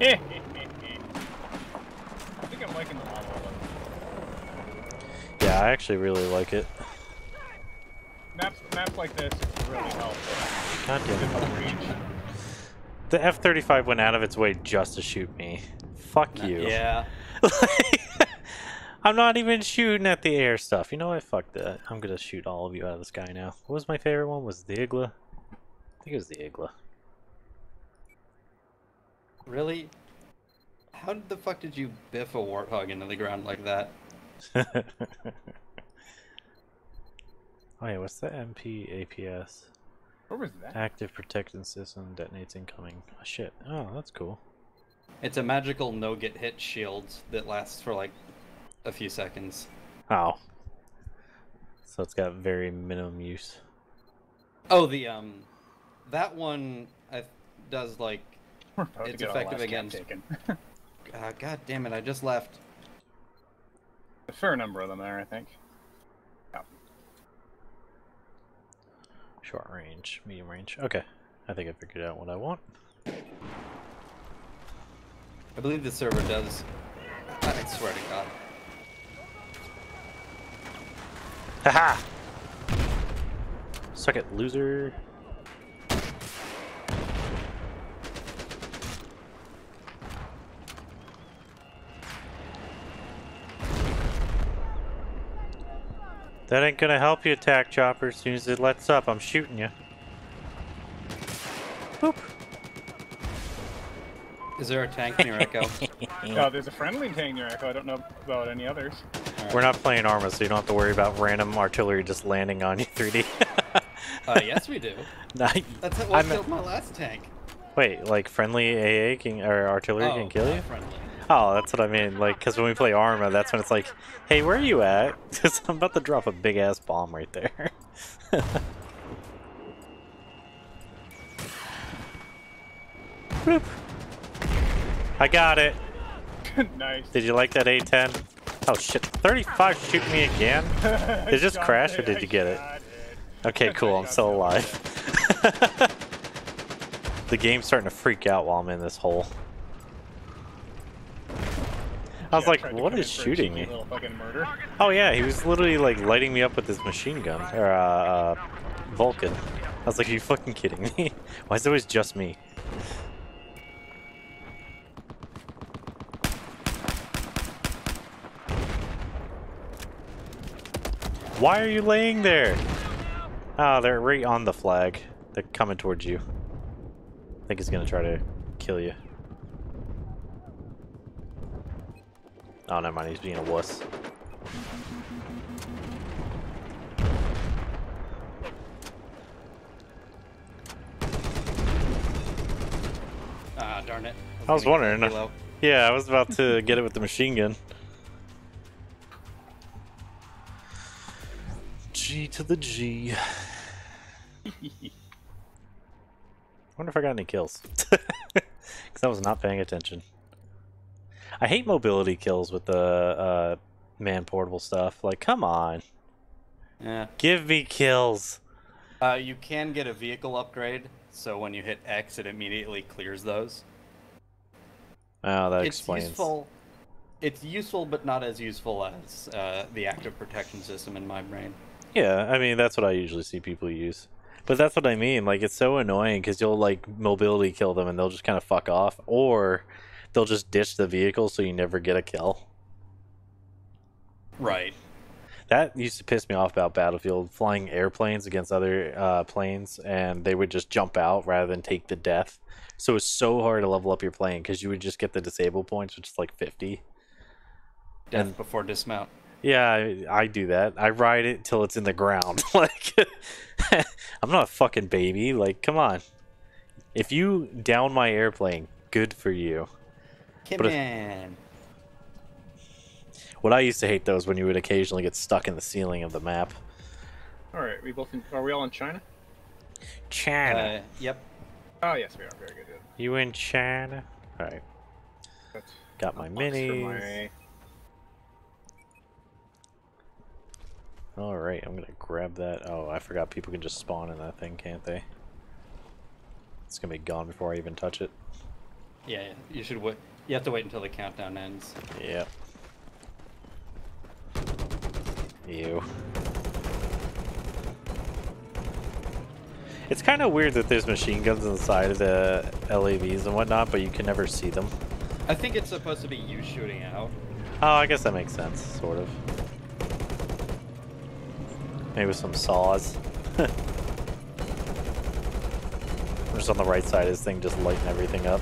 I think I'm liking the model. Yeah, I actually really like it. Maps, maps like this really help. God damn it. Difficult range. The F-35 went out of its way just to shoot me. Fuck you. Yeah. I'm not even shooting at the air stuff. You know what? Fuck that. I'm gonna shoot all of you out of the sky now. What was my favorite one? Was it the Igla? I think it was the Igla. Really? How the fuck did you biff a warthog into the ground like that? oh yeah, what's the MP APS? Where was that? Active protection system detonates incoming. Oh, shit. Oh, that's cool. It's a magical no get hit shield that lasts for like a few seconds. Oh. So it's got very minimum use. Oh, the um, that one I, does like it's effective last against. taken. Uh, God damn it! I just left. A fair number of them there, I think. Short range, medium range. Okay. I think I figured out what I want. I believe the server does. I, swear to God. Haha! Suck it, loser. That ain't gonna help you attack chopper. As soon as it lets up, I'm shooting you. Boop. Is there a tank near Echo? Oh, there's a friendly tank near Echo. I don't know about any others. We're not playing Arma, so you don't have to worry about random artillery just landing on you 3D. uh, yes, we do. Nah, That's what I'm- killed my last tank. Wait, like friendly AA can or artillery Oh, can kill you? friendly. Oh, that's what I mean. Like, because when we play Arma, that's when it's like, hey, where are you at? 'Cause I'm about to drop a big ass bomb right there. Boop. I got it. nice. Did you like that A10? Oh shit, 35 shoot me again? Did it just crash or did you get it? Okay, cool, I'm still alive. the game's starting to freak out while I'm in this hole. I was Yeah, like, what is in for a shooting me? Little fucking murder. Oh yeah, he was literally like lighting me up with his machine gun, or uh, uh, Vulcan. I was like, are you fucking kidding me? Why is it always just me? Why are you laying there? Oh, they're right on the flag. They're coming towards you. I think he's gonna try to kill you. Oh, never mind. He's being a wuss. Ah, darn it. I was gonna get wondering. Yeah, I was about to get it with the machine gun. G to the G. wonder if I got any kills. Because I was not paying attention. I hate mobility kills with the uh, man portable stuff. Like, come on. Yeah. Give me kills. Uh, you can get a vehicle upgrade, so when you hit X, it immediately clears those. Oh, that it's explains. useful. It's useful, but not as useful as uh, the active protection system in my brain. Yeah, I mean that's what I usually see people use. But that's what I mean. Like it's so annoying because you'll like mobility kill them and they'll just kind of fuck off, or they'll just ditch the vehicle so you never get a kill. Right. That used to piss me off about Battlefield flying airplanes against other uh, planes, and they would just jump out rather than take the death. So it's so hard to level up your plane because you would just get the disable points, which is like fifty. Death And- before dismount. Yeah, I, I do that. I ride it till it's in the ground. like, I'm not a fucking baby. Like, come on. If you down my airplane, good for you. Come But if- in. What I used to hate though is when you would occasionally get stuck in the ceiling of the map. All right, we both in, are we all in China? China. Uh, yep. Oh yes, we are. Very good. good. you in China? Alright. That's Got my box for minis. my- Alright, I'm gonna grab that. Oh, I forgot people can just spawn in that thing, can't they? It's gonna be gone before I even touch it. Yeah, yeah, you should wait. You have to wait until the countdown ends. Yep. Ew. It's kind of weird that there's machine guns inside of the LAVs and whatnot, but you can never see them. I think it's supposed to be you shooting out. Oh, I guess that makes sense, sort of. Maybe with some saws. Just on the right side of this thing, just lighting everything up.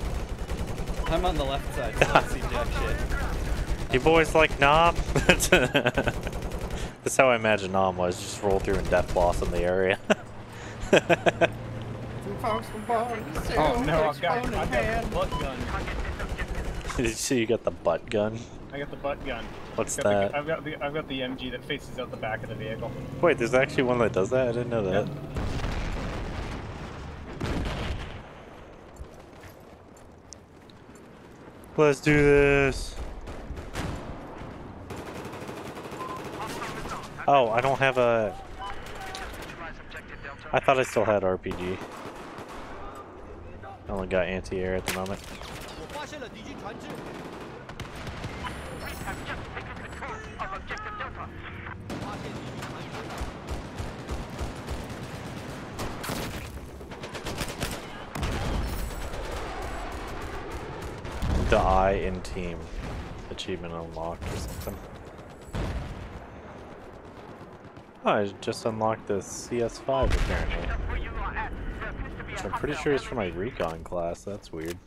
I'm on the left side, so I don't see jack shit. You boys like Nam? That's how I imagine Nam was, just roll through and death blossom the area. folks were born to sail, Oh no, I've got, fishbone in I've got the butt gun. Did you see you got the butt gun? I got the butt gun. What's I've that? The, I've got the I've got the MG that faces out the back of the vehicle. Wait, there's actually one that does that? I didn't know that. Let's do this. Oh, I don't have a... I thought I still had RPG. I only got anti-air at the moment. Die in team. Achievement unlocked or something. Oh, I just unlocked the CS5 apparently. Which I'm pretty sure it's for my recon class, that's weird.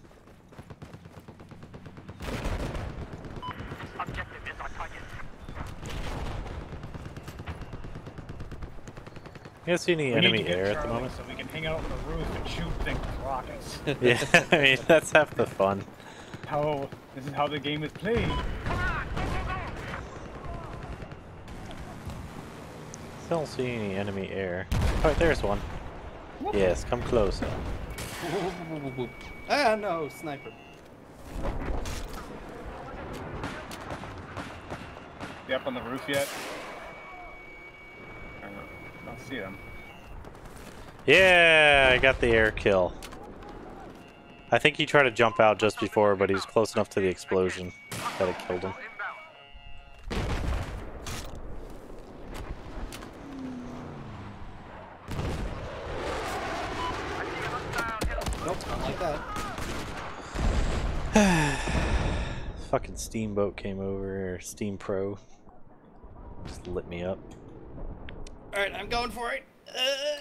You guys see any We enemy air at the moment? so we can hang out on the roof and shoot things with rockets. yeah, I mean, that's half the fun. How this is how the game is played. Still don't see any enemy air. Oh, there's one. Yes, come closer. Ah, no, sniper. You up on the roof yet? I don't. I don't see them. Yeah, I got the air kill. I think he tried to jump out just before, but he was close enough to the explosion that it killed him. Fucking Steamboat came over, Steam Pro. Just lit me up. Alright, I'm going for it. Uh,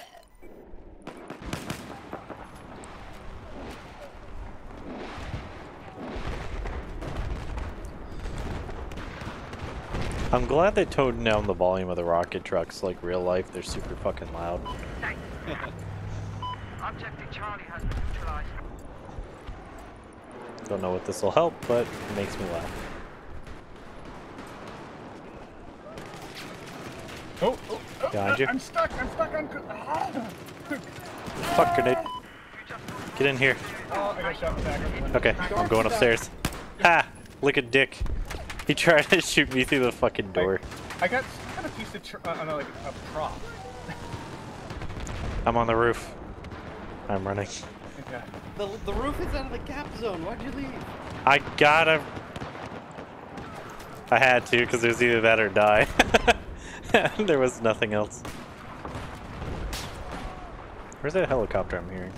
I'm glad they toned down the volume of the rocket trucks like real life. They're super fucking loud. Objective Charlie has been neutralized. Don't know what this will help, but it makes me laugh. Oh, oh, oh, Behind you. I'm stuck. I'm stuck on. Ah. Fuck grenade. Get in here. Oh, I got shot in the back. Okay, I'm going upstairs. Ha! Look at Dick. He tried to shoot me through the fucking door. I got some kind of piece of uh, uh, like a prop. I'm on the roof. I'm running. Okay. the, the roof is out of the cap zone. Why'd you leave? I gotta. I had to because it was either that or die. there was nothing else. Where's that helicopter I'm hearing?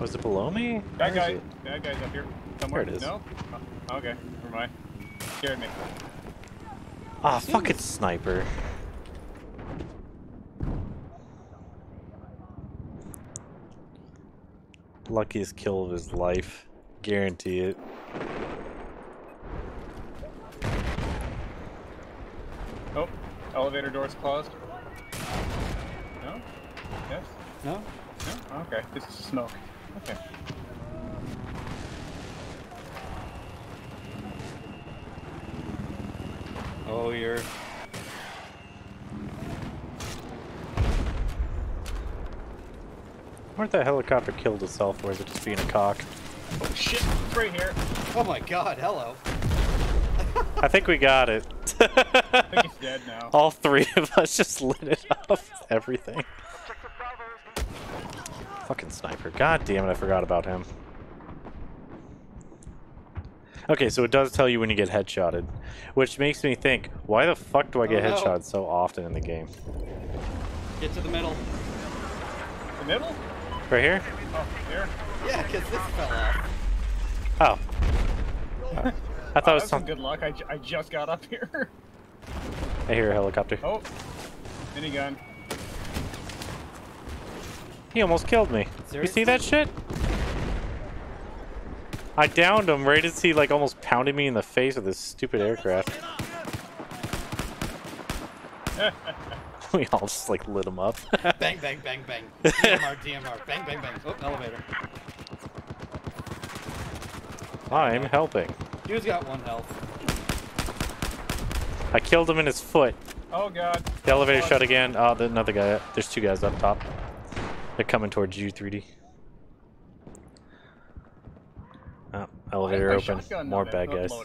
Was it below me? That Where is guy. it? That guy's up here somewhere. There it is. No. Oh, okay. Never mind. Scared me. Ah, fucking sniper. Luckiest kill of his life. Guarantee it. Oh, elevator doors closed. No. Yes. No. No. Okay. This is smoke. Okay. Oh, you're. Where'd that helicopter killed itself, or is it just being a cock? Oh shit! It's right here. Oh my god, hello. I think we got it. I think he's dead now. All three of us just lit it up everything. Fucking sniper. God damn it, I forgot about him. Okay, so it does tell you when you get headshotted, which makes me think, why the fuck do I get Oh, no. headshot so often in the game? Get to the middle. The middle? Right here? Oh, here. Yeah, because this fell off. Oh. Uh, I thought Wow, it was that's some some. good luck. I, j- I just got up here. I hear a helicopter. Oh, minigun. He almost killed me. You see that shit? I downed him right as he like almost pounded me in the face with his stupid aircraft. we all just like lit him up. bang, bang, bang, bang. DMR, DMR. Bang, bang, bang. Oh, elevator. I'm helping. Dude's got one health. I killed him in his foot. Oh god. The elevator shut again. Oh, there's another guy. There's two guys up top. They're coming towards you, 3D. Oh, elevator open. More bad guys.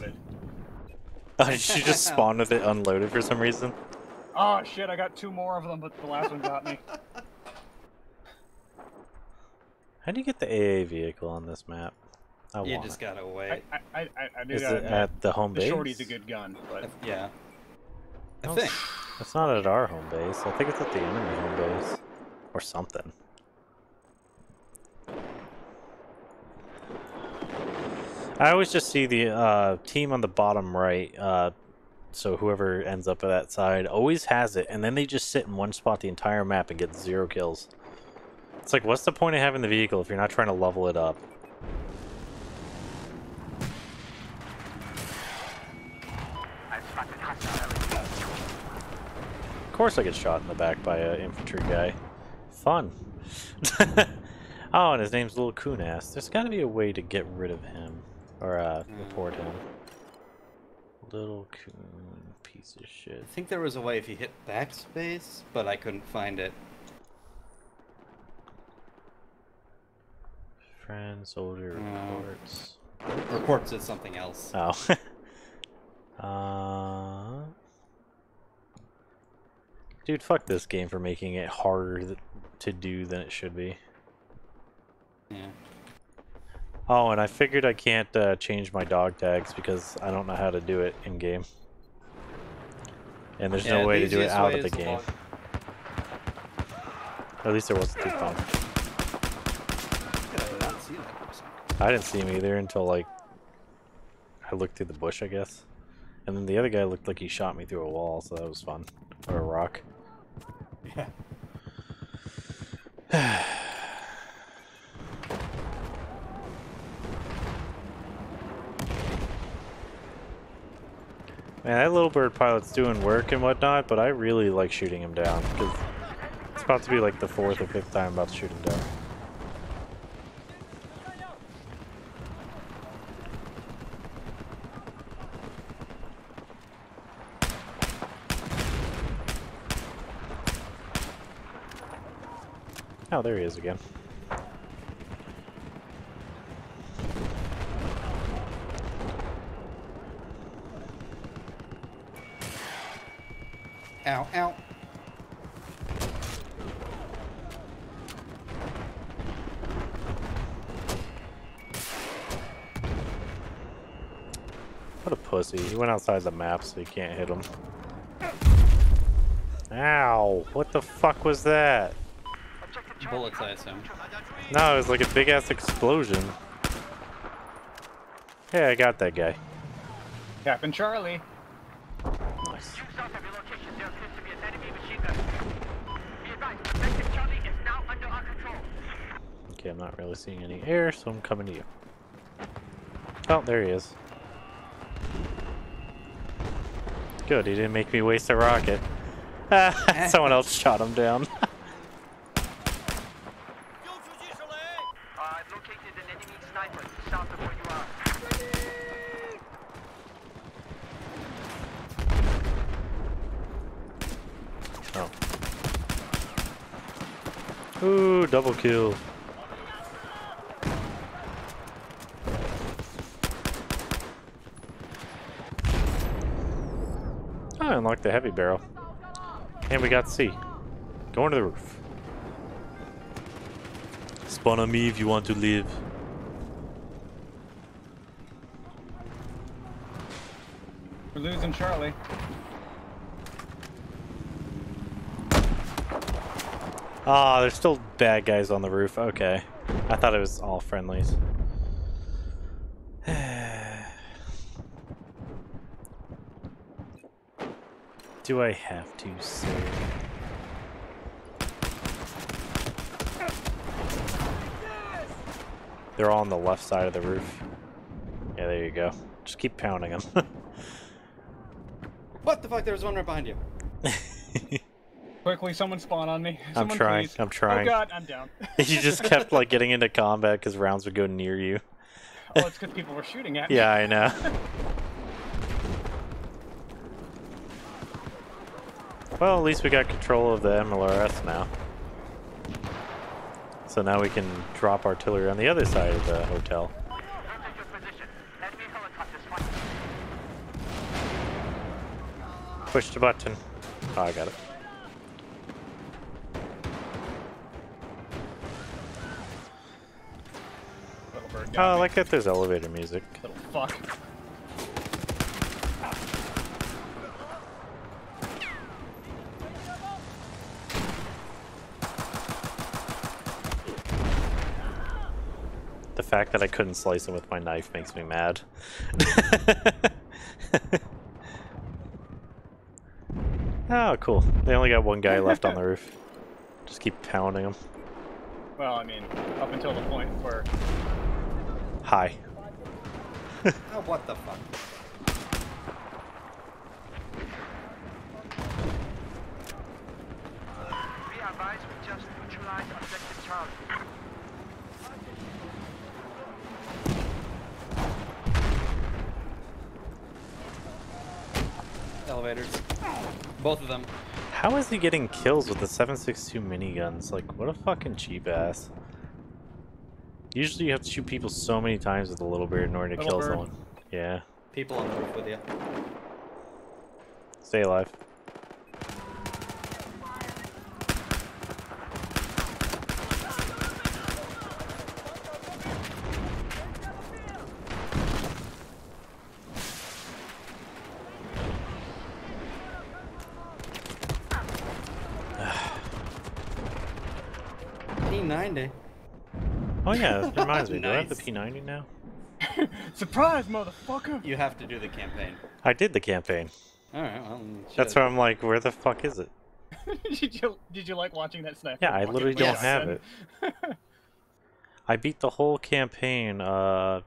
Oh, did you just spawn with it unloaded for some reason? Oh shit, I got two more of them, but the last one got me. How do you get the AA vehicle on this map? I You want just it. gotta wait. I, I, I, I Is gotta it at the home the base? shorty's a good gun, but Yeah. I oh, think. It's not at our home base. I think it's at the enemy home base. Or something. I always just see the uh, team on the bottom right, uh, so whoever ends up at that side always has it, and then they just sit in one spot the entire map and get zero kills. It's like, what's the point of having the vehicle if you're not trying to level it up? Of course I get shot in the back by an infantry guy. Fun. oh, and his name's Little Kunass. There's got to be a way to get rid of him. Or, uh, report him. Little Coon, piece of shit. I think there was a way if you hit backspace, but I couldn't find it. Friend, soldier, No. reports. Reports is something else. Oh. uh... Dude, fuck this game for making it harder to do than it should be. Yeah. Oh, and I figured I can't uh, change my dog tags because I don't know how to do it in game. And there's Yeah, no way the to do it out of the game. log- At least there wasn't too fun. I not see that person? I didn't see him either until like I looked through the bush, I guess. And then the other guy looked like he shot me through a wall, so that was fun. Or a rock. Yeah. Man, that little bird pilot's doing work and whatnot, but I really like shooting him down because it's about to be like the fourth or fifth time I'm about to shoot him down. Oh, there he is again. Ow, ow. What a pussy. He went outside the map so you can't hit him. Ow! What the fuck was that? Bullets, I assume. No, it was like a big ass explosion. Hey, I got that guy. Captain Charlie. Nice. Okay, I'm not really seeing any air, so I'm coming to you. Oh, there he is. Good, he didn't make me waste a rocket. Someone else shot him down. Oh. Ooh, double kill. I unlocked the heavy barrel. And we got C. Going to the roof. Spawn on me if you want to live. We're losing Charlie. Ah, there's still bad guys on the roof. Okay. I thought it was all friendlies. Do I have to say? They're all on the left side of the roof. Yeah, there you go. Just keep pounding them. What the fuck? There was one right behind you. Quickly, someone spawn on me. I'm trying, please. I'm trying. Oh god, I'm down. you just kept like getting into combat because rounds would go near you. oh, it's because people were shooting at me. Yeah, I know. Well, at least we got control of the MLRS now. So now we can drop artillery on the other side of the hotel. Push the button. Oh, I got it. Oh, I like that there's elevator music. Little fuck. Fact that I couldn't slice him with my knife makes me mad. oh, cool. They only got one guy left on the roof. Just keep pounding him. Well, I mean, up until the point where Hi. oh, what the fuck? Be advised we just neutralized objective Charlie. Elevators. Both of them. How is he getting kills with the 7.62 miniguns? Like, what a fucking cheap ass. Usually you have to shoot people so many times with a little bird in order to Little kill bird. someone. Yeah. People on the roof with you. Stay alive. P90. Oh yeah, that reminds me. Do I have the P90 now? surprise, motherfucker. You have to do the campaign. I did the campaign. Alright, well, That's shit. why I'm like, where the fuck is it? did you did you like watching that sniper? Yeah, I literally don't have then? it. I beat the whole campaign uh,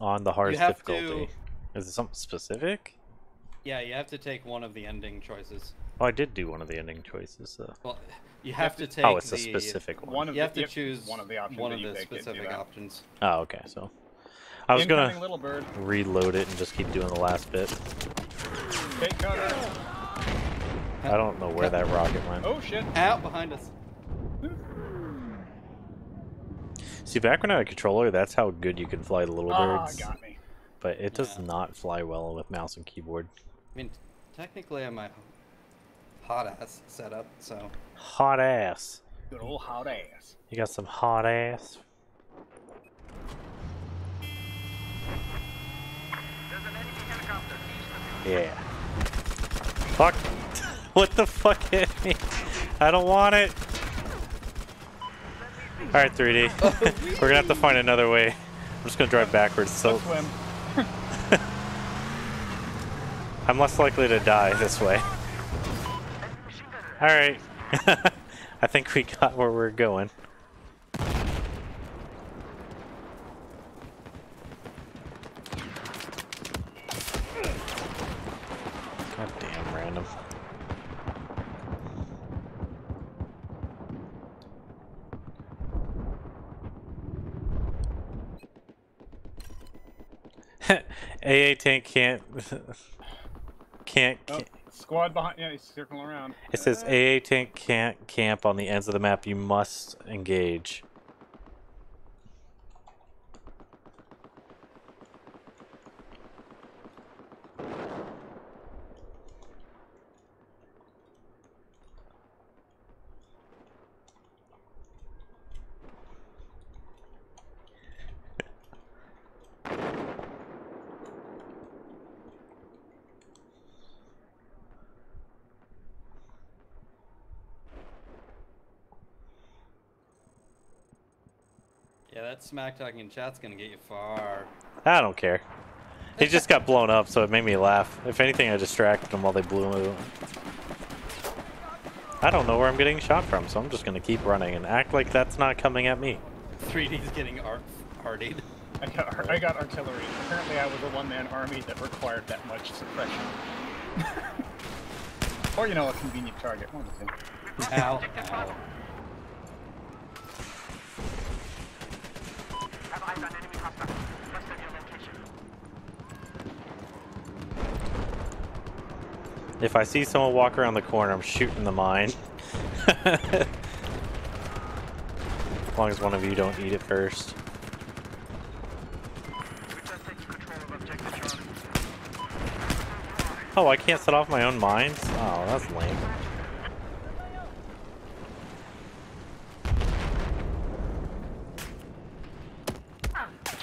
on the hardest have difficulty. Is it something specific? Yeah, you have to take one of the ending choices. Oh, I did do one of the ending choices. So. Well, you have to take Oh, it's a specific one. One of you have the- to yep, choose one of the options one of the pick to do specific options. Oh, okay. So I was Incoming gonna little bird. reload it and just keep doing the last bit. Take cover. I don't know where that rocket went. Oh shit. Out behind us. See, back when I had a controller, that's how good you can fly the little Ah, birds. got me. But it does not fly well with mouse and keyboard. I mean, technically I'm a hot ass setup, so Hot ass. Good old hot ass. You got some hot ass. Yeah. Fuck. what the fuck hit me? I don't want it. Alright, 3D. We're gonna have to find another way. I'm just gonna drive backwards, so Swim. I'm less likely to die this way. Alright. I think we got where we're going. God damn random. AA tank can't can't, Oh, can't squad behind. Yeah, he's circling around. it says AA tank can't camp on the ends of the map. You must engage. That smack talking in chat's gonna get you far. I don't care. He just got blown up, so it made me laugh. If anything, I distracted them while they blew him. I don't know where I'm getting shot from, so I'm just gonna keep running and act like that's not coming at me. 3D's getting art hardied. I got, ar- I got artillery. Apparently, I was a one-man army that required that much suppression. Or, you know, a convenient target. One of the two. Ow. Ow. If I see someone walk around the corner, I'm shooting the mine. as long as one of you don't eat it first. Oh, I can't set off my own mines? Oh, that's lame.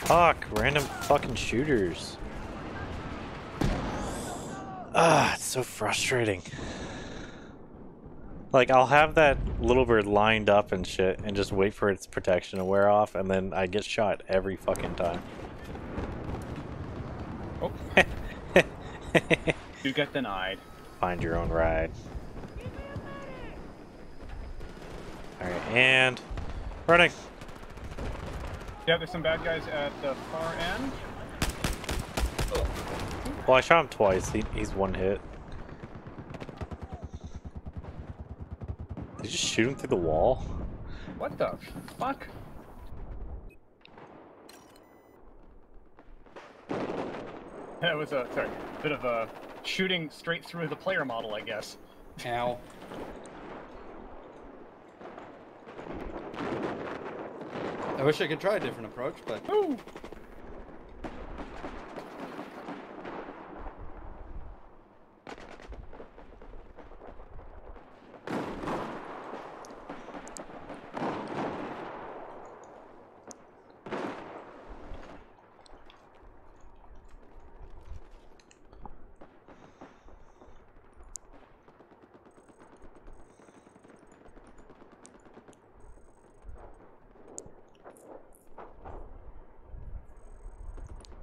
Fuck, random fucking shooters. Ah, it's so frustrating. Like, I'll have that little bird lined up and shit and just wait for its protection to wear off, and then I get shot every fucking time. Oh. you got denied. Find your own ride. Alright, and running. Yeah, there's some bad guys at the far end. Well, I shot him twice. He, he's one hit. Did you just shoot him through the wall? What the fuck? That was a sorry, bit of a shooting straight through the player model, I guess. Ow. Wish I could try a different approach, but Ooh.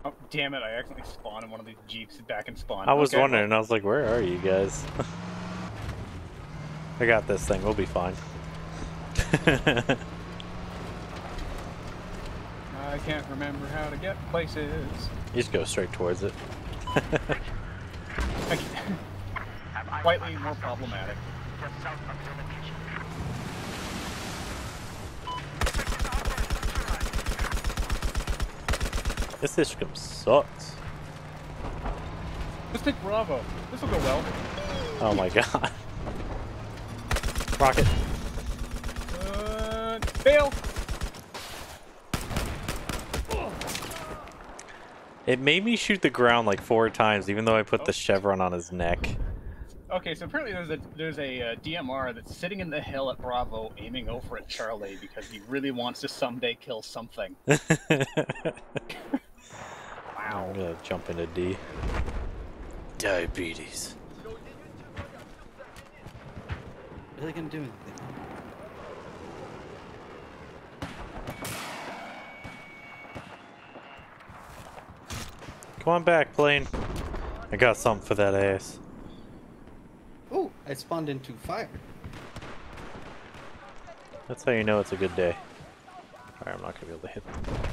Oh, damn it, I accidentally spawned in one of these jeeps back in spawn. I was Okay, wondering, I was like, where are you guys? I got this thing, we'll be fine. I can't remember how to get places. You just go straight towards it. Slightly more problematic. Just south of your location. This system sucks. Let's take Bravo. This will go well. Oh my god. Rocket. Uh, fail. It made me shoot the ground like four times, even though I put the chevron on his neck. Okay, so apparently there's a there's a uh, DMR that's sitting in the hill at Bravo, aiming over at Charlie because he really wants to someday kill something. I'm gonna jump into D. Diabetes. Are they gonna do anything? Come on back, plane. I got something for that ass. Oh, I spawned into fire. That's how you know it's a good day. Alright, I'm not gonna be able to hit them.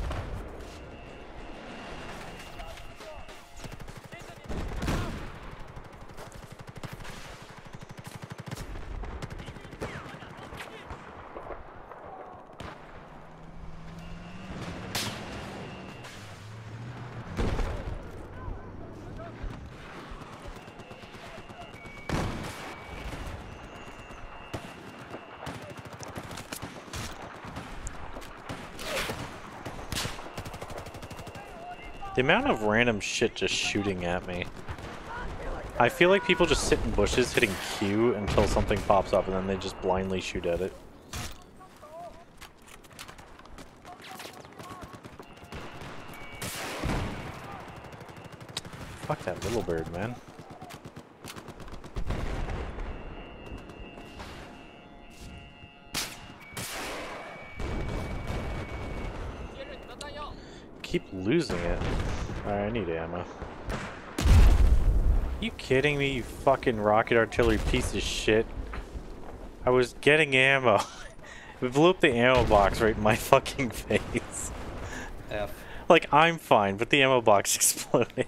Amount of random shit just shooting at me. I feel like people just sit in bushes hitting Q until something pops up and then they just blindly shoot at it. Fuck that little bird, man. Keep losing it. Alright, I need ammo. You kidding me, you fucking rocket artillery piece of shit? I was getting ammo. it blew up the ammo box right in my fucking face. F. Like, I'm fine, but the ammo box exploded.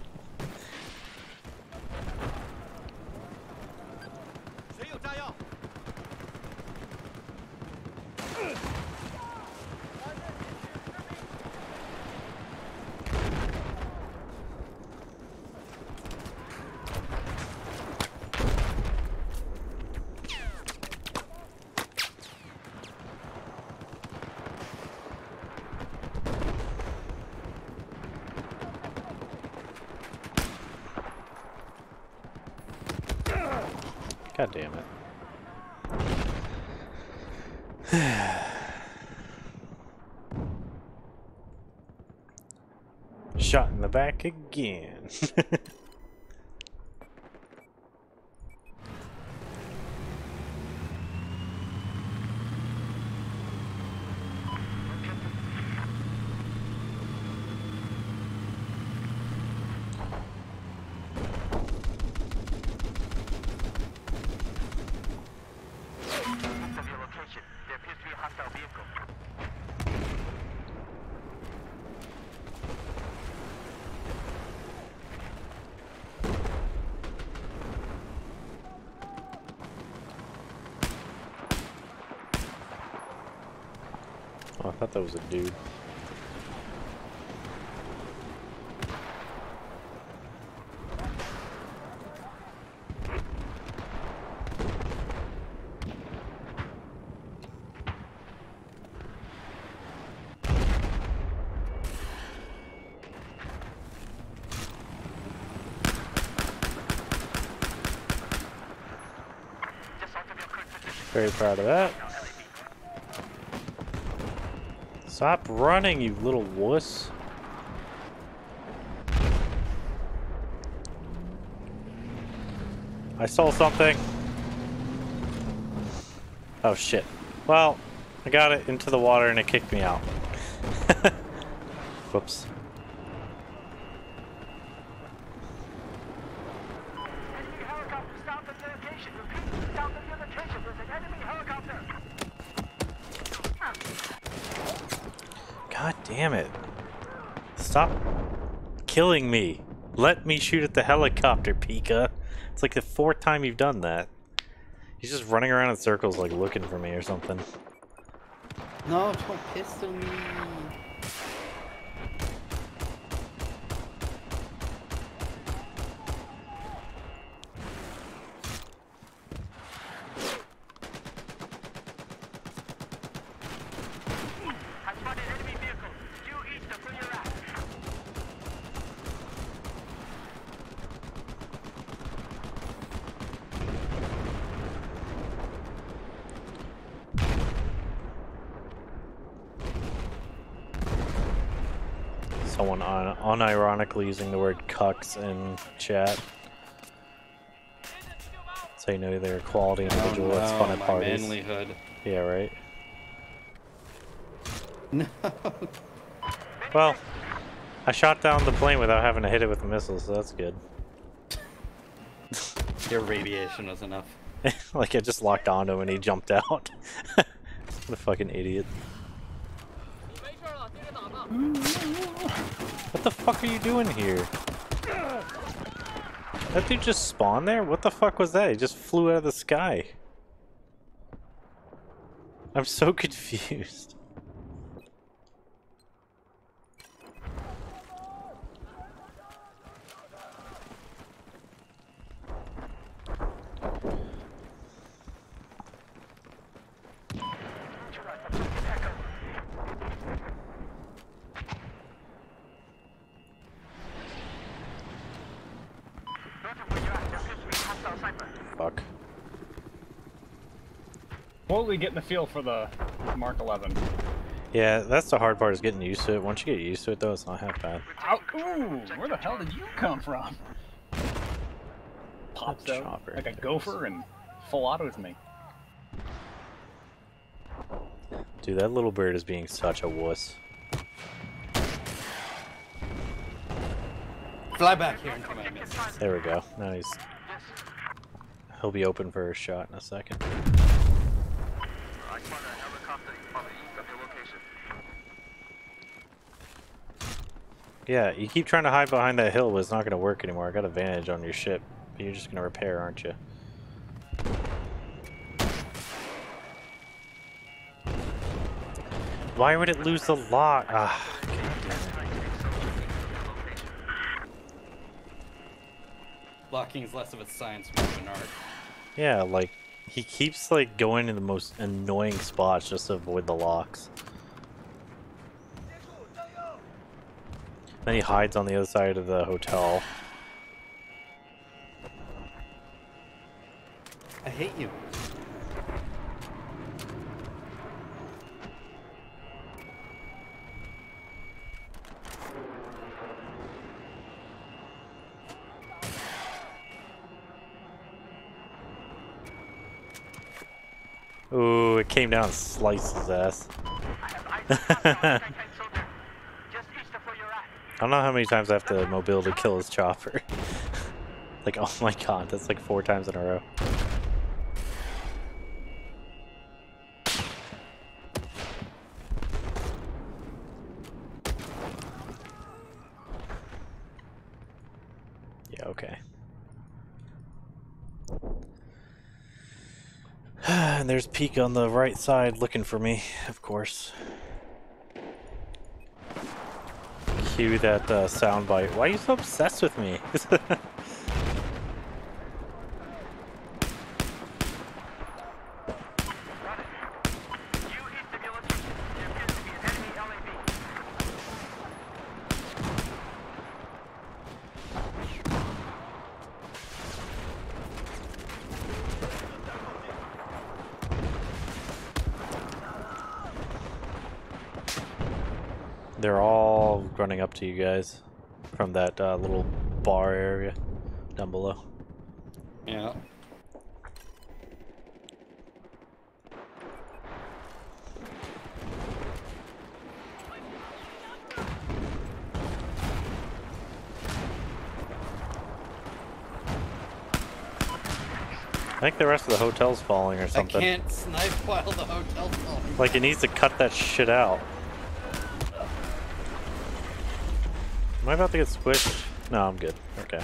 God damn it. Shot in the back again. East of your location, there appears to be a hostile vehicle. Oh, I thought that was a dude. Very proud of that. Stop running, you little wuss. I stole something. Oh shit. Well, I got it into the water and it kicked me out. Whoops. God damn it. Stop killing me. Let me shoot at the helicopter, Pika. It's like the fourth time you've done that. He's just running around in circles like looking for me or something. No, don't pistol me. I spotted enemy vehicle. Due east of where you're at. Someone un unironically using the in chat. So you know they're a quality individual oh, that's fun at parties. manlyhood. Yeah, right? No. Well, I shot down the plane without having to hit it with a missile, so that's good. Your radiation was enough. like I just locked onto him and he jumped out. what a fucking idiot. What the fuck are you doing here? That dude just spawned there? What the fuck was that? He just flew out of the sky. I'm so confused. Fuck. Slowly getting the feel for the Mark 11. Yeah, that's the hard part is getting used to it. Once you get used to it though, it's not half bad. Ow, ooh, where the hell did you come from? Pops out chopper. like a gopher and full autos me. Dude, that little bird is being such a wuss. Fly back here into my midst. There we go. Now he's... He'll be open for a shot in a second. I spotted a helicopter on the east of your location. Yeah, you keep trying to hide behind that hill, but it's not going to work anymore. I got advantage on your ship. But you're just going to repair, aren't you? Why would it lose the lock? Ah, Locking is less of a science, more of an art. yeah, like, he keeps, like, going to the most annoying spots just to avoid the locks. Then he hides on the other side of the hotel. I hate you. Ooh, it came down and sliced his ass. I don't know how many times I have to mobile to kill his chopper. like, oh my god, that's like four times in a row. Yeah, okay. and there's Peek on the right side looking for me, of course. That uh, soundbite. Why are you so obsessed with me? They're all running up to you guys from that uh, little bar area down below. Yeah. I think the rest of the hotel's falling or something. I can't snipe while the hotel's falling. Like it needs to cut that shit out. Am I about to get squished? No, I'm good. Okay.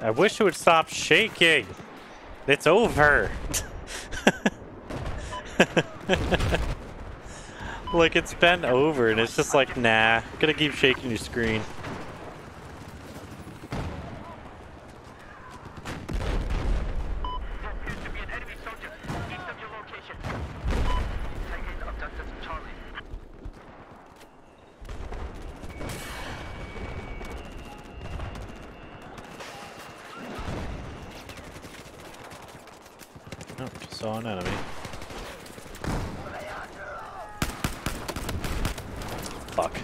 I wish it would stop shaking. It's over. like it's been over and it's just like, nah, gonna keep shaking your screen. Oh, just saw an enemy. Fuck.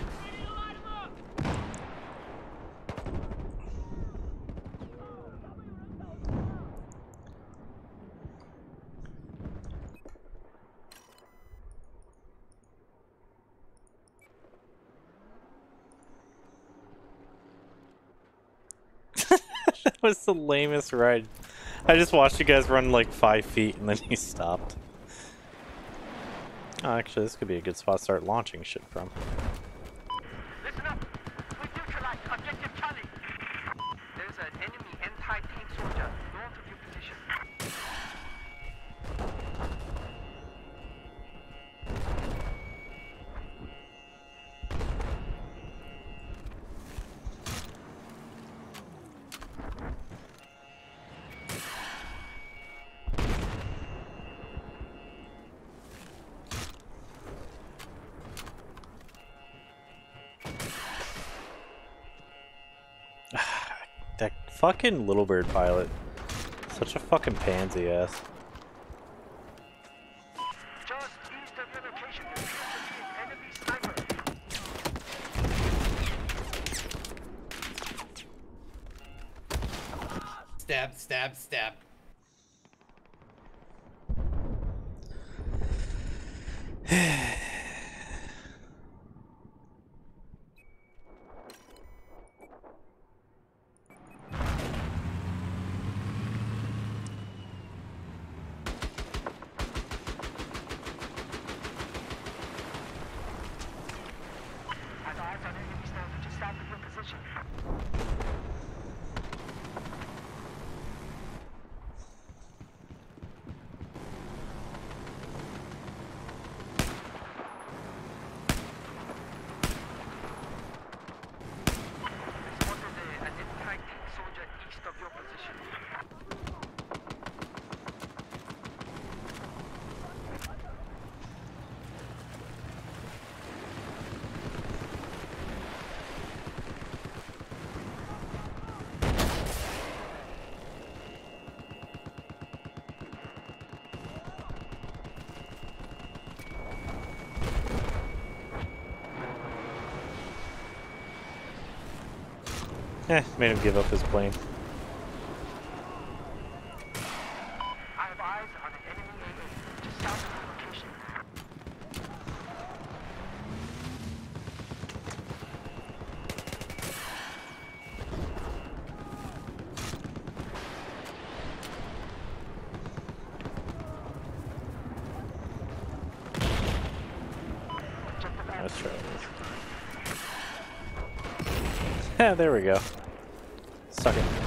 The lamest ride. I just watched you guys run like five feet and then you stopped. Oh, actually, this could be a good spot to start launching shit from. Fucking little bird pilot. Such a fucking pansy ass. Just east of your location, there appears to be an enemy sniper. Stab, stab, stab. I've eyes on enemies now just south of your position. Eh, made him give up his plane. Let's try this. There we go. Suck it.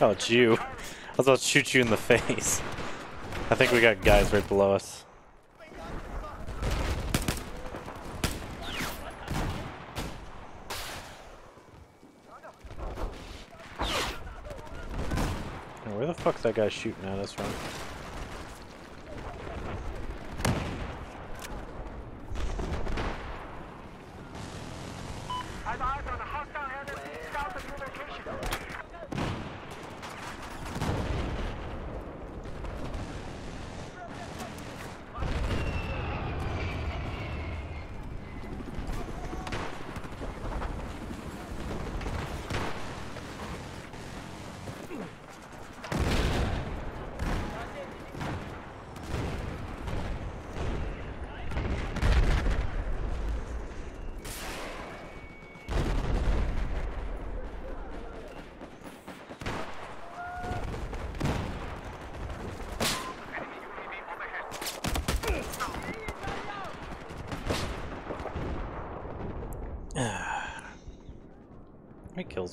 Oh, it's you. I was about to shoot you in the face. I think we got guys right below us. Now, Where the fuck's that guy shooting at us from?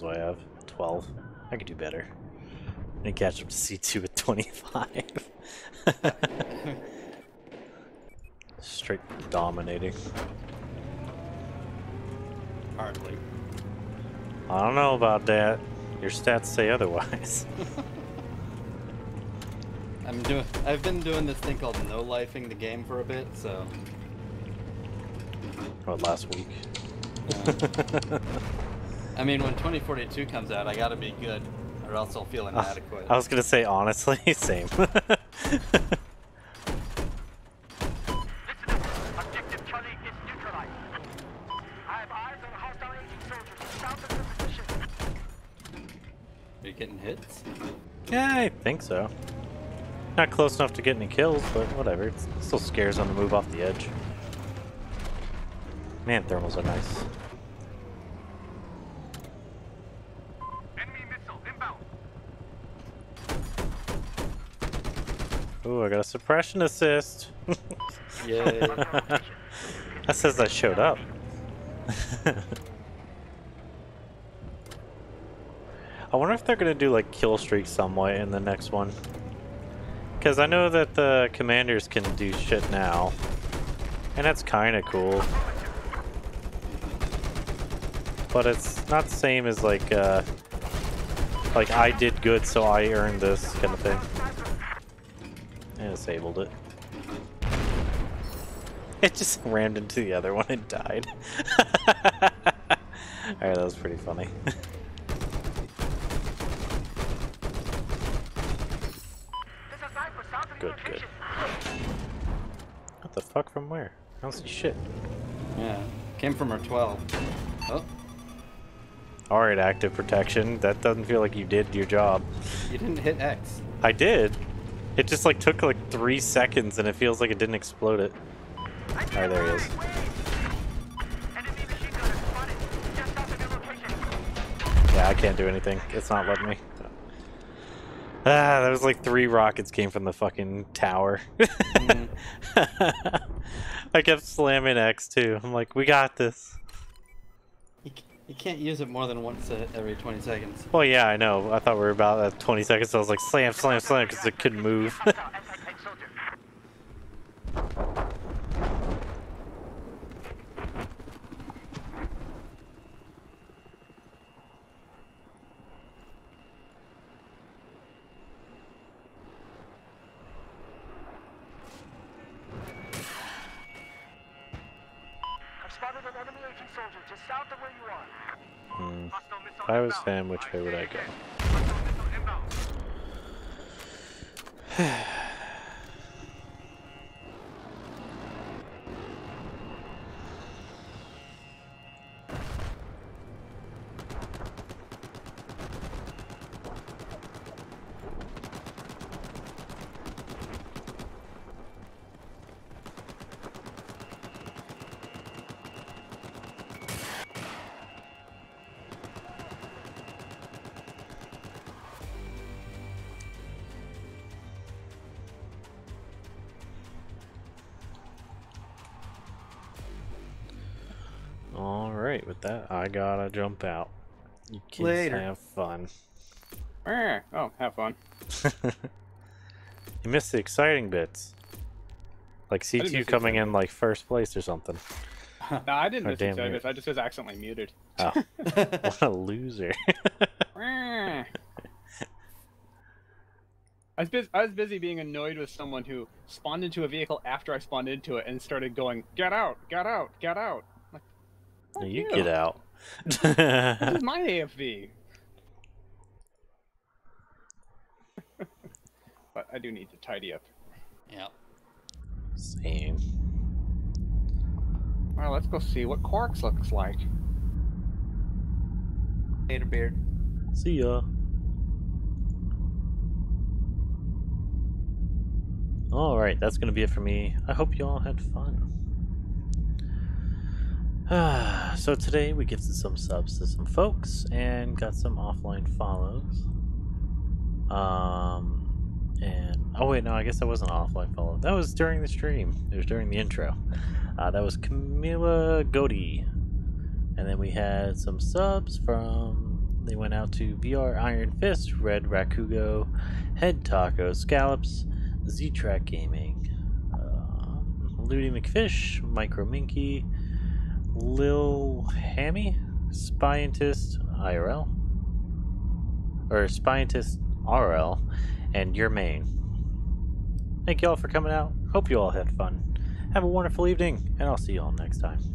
I have? 12. I could do better. I to catch up to C2 at 25. Straight dominating. Hardly. I don't know about that. Your stats say otherwise. I'm doing. I've been doing this thing called no lifing the game for a bit, so. What, last week? I mean, when 2042 comes out, I gotta be good, or else I'll feel inadequate. I was gonna say honestly, same. Objective Charlie is neutralized. I have eyes on a hostile aging soldier south of your position. Are you getting hits? yeah, I think so. Not close enough to get any kills, but whatever. It still scares on the move off the edge. Man, thermals are nice. Enemy missile inbound. Ooh, I got a suppression assist. Yay. that says I showed up. I wonder if they're gonna do like kill streak somewhat in the next one. Because I know that the commanders can do shit now. And that's kind of cool. But it's not the same as like, uh, like I did good so I earned this kind of thing. And disabled it. It just rammed into the other one and died. Alright, that was pretty funny. good, good. What the fuck from where? I don't see shit. Yeah. Came from her 12. Oh, Alright, active protection. That doesn't feel like you did your job. you didn't hit X. I did. It just like took like three seconds and it feels like it didn't explode it. Alright, there he is. Yeah, I can't do anything. It's not letting me. Ah, there was like three rockets came from the fucking tower. I kept slamming X too. I'm like, we got this. You can't use it more than once every 20 seconds. Well, yeah, I know. I thought we were about at 20 seconds. So I was like, slam, slam, slam, because it couldn't move. I've spotted an enemy agent aging soldier south of where you are. Hmm. If I was Sam, which way would I go? gotta jump out. You kids Later. have fun. Oh, have fun. You missed the exciting bits. Like C2 coming in like first place or something. no, I didn't Oh, miss damn it. it. I just was accidentally muted. Oh, what a loser. I was, busy, I was busy being annoyed with someone who spawned into a vehicle after I spawned into it and started going, "Get out! Get out! Get out!" Like, you you. get out. This is my AFV. but I do need to tidy up. Yeah. Same. Well, let's go see what Quarks looks like. Later, beard. See ya. Alright, that's gonna be it for me. I hope you all had fun. so today we gifted some subs to some folks and got some offline follows. Um, and oh wait, no, I guess that wasn't offline follow. That was during the stream. It was during the intro. Uh, that was Camila Godi, and then we had some subs from. They went out to VR Iron Fist, Red Rakugo, Head Taco, Scallops, Z Track Gaming, uh, Ludi McFish, Micro Minky, Lil Hammy, Scientist IRL, or Scientist RL, and Your Main. Thank you all for coming out. Hope you all had fun. Have a wonderful evening, and I'll see you all next time.